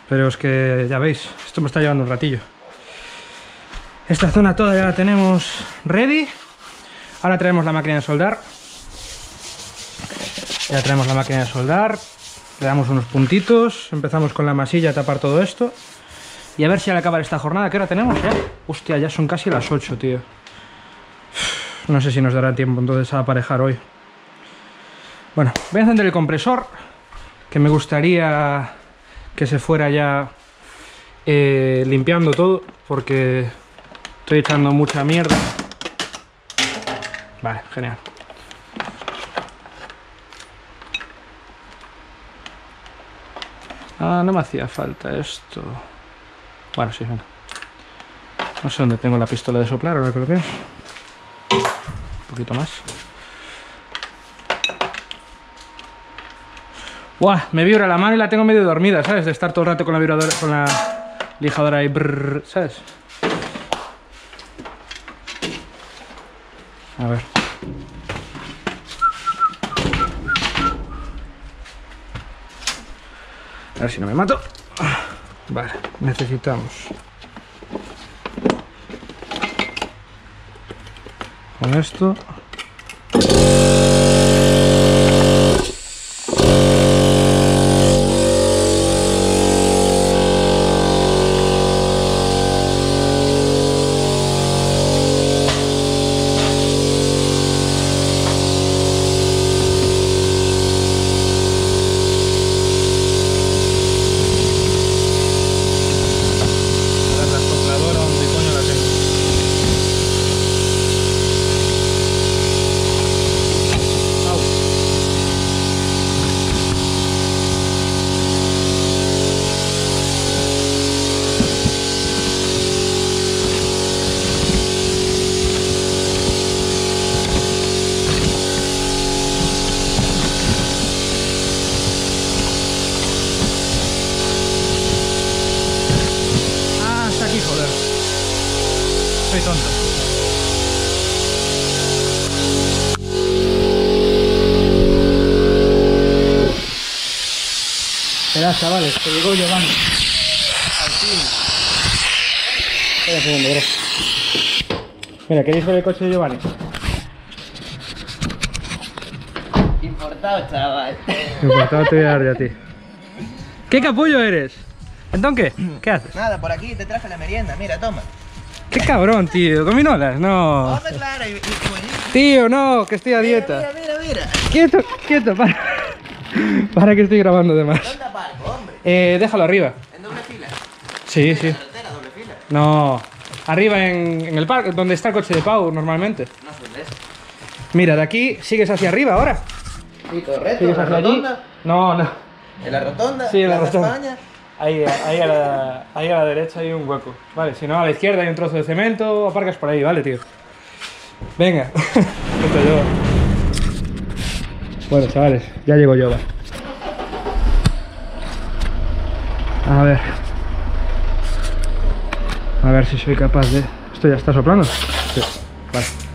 Pero es que ya veis, esto me está llevando un ratillo. Esta zona toda ya la tenemos ready. Ahora traemos la máquina de soldar. Ya traemos la máquina de soldar. Le damos unos puntitos. Empezamos con la masilla a tapar todo esto. Y a ver si al acabar esta jornada, ¿qué hora tenemos ya? Hostia, ya son casi las 8, tío. No sé si nos dará tiempo entonces a aparejar hoy. Bueno, voy a encender el compresor, que me gustaría que se fuera ya eh, limpiando todo, porque estoy echando mucha mierda. Vale, genial. Ah, no me hacía falta esto. Bueno, sí, venga. No sé dónde tengo la pistola de soplar, ahora que lo pienso. Un poquito más. Buah, me vibra la mano y la tengo medio dormida, ¿sabes? De estar todo el rato con la vibradora, con la lijadora ahí, brrr, ¿sabes? A ver. A ver si no me mato. Vale, necesitamos. Con esto. Chavales, que llegó Giovanni. Al fin. Espera un segundo, bro. Mira, ¿queréis ver el coche de Giovanni? Importado, chaval. Importado te voy a dar yo a ti. ¿Qué capullo eres? ¿Entonces qué? ¿Qué haces? Nada, por aquí te traje la merienda, mira, toma. Qué cabrón, tío. Gominolas, no. Hombre, claro, y, y buenísimo. Tío, no, que estoy a dieta. Mira, mira, mira. Quieto, quieto, para. Para que estoy grabando de más. ¿Dónde aparco, hombre? Eh, déjalo arriba. ¿En doble fila? Sí, sí. ¿Carretera, doble fila? No. Arriba en, en el parque, donde está el coche de Pau normalmente. No sé dónde es. Mira, de aquí sigues hacia arriba ahora. Sí, correcto. Sigues ¿En la allí. rotonda? No, no. ¿En la rotonda? Sí, en la rotonda. España? Ahí, ahí, a la, ahí a la derecha hay un hueco. Vale, si no, a la izquierda hay un trozo de cemento, aparcas por ahí, vale, tío. Venga. Esto yo. Bueno, chavales, ya llego yo, va. A ver. A ver si soy capaz de... ¿Esto ya está soplando? Sí. Vale.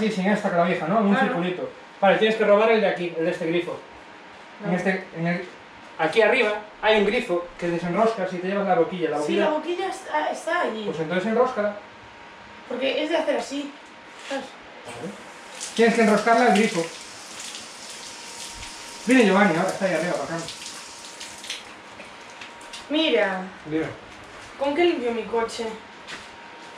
Así, sin esta clavija, ¿no? En un Claro. circulito. Vale, tienes que robar el de aquí, el de este grifo. En este, en el... Aquí arriba hay un grifo que desenroscas y te llevas la boquilla. La Sí, boquilla... la boquilla está, está allí. Pues entonces enrosca. Porque es de hacer así. Tienes que enroscarla al grifo. Viene Giovanni ahora, está ahí arriba, para acá. Mira, Dime. ¿con qué limpio mi coche?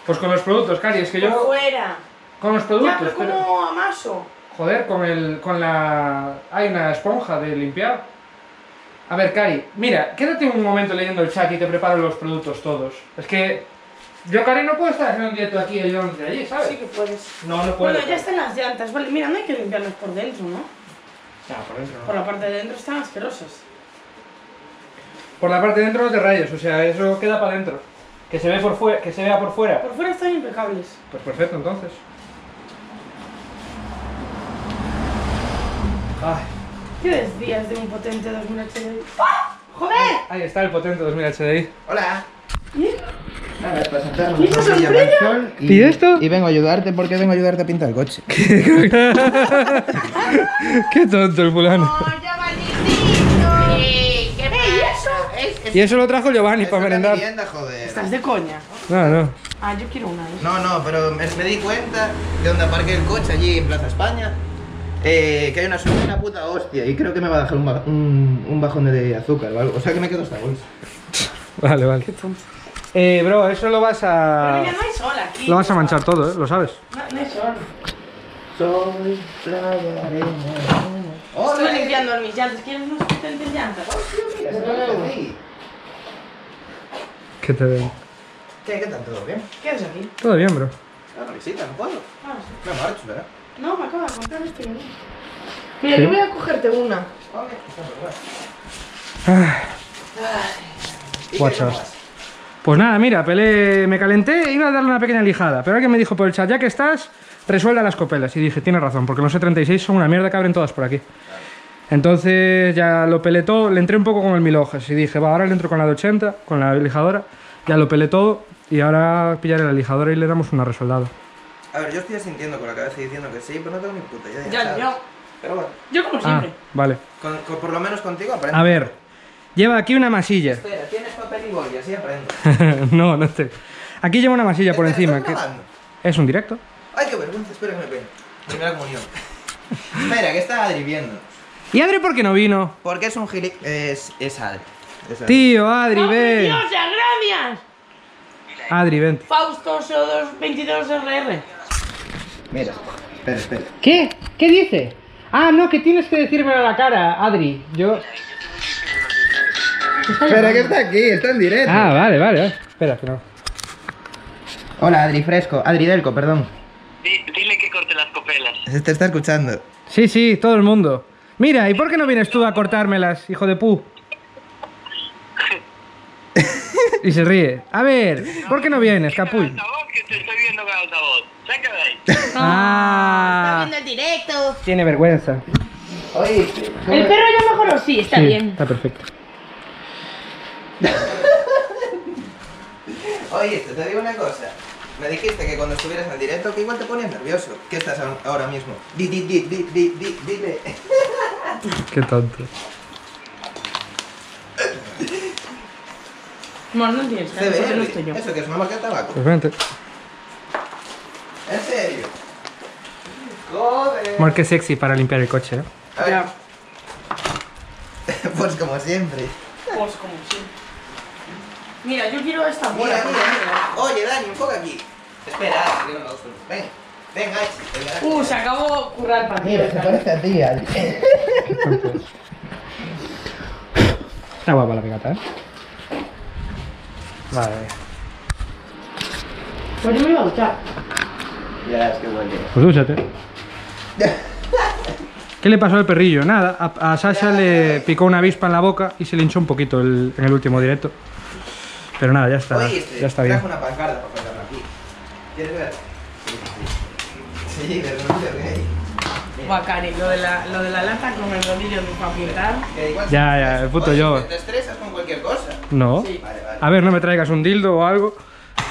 Pues con los productos, Cari, es que Por yo... fuera. Con los Ya, productos, pero pero... ¿cómo amaso? Joder, con el... con la... Hay una esponja de limpiar. A ver, Cari, mira, quédate un momento leyendo el chat y te preparo los productos todos. Es que... Yo, Cari, no puedo estar haciendo un directo aquí y yo de allí, ¿sabes? Sí que puedes. No, no puedo. Bueno, ya están las llantas. Vale, mira, no hay que limpiarlas por dentro, ¿no? Ya, por dentro no. Por la parte de dentro están asquerosas. Por la parte de dentro no te rayes, o sea, eso queda para adentro. Que se ve por que se vea por fuera. Por fuera están impecables. Pues perfecto, entonces. Ay, ¿Qué desvías de un potente 2000 HDI? ¡Ah! ¡Joder! ahí está el potente 2000 HDI. Hola. ¿Y? Nada, para sentarme ¿Y sol y, ¿Y esto? Y vengo a ayudarte porque vengo a ayudarte a pintar el coche. Qué tonto el fulano. Sí, ¿Qué pasa? Es- es- Y eso lo trajo Giovanni para merendar. Vivienda, joder. Estás de coña. No, no. Ah, yo quiero una. ¿eh? No, no, pero me, me di cuenta de donde aparqué el coche allí en Plaza España. Eh, que hay una subida una puta hostia y creo que me va a dejar un, ba- un, un bajón de azúcar o algo. O sea que me quedo esta bolsa. Vale, vale. Eh, bro, eso lo vas Pero a. mira, no hay sol aquí. Lo vas a manchar todo, ¿eh? Lo sabes. No, no hay sol. Soy playa, arena. Estoy limpiando mis llantas. ¿Quieres unos potentes llantas? Que te den. ¿Qué, ¿Qué tal? ¿Todo bien? ¿Qué haces aquí? Todo bien, bro. Una visita, no puedo. Ah, sí. Me marcho, ¿verdad? No, me acabo de comprar no. Mira, yo voy a cogerte una. Ah. Pues nada, mira, pelé, me calenté, iba a darle una pequeña lijada, pero alguien me dijo por el chat, ya que estás, resuelda las copelas. Y dije, tiene razón, porque los E36 son una mierda que abren todas por aquí. Entonces ya lo pelé todo, le entré un poco con el mil hojas y dije, va, ahora le entro con la de 80, con la lijadora, ya lo pelé todo y ahora pillaré la lijadora y le damos una resoldada. A ver, yo estoy sintiendo con la cabeza diciendo que sí, pero no tengo ni puta idea. Ya, ¿sabes? yo. Pero bueno, Yo como Ah, siempre. vale. con- con- por lo menos contigo aprendo. A ver, lleva aquí una masilla. Espera, tienes papel y boli, así aprendo. no, no te... Aquí lleva una masilla por encima. ¿estás Que... grabando? Es un directo. Ay, qué vergüenza, espera que me pegue. Primera comunión. espera, que está Adri viendo. ¿Y Adri por qué no vino? Porque es un gili... Es, es Adri. Es Adri. Tío, Adri, ven. ¡Dios, gracias! Adri, vente. Fausto SO222RR. Mira, espera, espera. ¿Qué? ¿Qué dice? Ah, no, que tienes que decírmelo a la cara, Adri. Yo. Espera, que está aquí, está en directo. Ah, vale, vale, vale. Espera, que no. Hola, Adri Fresco. Adri Delco, perdón. dile que corte las copelas. Se te está escuchando. Sí, sí, todo el mundo. Mira, ¿y por qué no vienes tú a cortármelas, hijo de pu? Y se ríe. A ver, ¿por qué no vienes, capull? Altavoz, que te estoy viendo con altavoz. Saca de ahí. Está Ah, viendo el directo. tiene vergüenza. Oye, El perro ya mejoró, sí, está Sí, bien. Está perfecto. oye, te, te digo una cosa. Me dijiste que cuando estuvieras en el directo que igual te ponías nervioso. ¿Qué estás ahora- ahora mismo? Di, di, di, di, di, di, dile. Qué tonto. Bueno, no tienes que eso lo estoy yo. CBR. Eso que es una marca de tabaco. Pues vente. ¿En serio? Joder. Marque sexy para limpiar el coche, ¿eh? A ver, Ya, pues como siempre. pues como siempre. Mira, yo quiero esta bola. Mira, mira, mira. Oye, Dani, enfoca aquí. Espera, que no me gusta. Ven, ven, Achi. venga, Uh, se acabó currar para ti. Mira, se parece a ti, Ali. Está guapa la pegata, ¿eh? Vale. Pues yo me iba a duchar. Ya, es que huele. Pues dúchate. ¿Qué le pasó al perrillo? Nada, a, a Sasha le picó una avispa en la boca y se le hinchó un poquito el- en el último directo. Pero nada, ya está, Oye, este, ya está bien. traje una pancarta para aquí. ¿Quieres ver? Sí, sí, pero no te veis. Buah, Cari, lo de la, lo de la lata con el rodillo de para pintar. Ya, ya, el puto Oye, yo. ¿Te estresas con cualquier cosa? No. Sí. Vale, vale. A ver, no me traigas un dildo o algo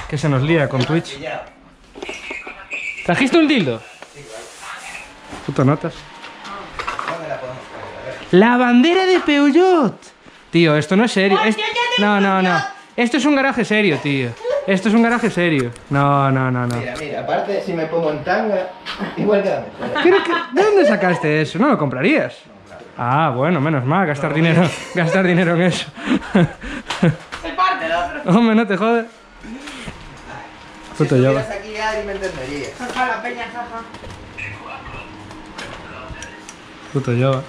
que se nos lía con Twitch. Ya. ¿Trajiste un dildo? Puto notas. ¿Dónde la podemos poner? A ver. La bandera de Peugeot. Tío, esto no es serio. Es- No, no, no. Esto es un garaje serio, tío. Esto es un garaje serio. No, no, no, no. Mira, mira, aparte si me pongo en tanga, igual queda ¿De dónde sacaste eso? ¿No lo comprarías? Ah, bueno, menos mal, gastar dinero, gastar dinero en eso. Se parte el otro. Hombre, no te Si Puto yo. estuvieras aquí, Ari, me entenderías. Jaja, la peña, jaja. Puto yo.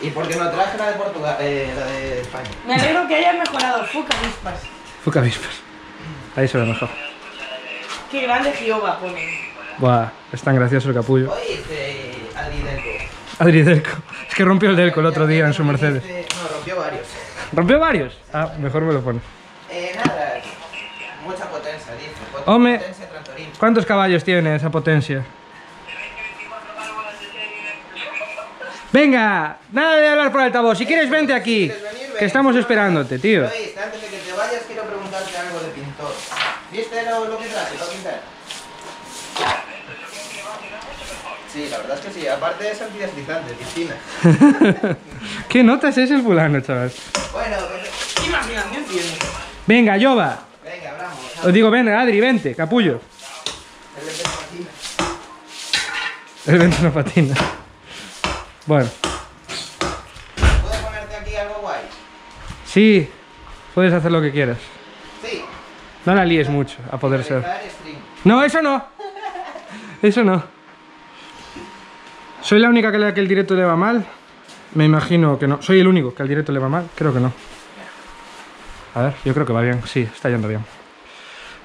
¿Y por qué no traje la de Portugal, eh, la de España? Me alegro que hayas mejorado. Fuca vispas. Fuca avispas. Ahí se ve mejor. Qué grande Jehová pone. Buah, es tan gracioso el capullo. Este, Adri Delco. Adri Delco. Es que rompió el Delco el otro día en su Mercedes. No, rompió varios. ¿Rompió varios? Ah, mejor me lo pones. Eh, nada, mucha potencia, dice. Pot- Hombre. ¿Cuántos caballos tiene esa potencia? Venga, nada de hablar por altavoz. Si quieres, vente aquí. Que estamos esperándote, tío. Antes de que te vayas, quiero preguntarte algo de pintor. ¿Viste lo, lo que traje para pintar? Sí, la verdad es que sí. Aparte es antideslizante, piscina. ¿Qué notas es el fulano, chaval? Bueno, ¿Qué imaginación tienes? Venga, Yoba. venga, vamos. Os digo, ven, Adri, vente, capullo. El de patina. El vento no patina. Bueno, ¿Puedo ponerte aquí algo guay? sí, puedes hacer lo que quieras. Sí. No la líes mucho, a poder ser. No, eso no. Eso no. ¿Soy la única que, la que el directo le va mal? Me imagino que no. ¿Soy el único que al directo le va mal? Creo que no. A ver, yo creo que va bien. Sí, está yendo bien.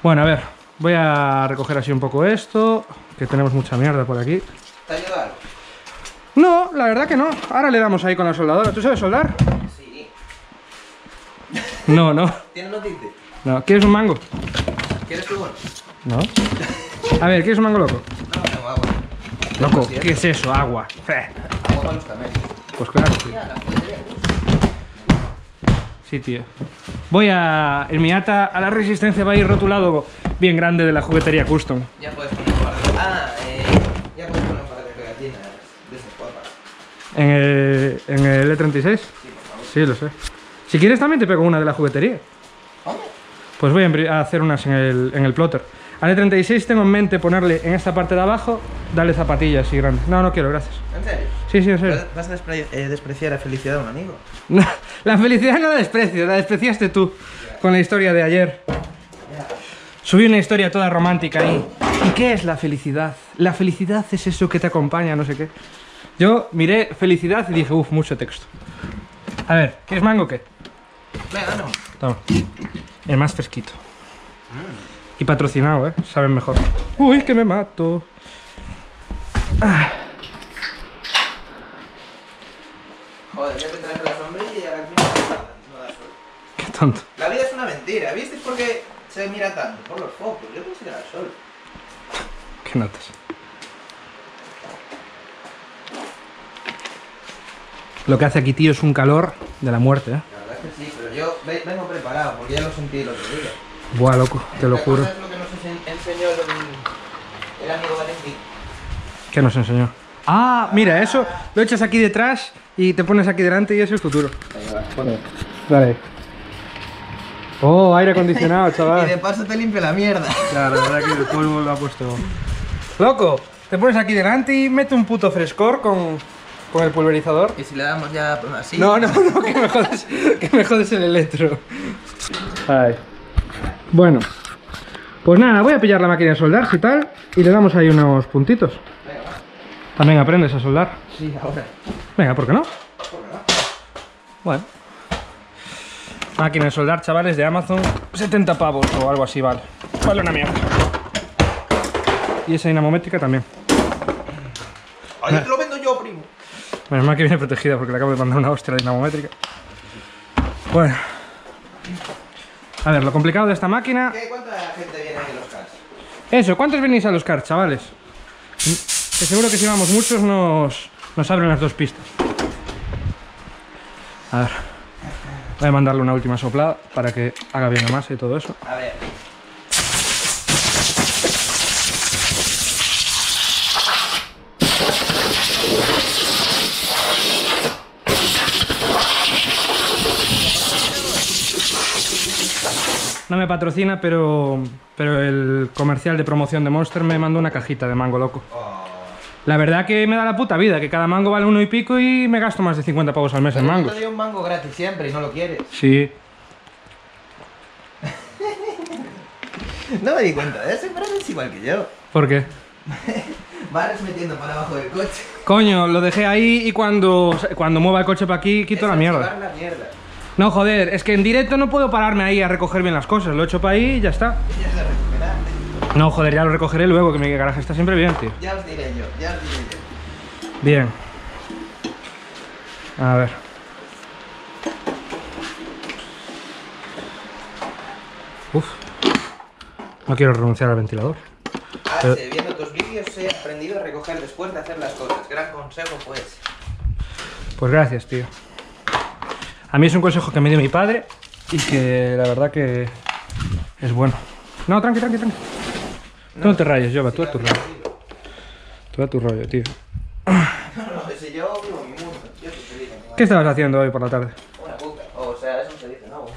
Bueno, a ver. Voy a recoger así un poco esto. Que tenemos mucha mierda por aquí. ¿Te ayuda algo? No, la verdad que no. Ahora le damos ahí con la soldadora. ¿Tú sabes soldar? Sí. No, no. ¿Tienes notite? No. ¿Quieres un mango? ¿Quieres tu? No. A ver, ¿quieres un mango loco? No, tengo agua. Loco, ¿qué es eso? Agua. Agua para los camellos. Pues claro, tío. Sí, tío. Voy a. En mi ata a la resistencia va a ir rotulado bien grande de la juguetería custom. Ya puedes poner un par de... Ah, eh... Ya puedes poner un par de pegatinas de esas guapas. ¿En el, en el E36? Sí, por favor. Sí, lo sé. Si quieres también te pego una de la juguetería. ¿Hombre? Pues voy a hacer unas en el, en el plotter. Al E36 tengo en mente ponerle en esta parte de abajo, darle zapatillas y grandes. No, no quiero, gracias. ¿En serio? Sí, sí, en serio. ¿Vas a despre- eh, despreciar la felicidad de un amigo? No, la felicidad no la desprecio, la despreciaste tú con la historia de ayer. Subí una historia toda romántica ahí. ¿Y qué es la felicidad? La felicidad es eso que te acompaña, no sé qué. Yo miré felicidad y dije, uff, mucho texto. A ver, ¿quieres mango o qué? Venga, no. Toma. El más fresquito. Y patrocinado, ¿eh? Saben mejor. Uy, que me mato. Ah, Joder, ya te traje la sombrilla y final no da suerte. qué tonto. La vida es una mentira, ¿viste por qué se mira tanto? Por los focos, yo pensé que era el sol. ¿Qué notas? Lo que hace aquí, tío, es un calor de la muerte, ¿eh? La verdad es que sí, pero yo ve- vengo preparado porque ya lo sentí el otro día. Buah, loco, te lo juro. ¿Sabes lo que nos ense- enseñó el, amigo Valentín? ¿Qué nos enseñó? Ah, mira, eso lo echas aquí detrás y te pones aquí delante y es el futuro. Dale. Oh, aire acondicionado, Y de chaval. paso te limpia la mierda. Claro, la verdad que el polvo lo ha puesto. Loco, te pones aquí delante y mete un puto frescor con, con el pulverizador. Y si le damos ya así. No, no, no, que me jodes, que me jodes el electro. Ay. Bueno, pues nada, voy a pillar la máquina de soldar y tal, y le damos ahí unos puntitos. También aprendes a soldar. Sí, ahora. Venga, ¿por qué no? Bueno. Máquina de soldar, chavales, de Amazon, 70 pavos o algo así, vale. Vale una mierda. Y esa dinamométrica también. Ay, te lo vendo yo, primo. Menos mal que viene protegida porque le acabo de mandar una hostia a la dinamométrica. Bueno. A ver, lo complicado de esta máquina... ¿Qué? ¿Cuánta gente viene aquí en los cars? Eso, ¿cuántos venís a los cars, chavales? Que seguro que si vamos muchos nos, nos abren las dos pistas. A ver. Voy a mandarle una última soplada para que haga bien la masa y todo eso. A ver. No me patrocina, pero, pero el comercial de promoción de Monster me mandó una cajita de mango loco. La verdad que me da la puta vida, que cada mango vale uno y pico y me gasto más de 50 pavos al mes en Pero mangos. Te doy un mango gratis siempre y no lo quieres. Sí. No me di cuenta de eso, pero es igual que yo. ¿Por qué? Vas metiendo para abajo del coche. Coño, lo dejé ahí y cuando, cuando mueva el coche para aquí quito la mierda. Llevar la mierda. No, joder, es que en directo no puedo pararme ahí a recoger bien las cosas. Lo echo para ahí y ya está. No, joder, ya lo recogeré luego, que mi garaje está siempre bien, tío. Ya os diré yo, ya os diré yo. Bien. A ver. Uf. No quiero renunciar al ventilador. Pero- Hace, viendo tus vídeos he aprendido a recoger después de hacer las cosas. Gran consejo, pues. Pues gracias, tío. A mí es un consejo que me dio mi padre y que la verdad que es bueno. No, tranqui, tranqui, tranqui. No te rayes, Jova, tú a tu rollo. Tú a tu rollo, tío. No, no, ese yo vivo mi mundo. Yo feliz. amigo. ¿Qué estabas haciendo hoy por la tarde? Una puta. O sea, eso se dice, ¿no?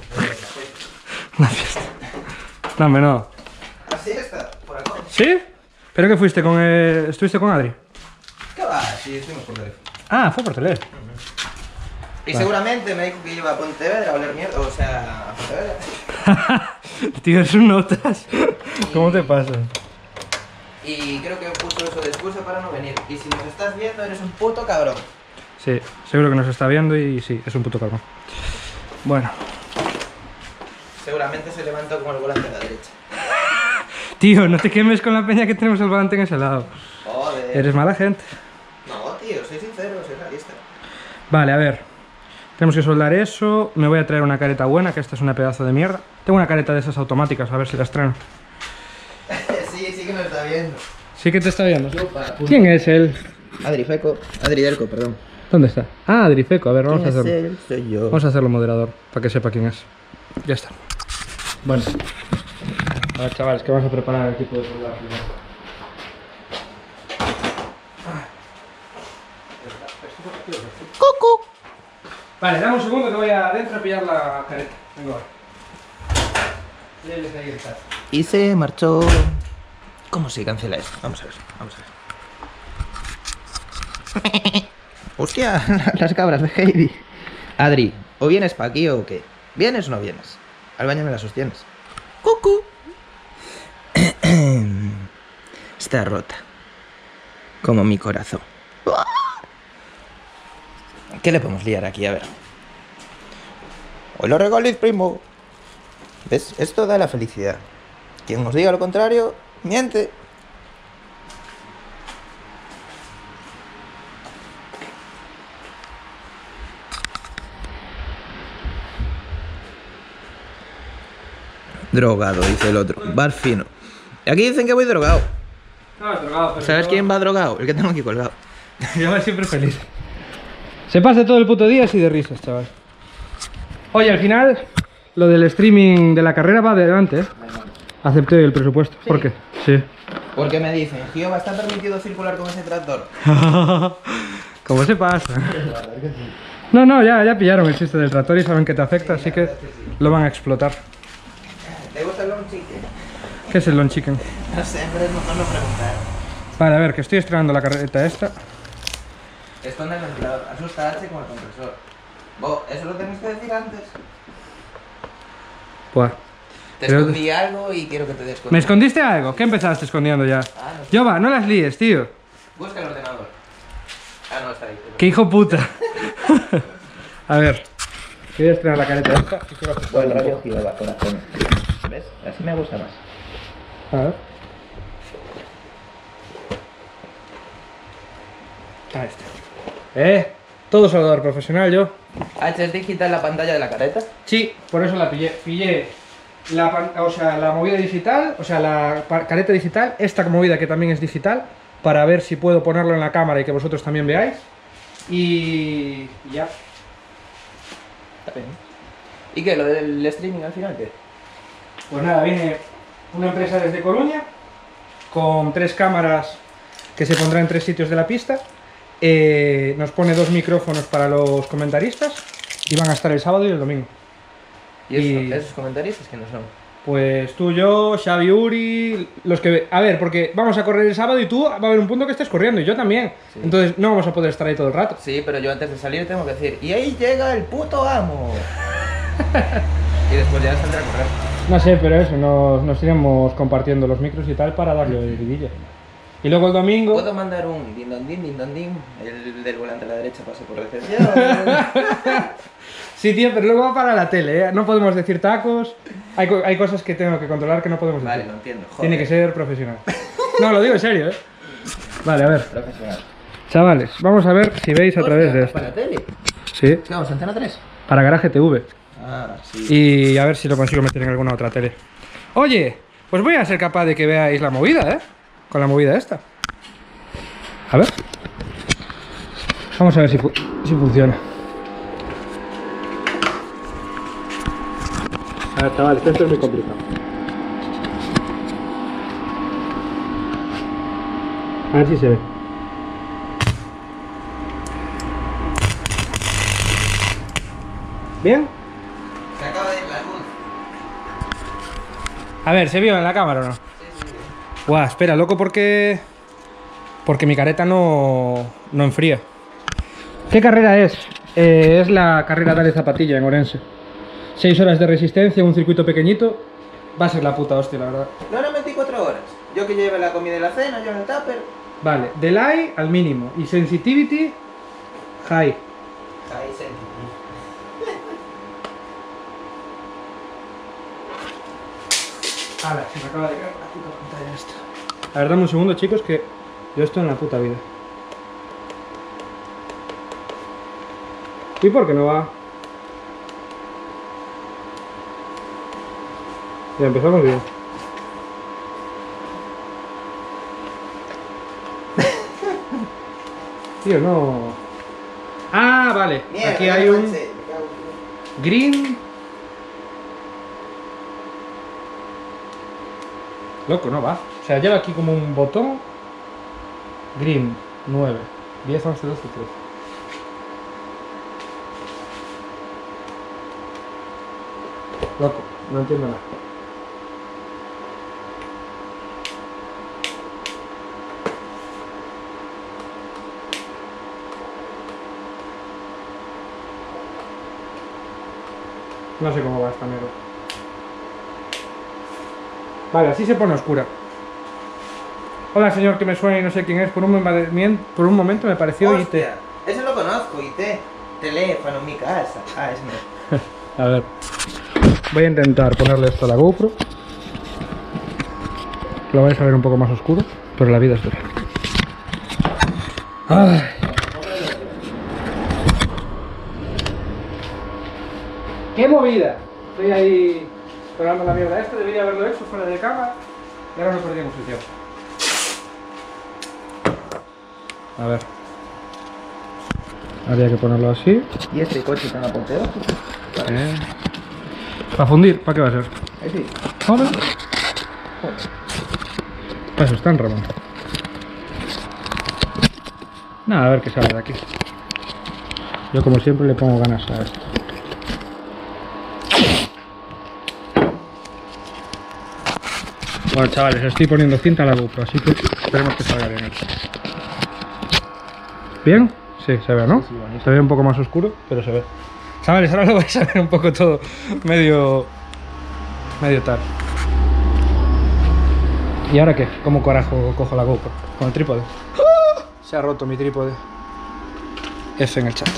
Una fiesta. No, hombre, no. Así está, por acá. ¿Sí? ¿Pero qué fuiste con el... ¿Estuviste con Adri? ¿Qué va? Sí, estuvimos por teléfono. Ah, fue por teléfono. Y seguramente me dijo que iba a Pontevedra a oler mierda. O sea, a Pontevedra. tío, es un notas. ¿Cómo te pasa? Y creo que puso eso de excusa para no venir. Y si nos estás viendo, eres un puto cabrón. Sí, seguro que nos está viendo y sí, es un puto cabrón. Bueno, Seguramente se levantó con el volante a la derecha. tío, no te quemes con la peña que tenemos el volante en ese lado. Joder. Eres mala gente. No, tío, soy sincero, soy realista. Vale, a ver. Tenemos que soldar eso. Me voy a traer una careta buena, que esta es una pedazo de mierda. Tengo una careta de esas automáticas, a ver si la estreno. sí, sí que nos está viendo. Sí que te está viendo. ¿Quién es él? Adri Feco. Adri Derco, perdón. ¿Dónde está? Ah, Adrifeco. A ver, vamos a hacerlo. él? Soy yo. Vamos a hacerlo moderador, para que sepa quién es. Ya está. Bueno. A ver, chavales, que vamos a preparar el equipo de soldar primero. ¡Cucu! Vale, dame un segundo que voy adentro a pillar la careta. Vengo ahora. Ahí está. Y se marchó. ¿Cómo se cancela esto? Vamos a ver, vamos a ver. Hostia, las cabras de Heidi. Adri, ¿o vienes pa' aquí o qué? ¿Vienes o no vienes? Al baño me las sostienes. Cucu. Está rota. Como mi corazón. ¿Qué le podemos liar aquí? A ver. Hoy lo regaliz, primo. ¿Ves? Esto da la felicidad. Quien nos diga lo contrario, miente. Drogado, dice el otro. Bar fino. Aquí dicen que voy drogado. No, drogado, pero ¿Sabes quién va drogado? El que tengo aquí colgado. Yo voy siempre feliz. Se pasa todo el puto día así de risas, chaval. Oye, al final lo del streaming de la carrera va adelante, ¿eh? Acepté el presupuesto. ¿Por qué? Sí. Porque me dicen, Giova, ¿está permitido circular con ese tractor? ¿Cómo se pasa? No, no, ya, ya pillaron el chiste del tractor y saben que te afecta, así que lo van a explotar. ¿Te gusta el long chicken? ¿Qué es el long chicken? No sé, pero es mejor no preguntar. Vale, a ver, que estoy estrenando la carreta esta. Esconde el ventilador, asusta a H con el compresor. Vos, ¿eso lo tenéis que decir antes? Buah. Te Pero- escondí algo y quiero que te des ¿Me escondiste algo? ¿Qué empezaste escondiendo ya? Ah, no sé. Yo va, no las líes, tío. Busca el ordenador. Ah, no, está ahí. ¡Qué hijo puta! a ver. Voy a estrenar la careta esta. un rollo poco. Giova, corazón. ¿Ves? Así me gusta más. A ver. Ahí está. Eh, todo soldador profesional yo. H, ¿es digital la pantalla de la careta? Sí, por eso la pillé. Pillé la, o sea, la movida digital, o sea, la careta digital, esta movida que también es digital, para ver si puedo ponerlo en la cámara y que vosotros también veáis. Y y ya. Está bien. ¿Y qué? ¿Lo del streaming al final qué? Pues nada, viene una empresa desde Coruña con tres cámaras que se pondrán en tres sitios de la pista. Eh, nos pone dos micrófonos para los comentaristas y van a estar el sábado y el domingo. ¿Y, eso- Y- esos comentaristas no son? Pues tú, yo, Xavi Uri, los que... A ver, porque vamos a correr el sábado y tú va a haber un punto que estés corriendo y yo también. Sí. Entonces no vamos a poder estar ahí todo el rato. Sí, pero yo antes de salir tengo que decir, y ahí llega el puto amo. y después ya saldré a correr. No sé, pero eso, nos, nos iremos compartiendo los micros y tal para darle el vidilla. Y luego el domingo... ¿Puedo mandar un din don din, din don din? El del volante a la derecha pase por recepción. Sí, tío, pero luego va para la tele, ¿eh? No podemos decir tacos. Hay, co- hay cosas que tengo que controlar que no podemos decir. vale, lo entiendo. Joder. Tiene que ser profesional. No, lo digo en serio, ¿eh? Vale, a ver. Profesional. Chavales, vamos a ver si veis a través de esto. ¿Para la tele? Sí, ¿Qué vamos, antena 3? para Garaje TV. Ah, sí. Y a ver si lo consigo meter en alguna otra tele. Oye, pues voy a ser capaz de que veáis la movida, ¿eh? Con la movida esta. A ver. Vamos a ver si, fu- si funciona. A ver, chavales, esto es muy complicado. A ver si se ve. ¿Bien? Se acaba de ir la luz. A ver, ¿se vio en la cámara o no? Guau, espera, loco, porque. Porque mi careta no, no enfría. ¿Qué carrera es? Eh, es la carrera Dale Zapatilla en Orense. 6 horas de resistencia, un circuito pequeñito. Va a ser la puta hostia, la verdad. No eran 24 horas. Yo que lleve la comida y la cena, yo en el tupper. Vale, delay al mínimo y sensitivity high. Ahí se. Ala, se me acaba de caer la puta pantalla esta. A ver, dame un segundo, chicos, que yo estoy en la puta vida. ¿Y por qué no va? Ya empezamos bien. Tío, no. Ah, vale. Mierda, Aquí hay un green. Loco, no va. O sea, lleva aquí como un botón. Green 9, 10, 11, 12, 13. Loco, no entiendo nada. No sé cómo va esta mierda. Vale, así se pone oscura. Hola señor que me suena y no sé quién es. Por un, momento- por un momento me pareció IT. Hostia, ese lo conozco, IT. Teléfono mi casa. Ah, es mío. A ver. Voy a intentar ponerle esto a la GoPro. Lo vais a ver un poco más oscuro, pero la vida es dura. Ay. ¡Qué movida! Estoy ahí esperando la mierda esta, debería haberlo hecho fuera de cámara y ahora no perdíamos el tiempo. A ver. Habría que ponerlo así. ¿Y este coche tan apoteo? Eh. ¿Para fundir? ¿Para qué va a ser? Ahí sí. Joder. Eso están, Ramón. Nada, a ver qué sale de aquí. Yo como siempre le pongo ganas a esto. Bueno, chavales, estoy poniendo cinta a la GoPro, así que esperemos que salga bien esto. ¿Bien? Sí, se ve, ¿no? Se ve un poco más oscuro, pero se ve. Chavales, ahora lo vais a ver un poco todo medio... medio tal. ¿Y ahora qué? ¿Cómo carajo cojo la GoPro? Con el trípode. ¡Ah! Se ha roto mi trípode. F en el chat.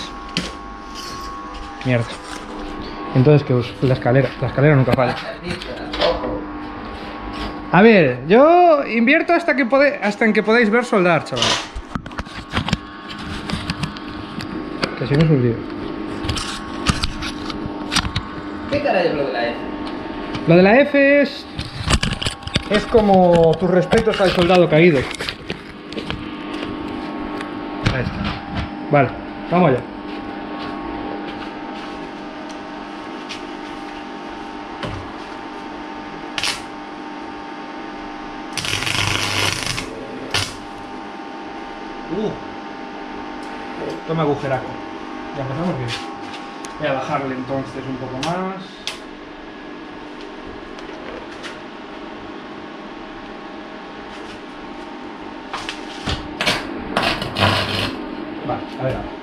Mierda. Entonces, ¿qué uso? La escalera. La escalera nunca falla. A ver, yo invierto hasta que pode- hasta en que podáis ver soldar, chaval. Que si no es un lío. ¿Qué cara es lo de la F? Lo de la F es. Es como tus respetos al soldado caído. Ahí está. Vale, vamos allá. Uh. Toma agujeraco. Ya empezamos bien. Voy a bajarle entonces un poco más. Vale, a ver ahora.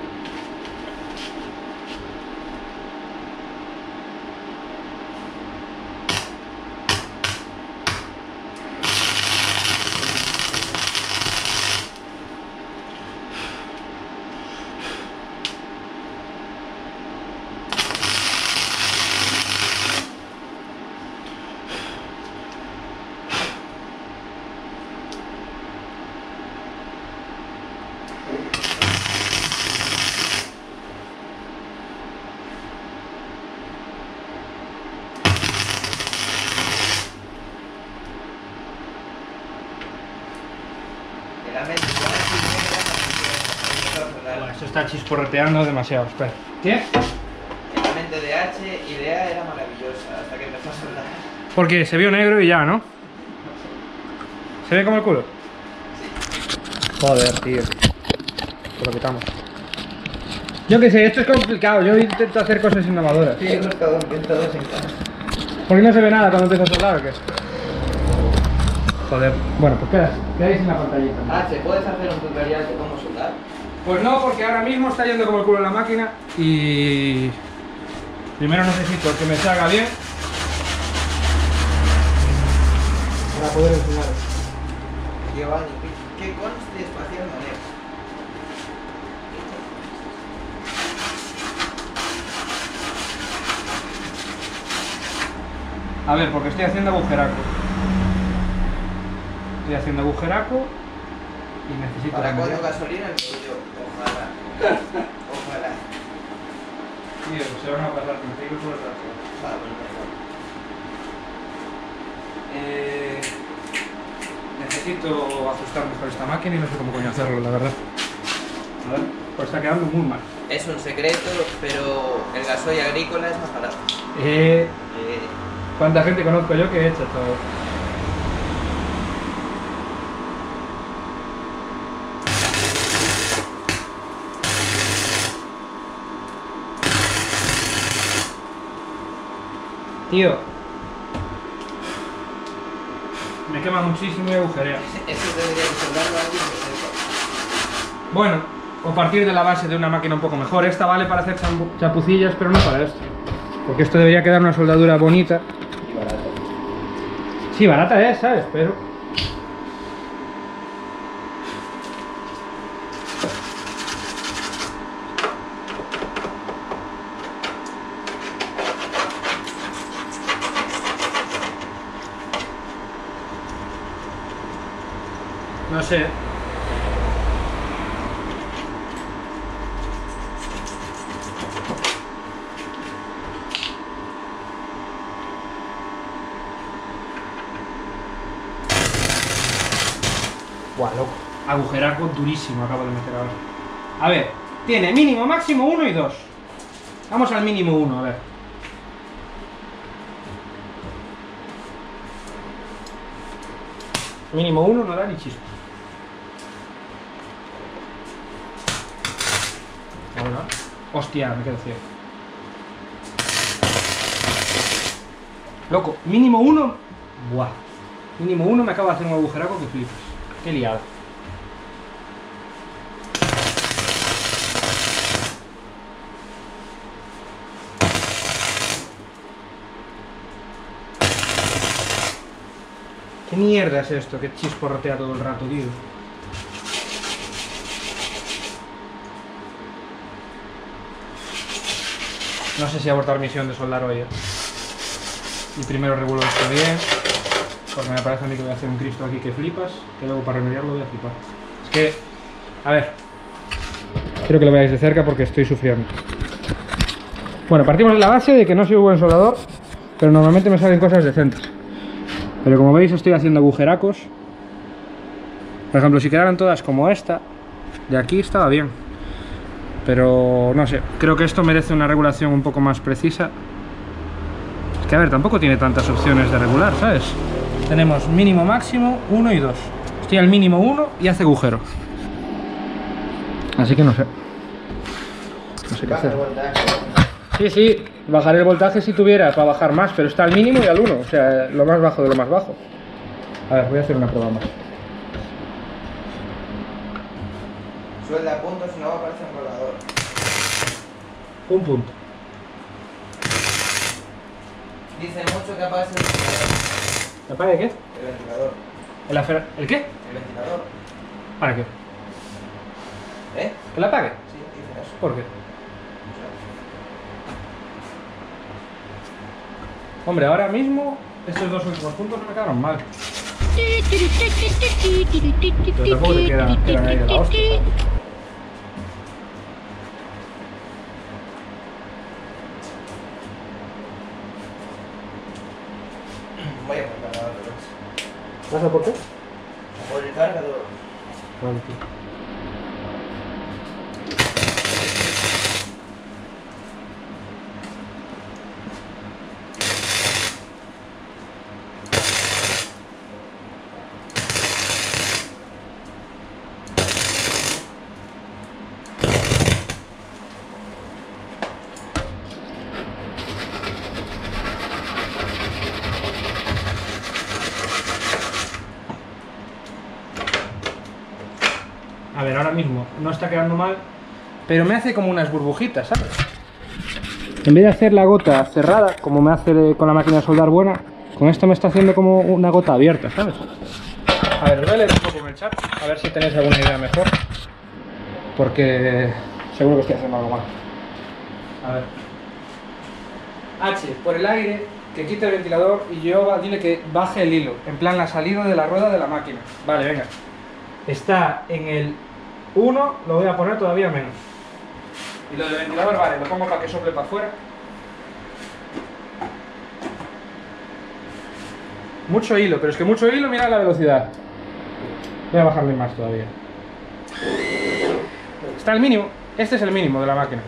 Que la mente con H y negra no Esto está chisporreteando demasiado, espera. ¿Qué? La mente de H y de A era maravillosa hasta que empezó a soldar. Porque se vio negro y ya, ¿no? ¿Se ve como el culo? Joder, tío. Pues lo quitamos. Yo qué sé, esto es complicado. Yo intento hacer cosas innovadoras. Sí, hemos cada uno todos en casa. ¿Por qué no se ve nada cuando empieza a soldar o qué? Joder. Bueno, pues quedas, quedáis en la pantallita. H, ¿puedes hacer un tutorial de cómo soldar? Pues no, porque ahora mismo está yendo como el culo la máquina y... Primero necesito que me salga bien para poder enseñaros. Giovanni, ¿qué, qué conste espacial manejo? A ver, porque estoy haciendo agujeraco. Estoy haciendo agujeraco y necesito... ¿Para cuándo gasolina? pollo? Ojalá. Tío, se van a pasar contigo por el rato. Va, mejor. Eh, necesito ajustar mejor esta máquina y no sé cómo coño hacerlo, la verdad. A ver, pues está quedando muy mal. Es un secreto, pero el gasoil agrícola es más barato. Eh, Eh, ¿Cuánta gente conozco yo que he hecho todo? Tío. Me quema muchísimo y agujerea. eso debería de soldarlo alguien que. Bueno, o partir de la base de una máquina un poco mejor. Esta vale para hacer chapucillas, pero no para esto. Porque esto debería quedar una soldadura bonita. Y barato. Sí, barata es, ¿sabes? Pero... sé. Buah, loco. Agujeraco durísimo acabo de meter ahora. A ver, tiene mínimo, máximo 1 y 2. Vamos al mínimo 1, a ver. Mínimo 1 no da ni. Hostia, me quedo ciego. Loco, mínimo uno. Buah. Mínimo uno me acaba de hacer un agujeraco que flipas. Qué liada. ¿Qué mierda es esto que chisporrotea todo el rato, tío? No sé si abortar misión de soldar hoy. Y primero regulo esto bien. Porque me parece a mí que voy a hacer un Cristo aquí que flipas. Que luego para remediarlo voy a flipar. Es que. A ver. Quiero que lo veáis de cerca porque estoy sufriendo. Bueno, partimos de la base de que no soy un buen soldador. Pero normalmente me salen cosas decentes. Pero como veis estoy haciendo agujeracos. Por ejemplo, si quedaran todas como esta, de aquí estaba bien. Pero no sé, creo que esto merece una regulación un poco más precisa. Es que a ver, tampoco tiene tantas opciones de regular, ¿sabes? Tenemos mínimo, máximo, 1 y 2. Estoy al mínimo 1 y hace agujero. Así que no sé. No sé qué hacer. Sí, sí, bajaré el voltaje si tuviera para bajar más, pero está al mínimo y al 1, o sea, lo más bajo de lo más bajo. A ver, voy a hacer una prueba más. Suelda a punto, si no va a aparecer un punto. Dice mucho que apagues el ventilador. ¿Me apague qué? El ventilador. ¿El, afer- ¿El qué? El ventilador. ¿Para qué? ¿Eh? ¿Que la apague? Sí, dice eso. ¿Por qué? Hombre, ahora mismo estos dos últimos puntos no me quedaron mal. Pero tampoco te queda, quedan ahí de la hostia. Los. ¿Vas a por qué? Por el cargador. Vale, tío. A ver, ahora mismo no está quedando mal, pero me hace como unas burbujitas, ¿sabes? En vez de hacer la gota cerrada, como me hace con la máquina de soldar buena, con esto me está haciendo como una gota abierta, ¿sabes? A ver, os voy a leer un poco en el chat, a ver si tenéis alguna idea mejor. Porque seguro que estoy haciendo algo mal. A ver. H, por el aire, que quite el ventilador y yo dile que baje el hilo. En plan, la salida de la rueda de la máquina. Vale, venga. Está en el 1, lo voy a poner todavía menos. Y lo del ventilador, vale, lo pongo para que sople para afuera. Mucho hilo, pero es que mucho hilo, mira la velocidad. Voy a bajarle más todavía. Está el mínimo. Este es el mínimo de la máquina.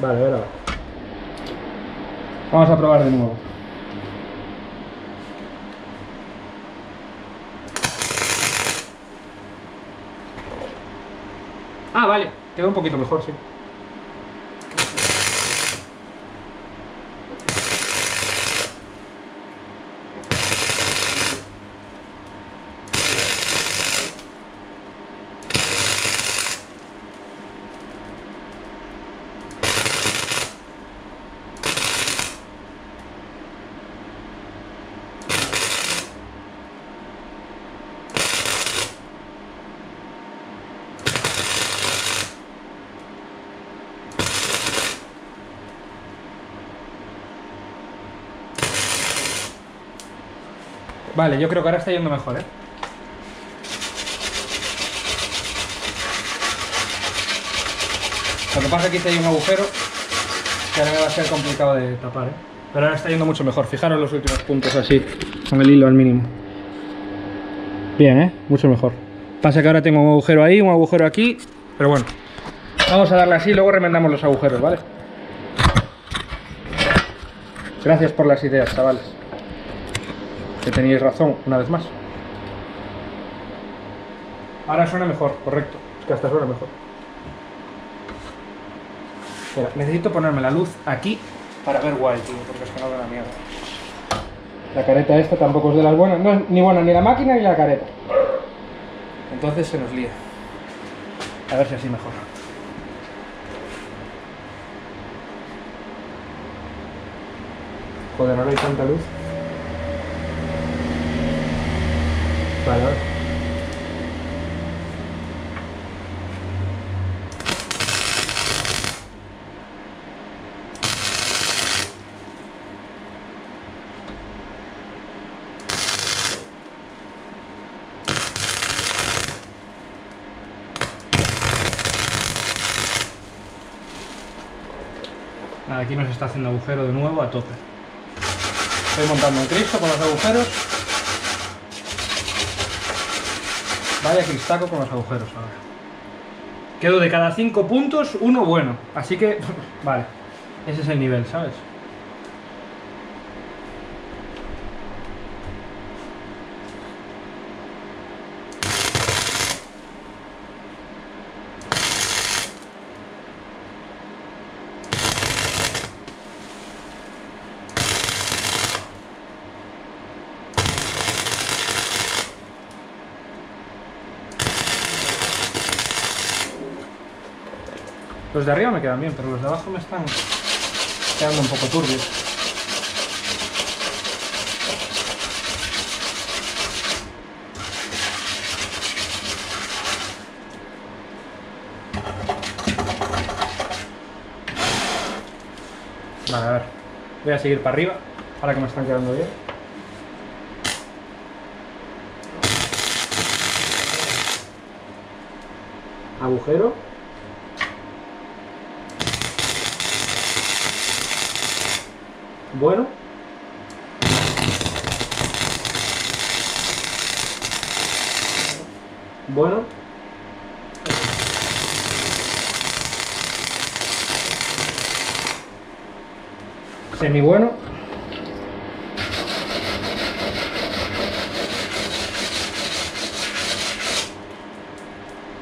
Vale, ahora va. Vamos a probar de nuevo. Ah, vale. Quedó un poquito mejor, sí. Vale, yo creo que ahora está yendo mejor, ¿eh? Lo que pasa es que hice ahí un agujero que ahora me va a ser complicado de tapar, ¿eh? Pero ahora está yendo mucho mejor. Fijaros los últimos puntos así, con el hilo al mínimo. Bien, ¿eh? Mucho mejor. Pasa que ahora tengo un agujero ahí, un agujero aquí, pero bueno. Vamos a darle así y luego remendamos los agujeros, ¿vale? Gracias por las ideas, chavales. Que teníais razón, una vez más. Ahora suena mejor, correcto. Es que hasta suena mejor. Espera, necesito ponerme la luz aquí para ver guay, tío, porque es que no veo la mierda. La careta esta tampoco es de las buenas. No es ni buena ni la máquina ni la careta. Entonces se nos lía. A ver si así mejor. Joder, ahora hay tanta luz. Aquí nos está haciendo agujero de nuevo a tope. Estoy montando un Cristo con los agujeros. Vaya cristaco con los agujeros ahora. Quedo de cada 5 puntos, uno bueno. Así que, vale. Ese es el nivel, ¿sabes? Los de arriba me quedan bien, pero los de abajo me están quedando un poco turbios. Vale, a ver. Voy a seguir para arriba, ahora que me están quedando bien. Agujero. Bueno. Bueno. Semi bueno.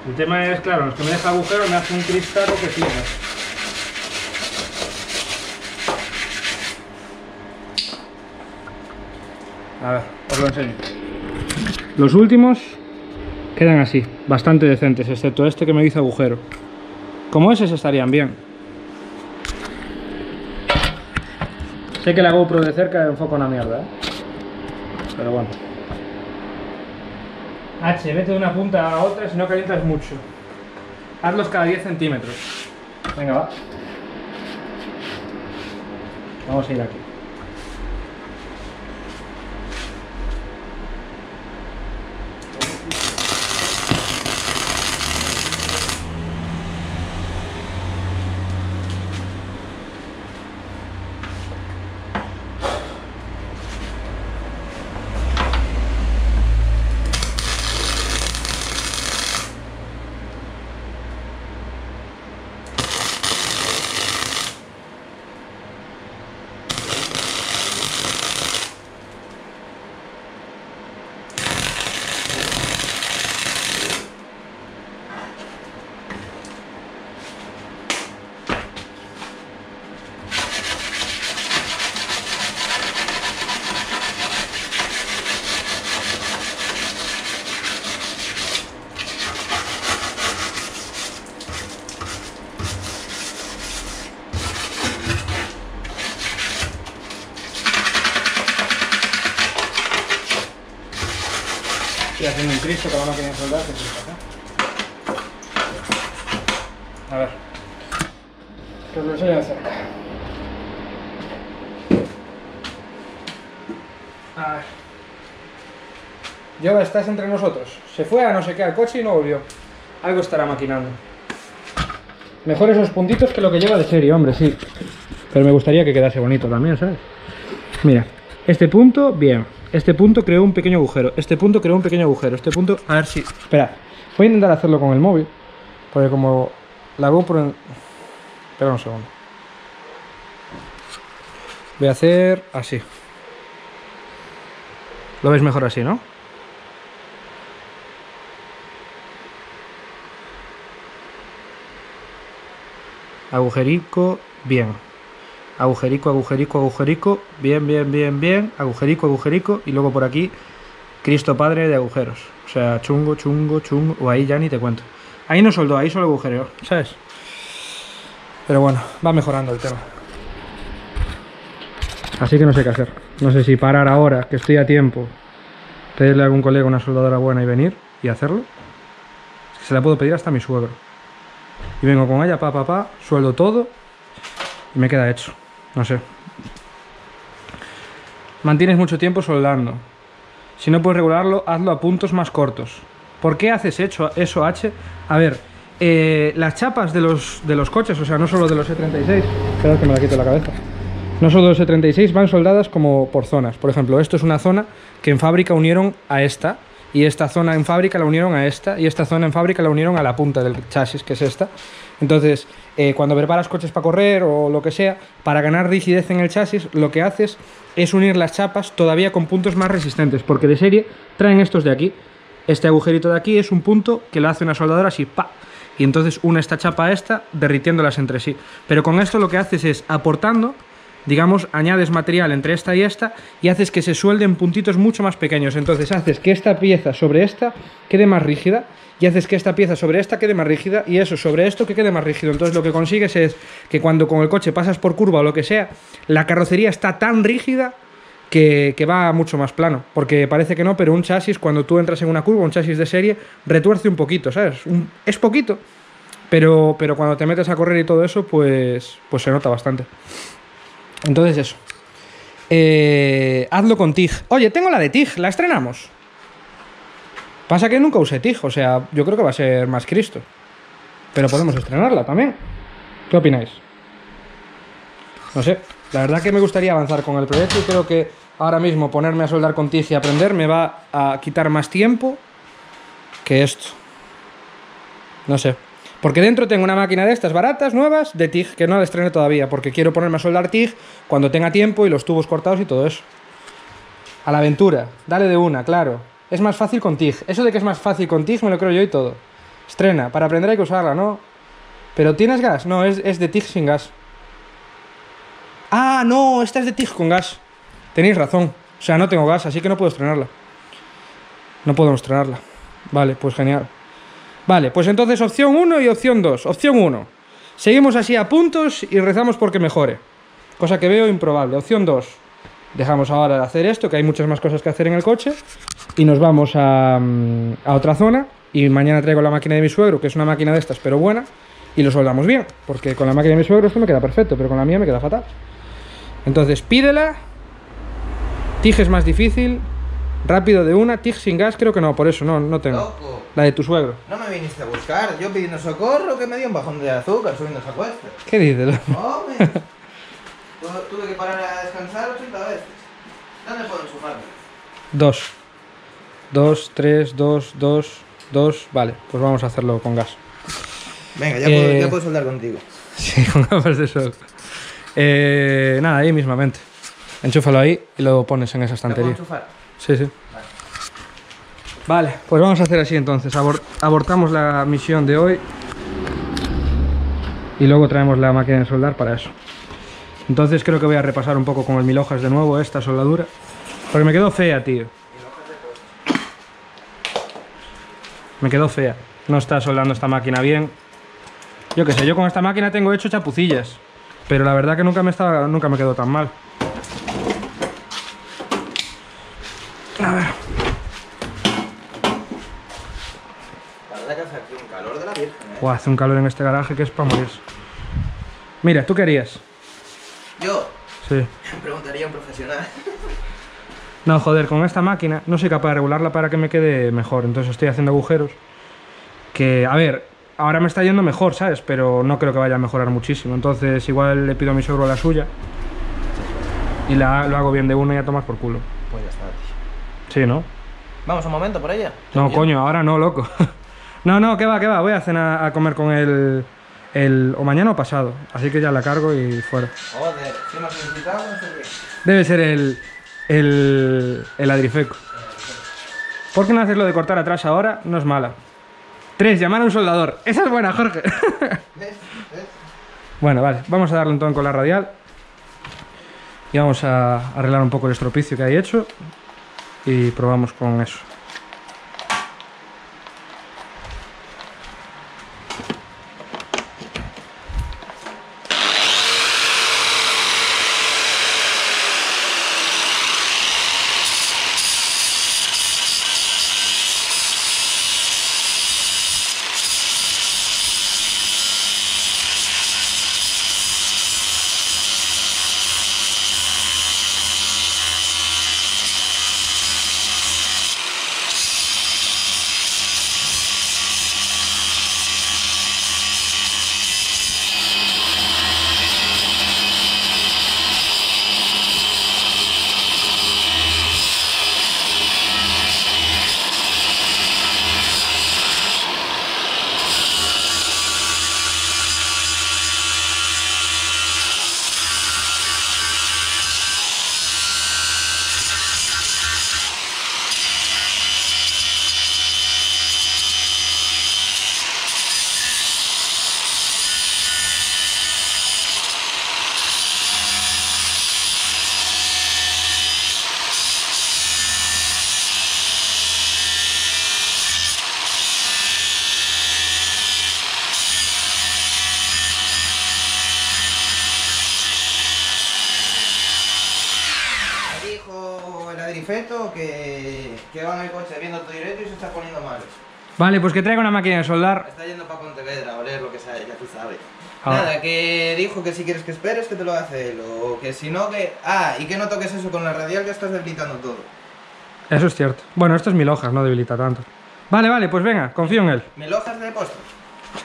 El tema es, claro, los que me deja agujero me hace un cristal que flipas. A ver, os lo enseño. Los últimos quedan así, bastante decentes, excepto este que me hizo agujero. Como esos estarían bien. Sé que la GoPro de cerca enfoca una mierda, ¿eh? Pero bueno. H, vete de una punta a otra si no calientas mucho. Hazlos cada 10 centímetros. Venga, va. Vamos a ir aquí. Estoy haciendo un Cristo con la máquina de soldar que flipas, ¿eh? A ver. Que os lo enseño de cerca. A ver. Yo, estás entre nosotros. Se no sé qué al coche y no volvió. Algo estará maquinando. Mejor esos puntitos que lo que lleva de serie, hombre, sí. Pero me gustaría que quedase bonito también, ¿sabes? Mira, este punto, bien. Este punto creó un pequeño agujero. Este punto creó un pequeño agujero. Este punto, a ver si... Espera, voy a intentar hacerlo con el móvil. Porque como la GoPro... en- Espera un segundo. Voy a hacer así. Lo ves mejor así, ¿no? Agujerico, bien. Agujerico, agujerico, agujerico. Bien, bien, bien, bien. Agujerico, agujerico. Y luego por aquí, Cristo Padre de agujeros. O sea, chungo, chungo, chungo. O ahí ya ni te cuento. Ahí no soldó, ahí solo agujereó, ¿sabes? Pero bueno, va mejorando el tema. Así que no sé qué hacer. No sé si parar ahora, que estoy a tiempo, pedirle a algún colega una soldadora buena y venir y hacerlo. Se la puedo pedir hasta mi suegro. Y vengo con ella, pa, pa, pa, sueldo todo y me queda hecho. No sé. Mantienes mucho tiempo soldando. Si no puedes regularlo, hazlo a puntos más cortos. ¿Por qué haces hecho, eso, H? A ver, eh, las chapas de los, de los coches, o sea, no solo de los E36, espera que me la quito de la cabeza. No solo los E36 van soldadas como por zonas. Por ejemplo, esto es una zona que en fábrica unieron a esta, y esta zona en fábrica la unieron a esta, y esta zona en fábrica la unieron a la punta del chasis, que es esta. Entonces, eh, cuando preparas coches para correr o lo que sea, para ganar rigidez en el chasis, lo que haces es unir las chapas todavía con puntos más resistentes, porque de serie traen estos de aquí. Este agujerito de aquí es un punto que lo hace una soldadora así, pa, y entonces une esta chapa a esta, derritiéndolas entre sí. Pero con esto lo que haces es aportando, digamos, añades material entre esta y esta y haces que se suelden puntitos mucho más pequeños. Entonces haces que esta pieza sobre esta quede más rígida y haces que esta pieza sobre esta quede más rígida y eso sobre esto que quede más rígido. Entonces lo que consigues es que cuando con el coche pasas por curva o lo que sea, la carrocería está tan rígida que, que, va mucho más plano. Porque parece que no, pero un chasis, cuando tú entras en una curva, un chasis de serie, retuerce un poquito, ¿sabes? Es poquito, pero, pero cuando te metes a correr y todo eso, pues, pues se nota bastante. Entonces eso. Eh, hazlo con TIG. Oye, tengo la de TIG, la estrenamos. Pasa que nunca usé TIG, o sea, yo creo que va a ser más Cristo. Pero podemos estrenarla también. ¿Qué opináis? No sé, la verdad que me gustaría avanzar con el proyecto y creo que ahora mismo ponerme a soldar con TIG y aprender me va a quitar más tiempo que esto. No sé. Porque dentro tengo una máquina de estas baratas, nuevas, de TIG, que no la estrené todavía, porque quiero ponerme a soldar TIG cuando tenga tiempo y los tubos cortados y todo eso. A la aventura, dale de una, claro. Es más fácil con TIG. Eso de que es más fácil con TIG me lo creo yo y todo. Estrena, para aprender hay que usarla, ¿no? ¿Pero tienes gas? No, es, es de TIG sin gas. Ah, no, esta es de TIG con gas. Tenéis razón. O sea, no tengo gas, así que no puedo estrenarla. No podemos estrenarla. Vale, pues genial. Vale, pues entonces opción 1 y opción 2. Opción 1. Seguimos así a puntos y rezamos porque mejore. Cosa que veo improbable. Opción 2. Dejamos ahora de hacer esto, que hay muchas más cosas que hacer en el coche. Y nos vamos a, mm, a otra zona. Y mañana traigo la máquina de mi suegro, que es una máquina de estas, pero buena. Y lo soldamos bien. Porque con la máquina de mi suegro esto me queda perfecto, pero con la mía me queda fatal. Entonces pídela. TIG es más difícil. Rápido de una. TIG sin gas creo que no, por eso no, no tengo. Loco, La de tu suegro. no me viniste a buscar. Yo pidiendo socorro que me dio un bajón de azúcar subiendo esa cuesta. ¿Qué dices? Hombre, Tu- tuve que parar a descansar 80 veces. ¿Dónde puedo enchufarme? Dos. Dos, tres, dos, dos, dos. Vale, pues vamos a hacerlo con gas. Venga, ya, Eh, puedo, ya puedo soldar contigo. Sí, con gafas de sol. Eh, nada, ahí mismamente. Enchúfalo ahí y lo pones en esa ¿Ya puedo estantería. enchufar? Sí, sí. Vale, pues vamos a hacer así entonces. Abor- abortamos la misión de hoy. Y luego traemos la máquina de soldar para eso. Entonces creo que voy a repasar un poco con el mil hojas de nuevo esta soldadura. Porque me quedó fea, tío. Me quedó fea. No está soldando esta máquina bien. Yo qué sé, yo con esta máquina tengo hecho chapucillas. Pero la verdad que nunca me, estaba, nunca me quedó tan mal. La verdad que hace aquí un calor de Buah, hace un calor en este garaje que es para morirse. Mira, ¿tú qué harías? Yo Sí. preguntaría a un profesional. No, joder, con esta máquina no soy capaz de regularla para que me quede mejor. Entonces estoy haciendo agujeros. Que, a ver, ahora me está yendo mejor, ¿sabes? Pero no creo que vaya a mejorar muchísimo. Entonces igual le pido a mi suegro la suya. Y la, lo hago bien de una y a tomar por culo. Pues ya está, tío. Sí, ¿no? Vamos un momento por ella. No, coño, ahora no, loco. no, no, que va, que va. Voy a cenar a comer con él el, o mañana o pasado. Así que ya la cargo y fuera. Joder. Debe ser el, el, el adrifeco. ¿Por qué no haces lo de cortar atrás ahora? No es mala. Tres, llamar a un soldador. Esa es buena, Jorge. ¿Ves? ¿Ves? bueno, vale, vamos a darle un toque con la radial. Y vamos a arreglar un poco el estropicio que hay hecho. Y probamos con eso. Me adrifeto que, que va en el coche viendo tu directo y se está poniendo mal. Vale, pues que traiga una máquina de soldar. Está yendo para Pontevedra a oler lo que sea, ya tú sabes. Ah. Nada, que dijo que si quieres que esperes que te lo hace él, o que si no que... Ah, y que no toques eso con la radial que estás debilitando todo. Eso es cierto. Bueno, esto es mil hojas, no debilita tanto. Vale, vale, pues venga, confío en él. Mil hojas de postre.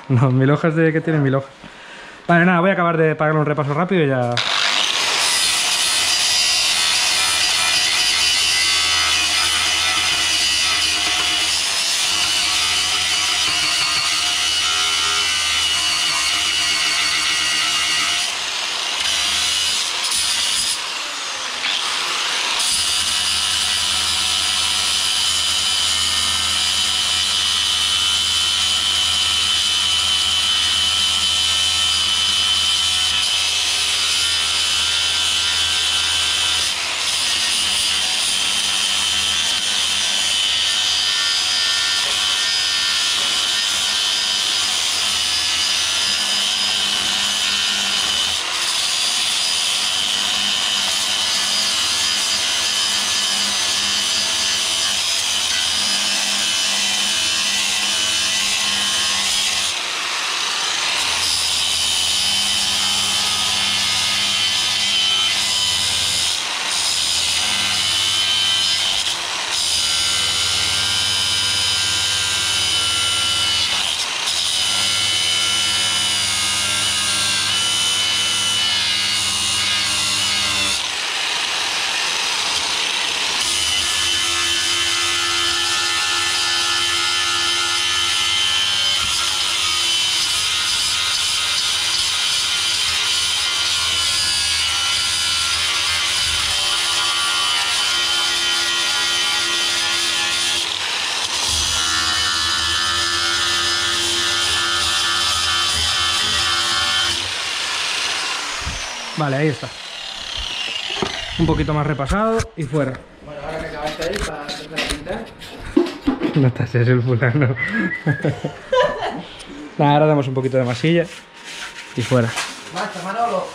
No, mil hojas de que tiene mil hojas. Vale, nada, voy a acabar de pagarle un repaso rápido y ya. Poquito más repasado y fuera. Bueno, ahora que acabaste ahí para empezar a pintar. No te haces el fulano. Nada, ahora damos un poquito de masilla y fuera. Manolo.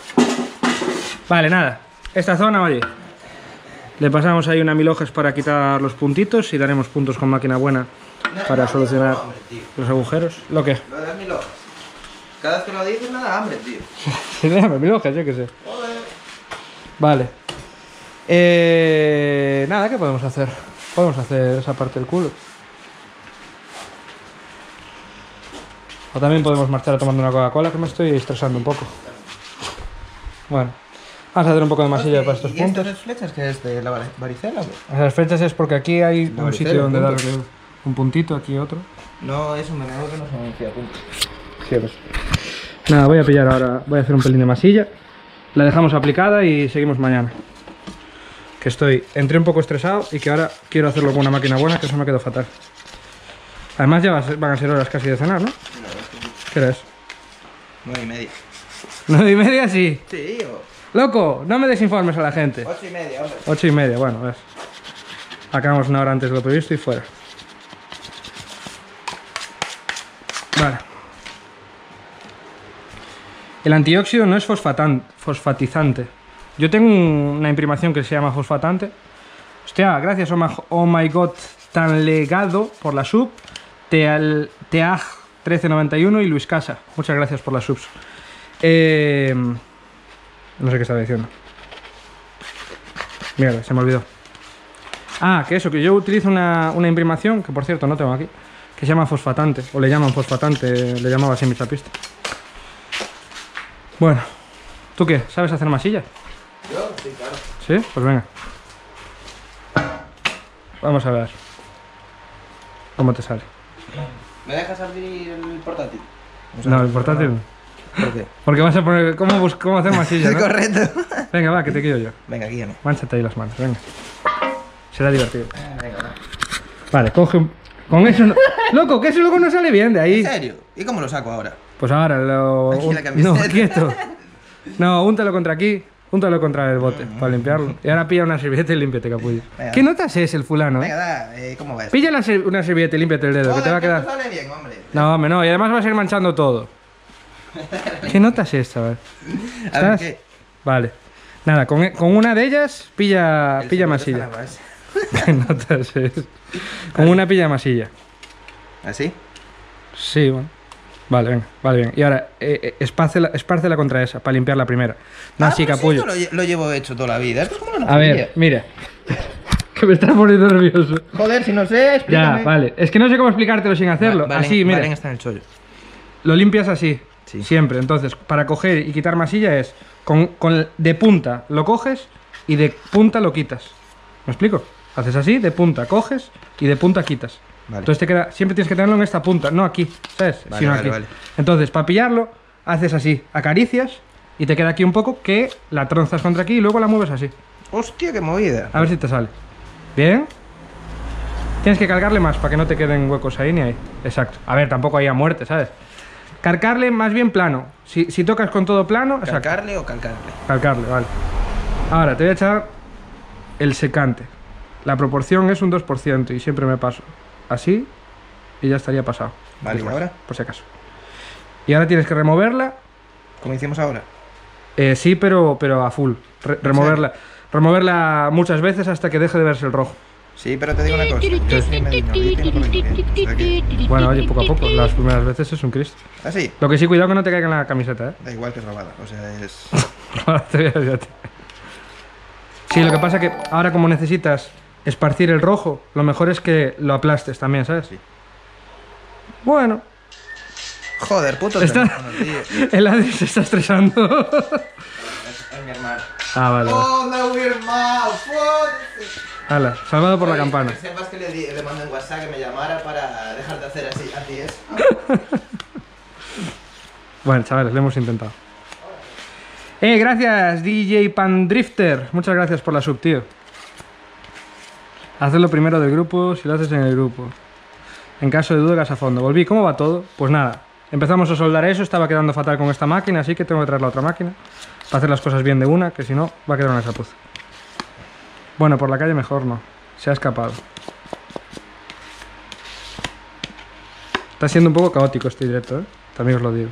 Vale, nada. Esta zona, oye. Le pasamos ahí una mil hojas para quitar los puntitos y daremos puntos con máquina buena para solucionar No, hombre, tío. los agujeros. ¿Lo que? Lo de las mil hojas. Cada vez que lo dices me da hambre, tío. Déjame mil hojas, yo qué sé. Joder. Vale. Eh, nada, ¿qué podemos hacer? Podemos hacer esa parte del culo. O también podemos marchar a tomando una Coca-Cola, que me estoy estresando un poco. Bueno, vamos a hacer un poco de masilla para estos ¿Y puntos. tres flechas que es de la vari- varicela? güey? Las flechas es porque aquí hay La un varicela, sitio donde puntos. darle un puntito, aquí otro. No, es un meneo que no se anuncia, punto. Cielos. Nada, voy a pillar ahora, voy a hacer un pelín de masilla. La dejamos aplicada y seguimos mañana. Que estoy, entré un poco estresado y que ahora quiero hacerlo con una máquina buena, que eso me quedó fatal. Además ya van a ser horas casi de cenar, ¿no? ¿Qué hora es? Nueve y media. ¿Nueve y media? Sí. Sí, o Loco, no me desinformes a la gente. ocho y media, hombre. Ocho y media, bueno, ves. Acabamos una hora antes de lo previsto y fuera. Vale. El antióxido no es fosfatan- fosfatizante. Yo tengo un- una imprimación que se llama fosfatante. Hostia, gracias, oh my, oh my god, tan legado por la sub. Teal, Teaj 1391 y Luis Casa. Muchas gracias por las subs. Eh, no sé qué estaba diciendo. Mierda, se me olvidó. Ah, que eso, que yo utilizo una, una imprimación, que por cierto no tengo aquí, que se llama fosfatante, o le llaman fosfatante, le llamaba así mi chapista. Bueno, ¿tú qué? ¿Sabes hacer masilla? Yo, sí, claro. ¿Sí? Pues venga. Vamos a ver. ¿Cómo te sale? ¿Me dejas abrir el portátil? No, el portátil. no. ¿Por qué? Porque vas a poner cómo, bus- cómo hacer masilla, ¿no? Correcto. Venga, va, que te quiero yo. Venga, guíame. Mánchate ahí las manos, venga. Será divertido. Venga, va. Vale, coge un... Con eso no... Loco, que eso luego no sale bien de ahí. ¿En serio? ¿Y cómo lo saco ahora? Pues ahora lo... Aquí la. No, quieto. No, úntalo contra aquí, úntalo contra el bote, para limpiarlo. Y ahora pilla una servilleta y límpiate, capullo. Venga. ¿Qué notas es el fulano? Venga, eh? da, eh, ¿cómo va esto? Pilla la ser- una servilleta y límpiate el dedo, que te va a quedar... sale bien, hombre. No, hombre, no, y además vas a ir manchando todo. ¿Qué notas es, chaval? A ver, ¿Estás? ¿qué? Vale. Nada, con, con una de ellas pilla, El pilla masilla. está. ¿Qué notas es? Con una pilla masilla. ¿Así? Sí, bueno. Vale, venga, vale, bien. Y ahora, eh, eh, espárcela, espárcela contra esa, para limpiar la primera. No, Ah, si capullo. esto lo, lo llevo hecho toda la vida. Esto es como una A ver, mira. que me estás poniendo nervioso. Joder, si no sé, Ya, explícame. vale. Es que no sé cómo explicártelo sin hacerlo. Así, mira. Está en el chollo. Lo limpias así. Sí. Siempre. Entonces, para coger y quitar masilla es con, con- de punta lo coges y de punta lo quitas. ¿Me explico? Haces así, de punta coges y de punta quitas. Vale. Entonces te queda, siempre tienes que tenerlo en esta punta, no aquí, ¿sabes? Vale, Sino vale, aquí. Entonces, para pillarlo, haces así, acaricias y te queda aquí un poco que la tronzas contra aquí y luego la mueves así. Hostia, qué movida. A ver si te sale. ¿Bien? Tienes que cargarle más para que no te queden huecos ahí ni ahí. Exacto. A ver, tampoco ahí a muerte, ¿sabes? Cargarle más bien plano. Si, si tocas con todo plano, exacto. ¿Calcarle o calcarle? Calcarle, vale. Ahora, te voy a echar el secante. La proporción es un 2% y siempre me paso así y ya estaría pasado. Vale, Es ¿y más, ahora? Por si acaso. Y ahora tienes que removerla. Como hicimos ahora. eh, sí, pero, pero a full. Re- removerla. Removerla muchas veces hasta que deje de verse el rojo. Sí, pero te digo una cosa. Que- Bueno, oye, poco a poco. Las primeras veces es un Cristo. Así. Lo que sí, cuidado que no te caiga en la camiseta, ¿eh? Da igual que es robada. O sea, es. Te voy a. Sí, lo que pasa que ahora como necesitas esparcir el rojo, lo mejor es que lo aplastes también, ¿sabes? Sí. Bueno, Joder, puto Está- tío. el Adri se está estresando. Es mi hermano. ah, vale. ¡Oh, no, hermano! ¡Fódese! Hala, salvado por la campana. Que sepas que le, di- le mandé en WhatsApp que me llamara para dejar de hacer así, así es. Bueno, chavales, lo hemos intentado. Eh, gracias, DJ Pandrifter. Muchas gracias por la sub, tío. Hazlo primero del grupo si lo haces en el grupo. En caso de dudas a fondo. Volví, ¿cómo va todo? Pues nada, empezamos a soldar eso, estaba quedando fatal con esta máquina, así que tengo que traer la otra máquina para hacer las cosas bien de una, que si no va a quedar una chapuza. Bueno, por la calle mejor no. Se ha escapado. Está siendo un poco caótico este directo, ¿eh? También os lo digo.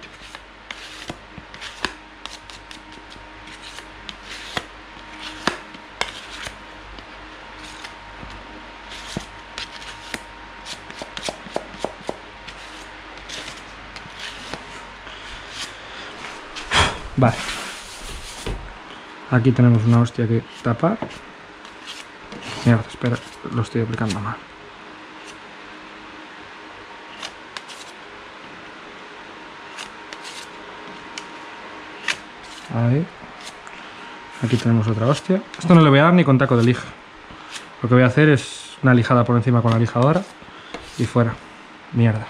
Vale. Aquí tenemos una hostia que tapar. Mierda, espera, lo estoy aplicando mal. Ahí. Aquí tenemos otra hostia. Esto no le voy a dar ni con taco de lija. Lo que voy a hacer es una lijada por encima con la lijadora y fuera. Mierda.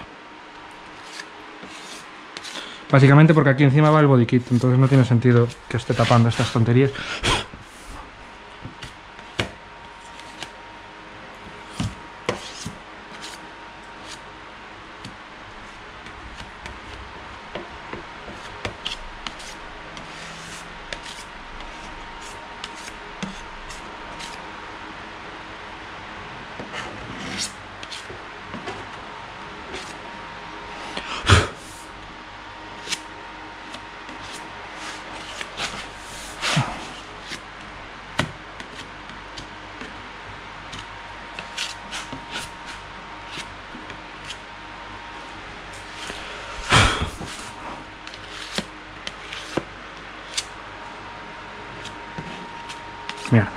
Básicamente porque aquí encima va el body kit, entonces no tiene sentido que esté tapando estas tonterías. Mierda.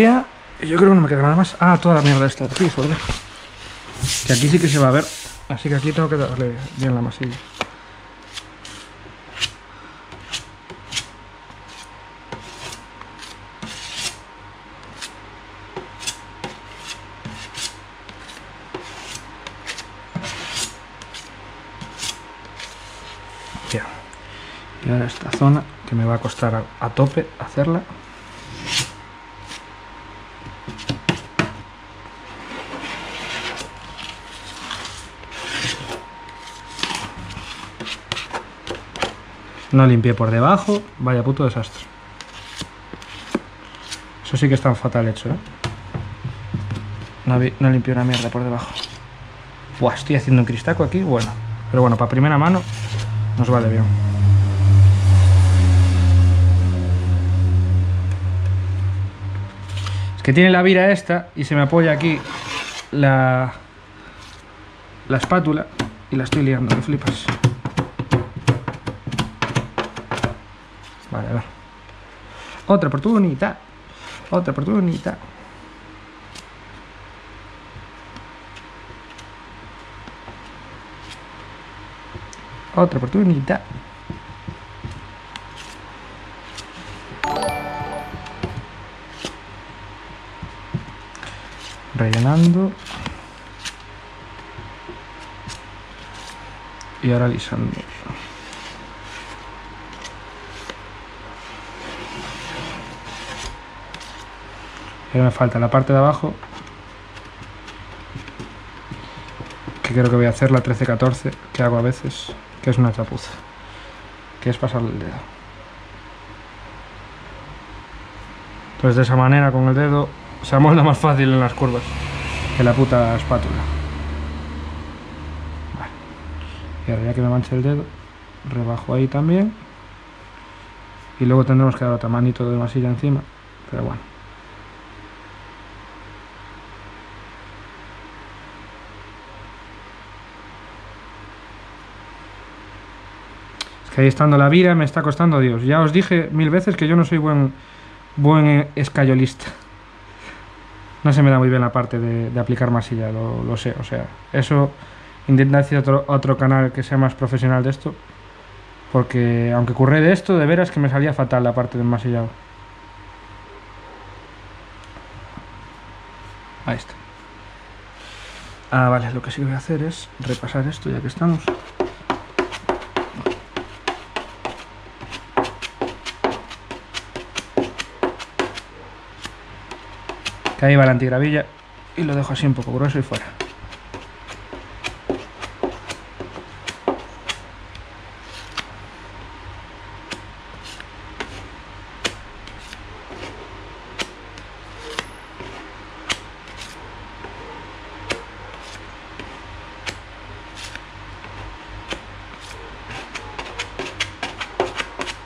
Yo creo que no me queda nada más. Ah, toda la mierda esta aquí. Que aquí sí que se va a ver. Así que aquí tengo que darle bien la masilla. Bien. Y ahora esta zona que me va a costar a tope hacerla. No limpié por debajo, vaya puto desastre. Eso sí que está fatal hecho, ¿eh? No, no limpié una mierda por debajo. Buah, estoy haciendo un cristaco aquí, bueno. Pero bueno, para primera mano nos vale bien. Es que tiene la vira esta y se me apoya aquí la, la espátula y la estoy liando, que flipas. Vale, ver. Otra oportunidad. Otra oportunidad. Otra oportunidad. Rellenando. Y ahora lisando. Ahora me falta la parte de abajo. Que creo que voy a hacer la 13-14, que hago a veces, que es una chapuza. Que es pasarle el dedo. Entonces de esa manera con el dedo se amolda más fácil en las curvas que la puta espátula. Y ahora ya que me manche el dedo, rebajo ahí también. Y luego tendremos que dar otra manito de masilla encima. Pero bueno. Que ahí estando la vira me está costando Dios. Ya os dije mil veces que yo no soy buen, buen escayolista. No se me da muy bien la parte de, aplicar masilla, lo, lo sé. O sea, eso intenta hacer otro, otro canal que sea más profesional de esto. Porque aunque curré de esto, de veras que me salía fatal la parte del masillado. Ahí está. Ah, vale, lo que sí voy a hacer es repasar esto ya que estamos. Ahí va la antigravilla y lo dejo así un poco grueso y fuera.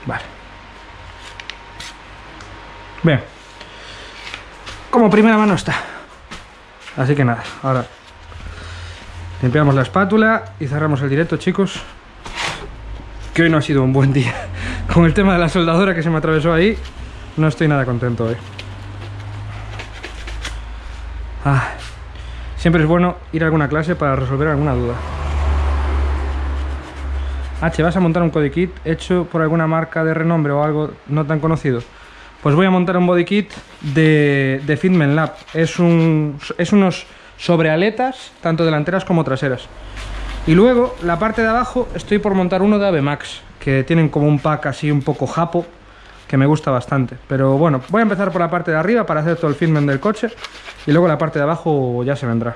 Vale. Bien. Primera mano está. Así que nada, ahora limpiamos la espátula y cerramos el directo, chicos. Que hoy no ha sido un buen día. Con el tema de la soldadora que se me atravesó ahí, no estoy nada contento hoy. Ah, siempre es bueno ir a alguna clase para resolver alguna duda. H, ¿vas a montar un body kit hecho por alguna marca de renombre o algo no tan conocido? Pues voy a montar un body kit de, de Fitment Lab. Es, un, es unos sobre aletas, tanto delanteras como traseras. Y luego, la parte de abajo, estoy por montar uno de Ave Max, que tienen como un pack así un poco japo, que me gusta bastante. Pero bueno, voy a empezar por la parte de arriba para hacer todo el fitment del coche, y luego la parte de abajo ya se vendrá.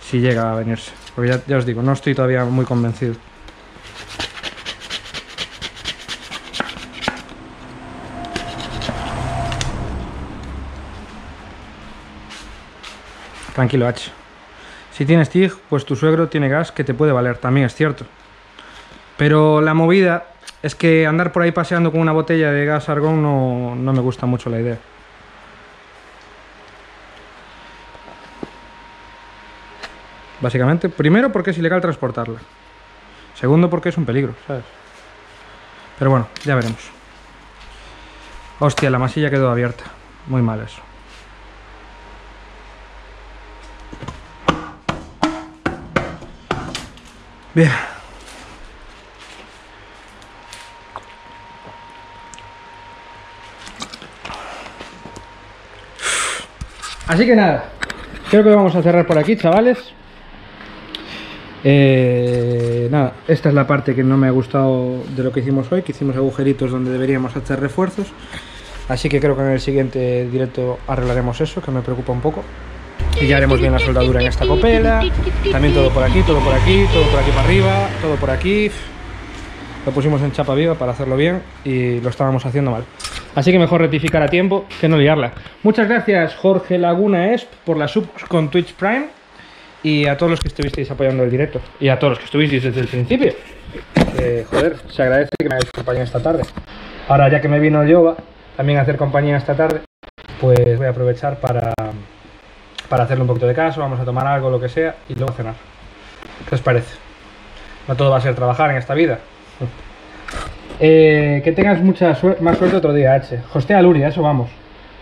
Si llega a venirse. Porque ya os digo, no estoy todavía muy convencido. Tranquilo, H. Si tienes TIG, pues tu suegro tiene gas que te puede valer, también es cierto. Pero la movida es que andar por ahí paseando con una botella de gas argón no, no me gusta mucho la idea. Básicamente, primero porque es ilegal transportarla. Segundo porque es un peligro, ¿sabes? Pero bueno, ya veremos. Hostia, la masilla quedó abierta. Muy mal eso. Bien. Así que nada, creo que vamos a cerrar por aquí, chavales. Eh, nada, esta es la parte que no me ha gustado de lo que hicimos hoy, que hicimos agujeritos donde deberíamos hacer refuerzos. Así que creo que en el siguiente directo arreglaremos eso, que me preocupa un poco. Y ya haremos bien la soldadura en esta copela. También todo por aquí, todo por aquí, todo por aquí para arriba, todo por aquí. Lo pusimos en chapa viva para hacerlo bien y lo estábamos haciendo mal. Así que mejor rectificar a tiempo que no liarla. Muchas gracias Jorge Laguna Esp por la sub con Twitch Prime y a todos los que estuvisteis apoyando el directo y a todos los que estuvisteis desde el principio. Eh, joder, se agradece que me hagáis compañía esta tarde. Ahora ya que me vino Yoba también a hacer compañía esta tarde, pues voy a aprovechar para, para hacerle un poquito de caso, vamos a tomar algo, lo que sea, y luego cenar. ¿Qué os parece? No todo va a ser trabajar en esta vida. Eh, que tengas mucha más suerte otro día, H. Hostea, Luri, a eso vamos.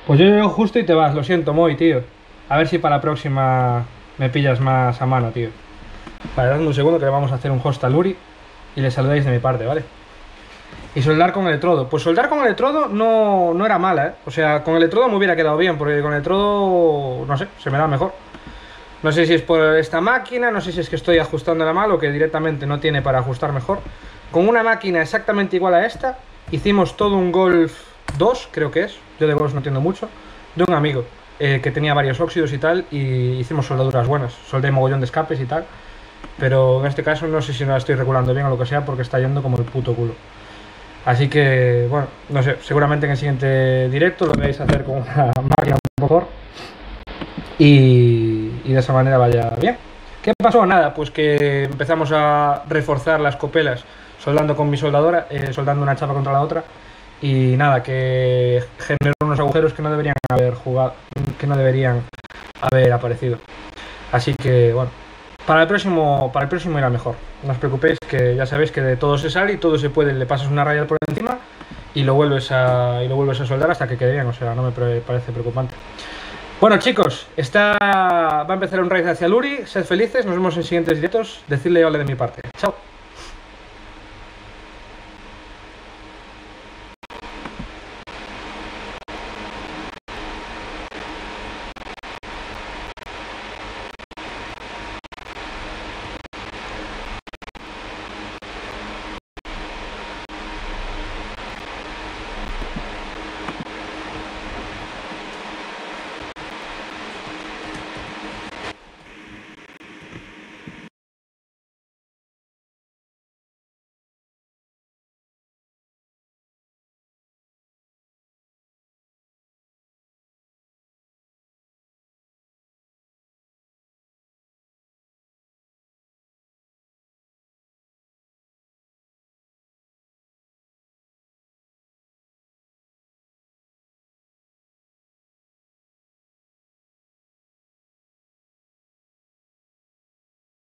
Pues yo llego justo y te vas, lo siento, Moy, tío. A ver si para la próxima me pillas más a mano, tío. Vale, dadme un segundo que le vamos a hacer un host a Luri y le saludáis de mi parte, ¿vale? Y soldar con electrodo. Pues soldar con electrodo no, no era mala, ¿eh? O sea, con electrodo me hubiera quedado bien, porque con electrodo, no sé, se me da mejor. No sé si es por esta máquina, no sé si es que estoy ajustándola mal o que directamente no tiene para ajustar mejor. Con una máquina exactamente igual a esta, hicimos todo un Golf 2, creo que es, yo de Golf no entiendo mucho, de un amigo eh, que tenía varios óxidos y tal, y hicimos soldaduras buenas, soldé mogollón de escapes y tal, pero en este caso no sé si no la estoy regulando bien o lo que sea, porque está yendo como el puto culo. Así que, bueno, no sé, seguramente en el siguiente directo lo veáis hacer con una máquina un poco mejor y, y de esa manera vaya bien. ¿Qué pasó? Nada, pues que empezamos a reforzar las copelas soldando con mi soldadora, eh, soldando una chapa contra la otra y nada, que generó unos agujeros que no deberían haber jugado, que no deberían haber aparecido. Así que, bueno, para el próximo, para el próximo irá mejor. No os preocupéis, que ya sabéis que de todo se sale y todo se puede, le pasas una raya por encima y lo vuelves a, y lo vuelves a soldar hasta que quede bien, o sea, no me parece preocupante. Bueno chicos, está, va a empezar un raid hacia Luri, sed felices, nos vemos en siguientes directos, decidle hola de mi parte. Chao.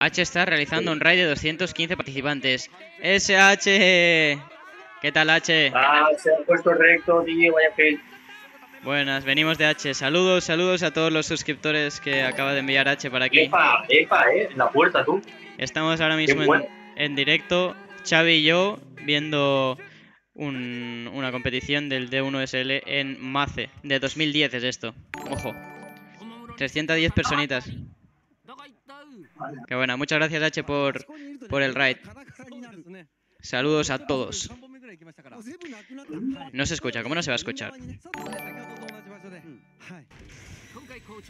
H está realizando un raid de 215 participantes. SH. ¿Qué tal H? Ah, se ha puesto recto, tío, vaya fail. Buenas, venimos de H. Saludos, saludos a todos los suscriptores que acaba de enviar H para aquí. Epa, epa, eh, en la puerta tú. Estamos ahora mismo en, directo, Xavi y yo, viendo un- una competición del D1SL en Mace. De 2010 es esto. Ojo. 310 personitas. Qué buena. Muchas gracias, H, por, por el raid. Saludos a todos. No se escucha, ¿cómo no se va a escuchar?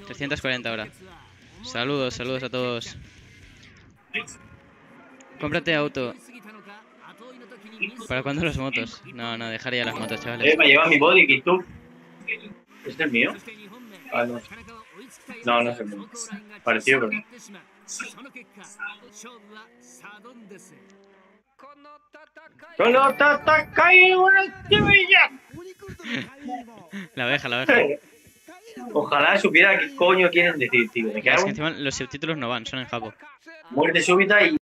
340 ahora. Saludos, saludos a todos. Cómprate auto. ¿Para cuándo las motos? No, no, dejar ya las motos, Eh, chavales. me lleva mi body kit, tú. ¿Este es mío? Ah, no. No, no es el mío. Parecido, pero. ¡Solo Tatakai! La abeja, la abeja. Ojalá supiera qué coño quieren decir, tío. Me Es cago que en encima los subtítulos no van, son en japo. muerte súbita y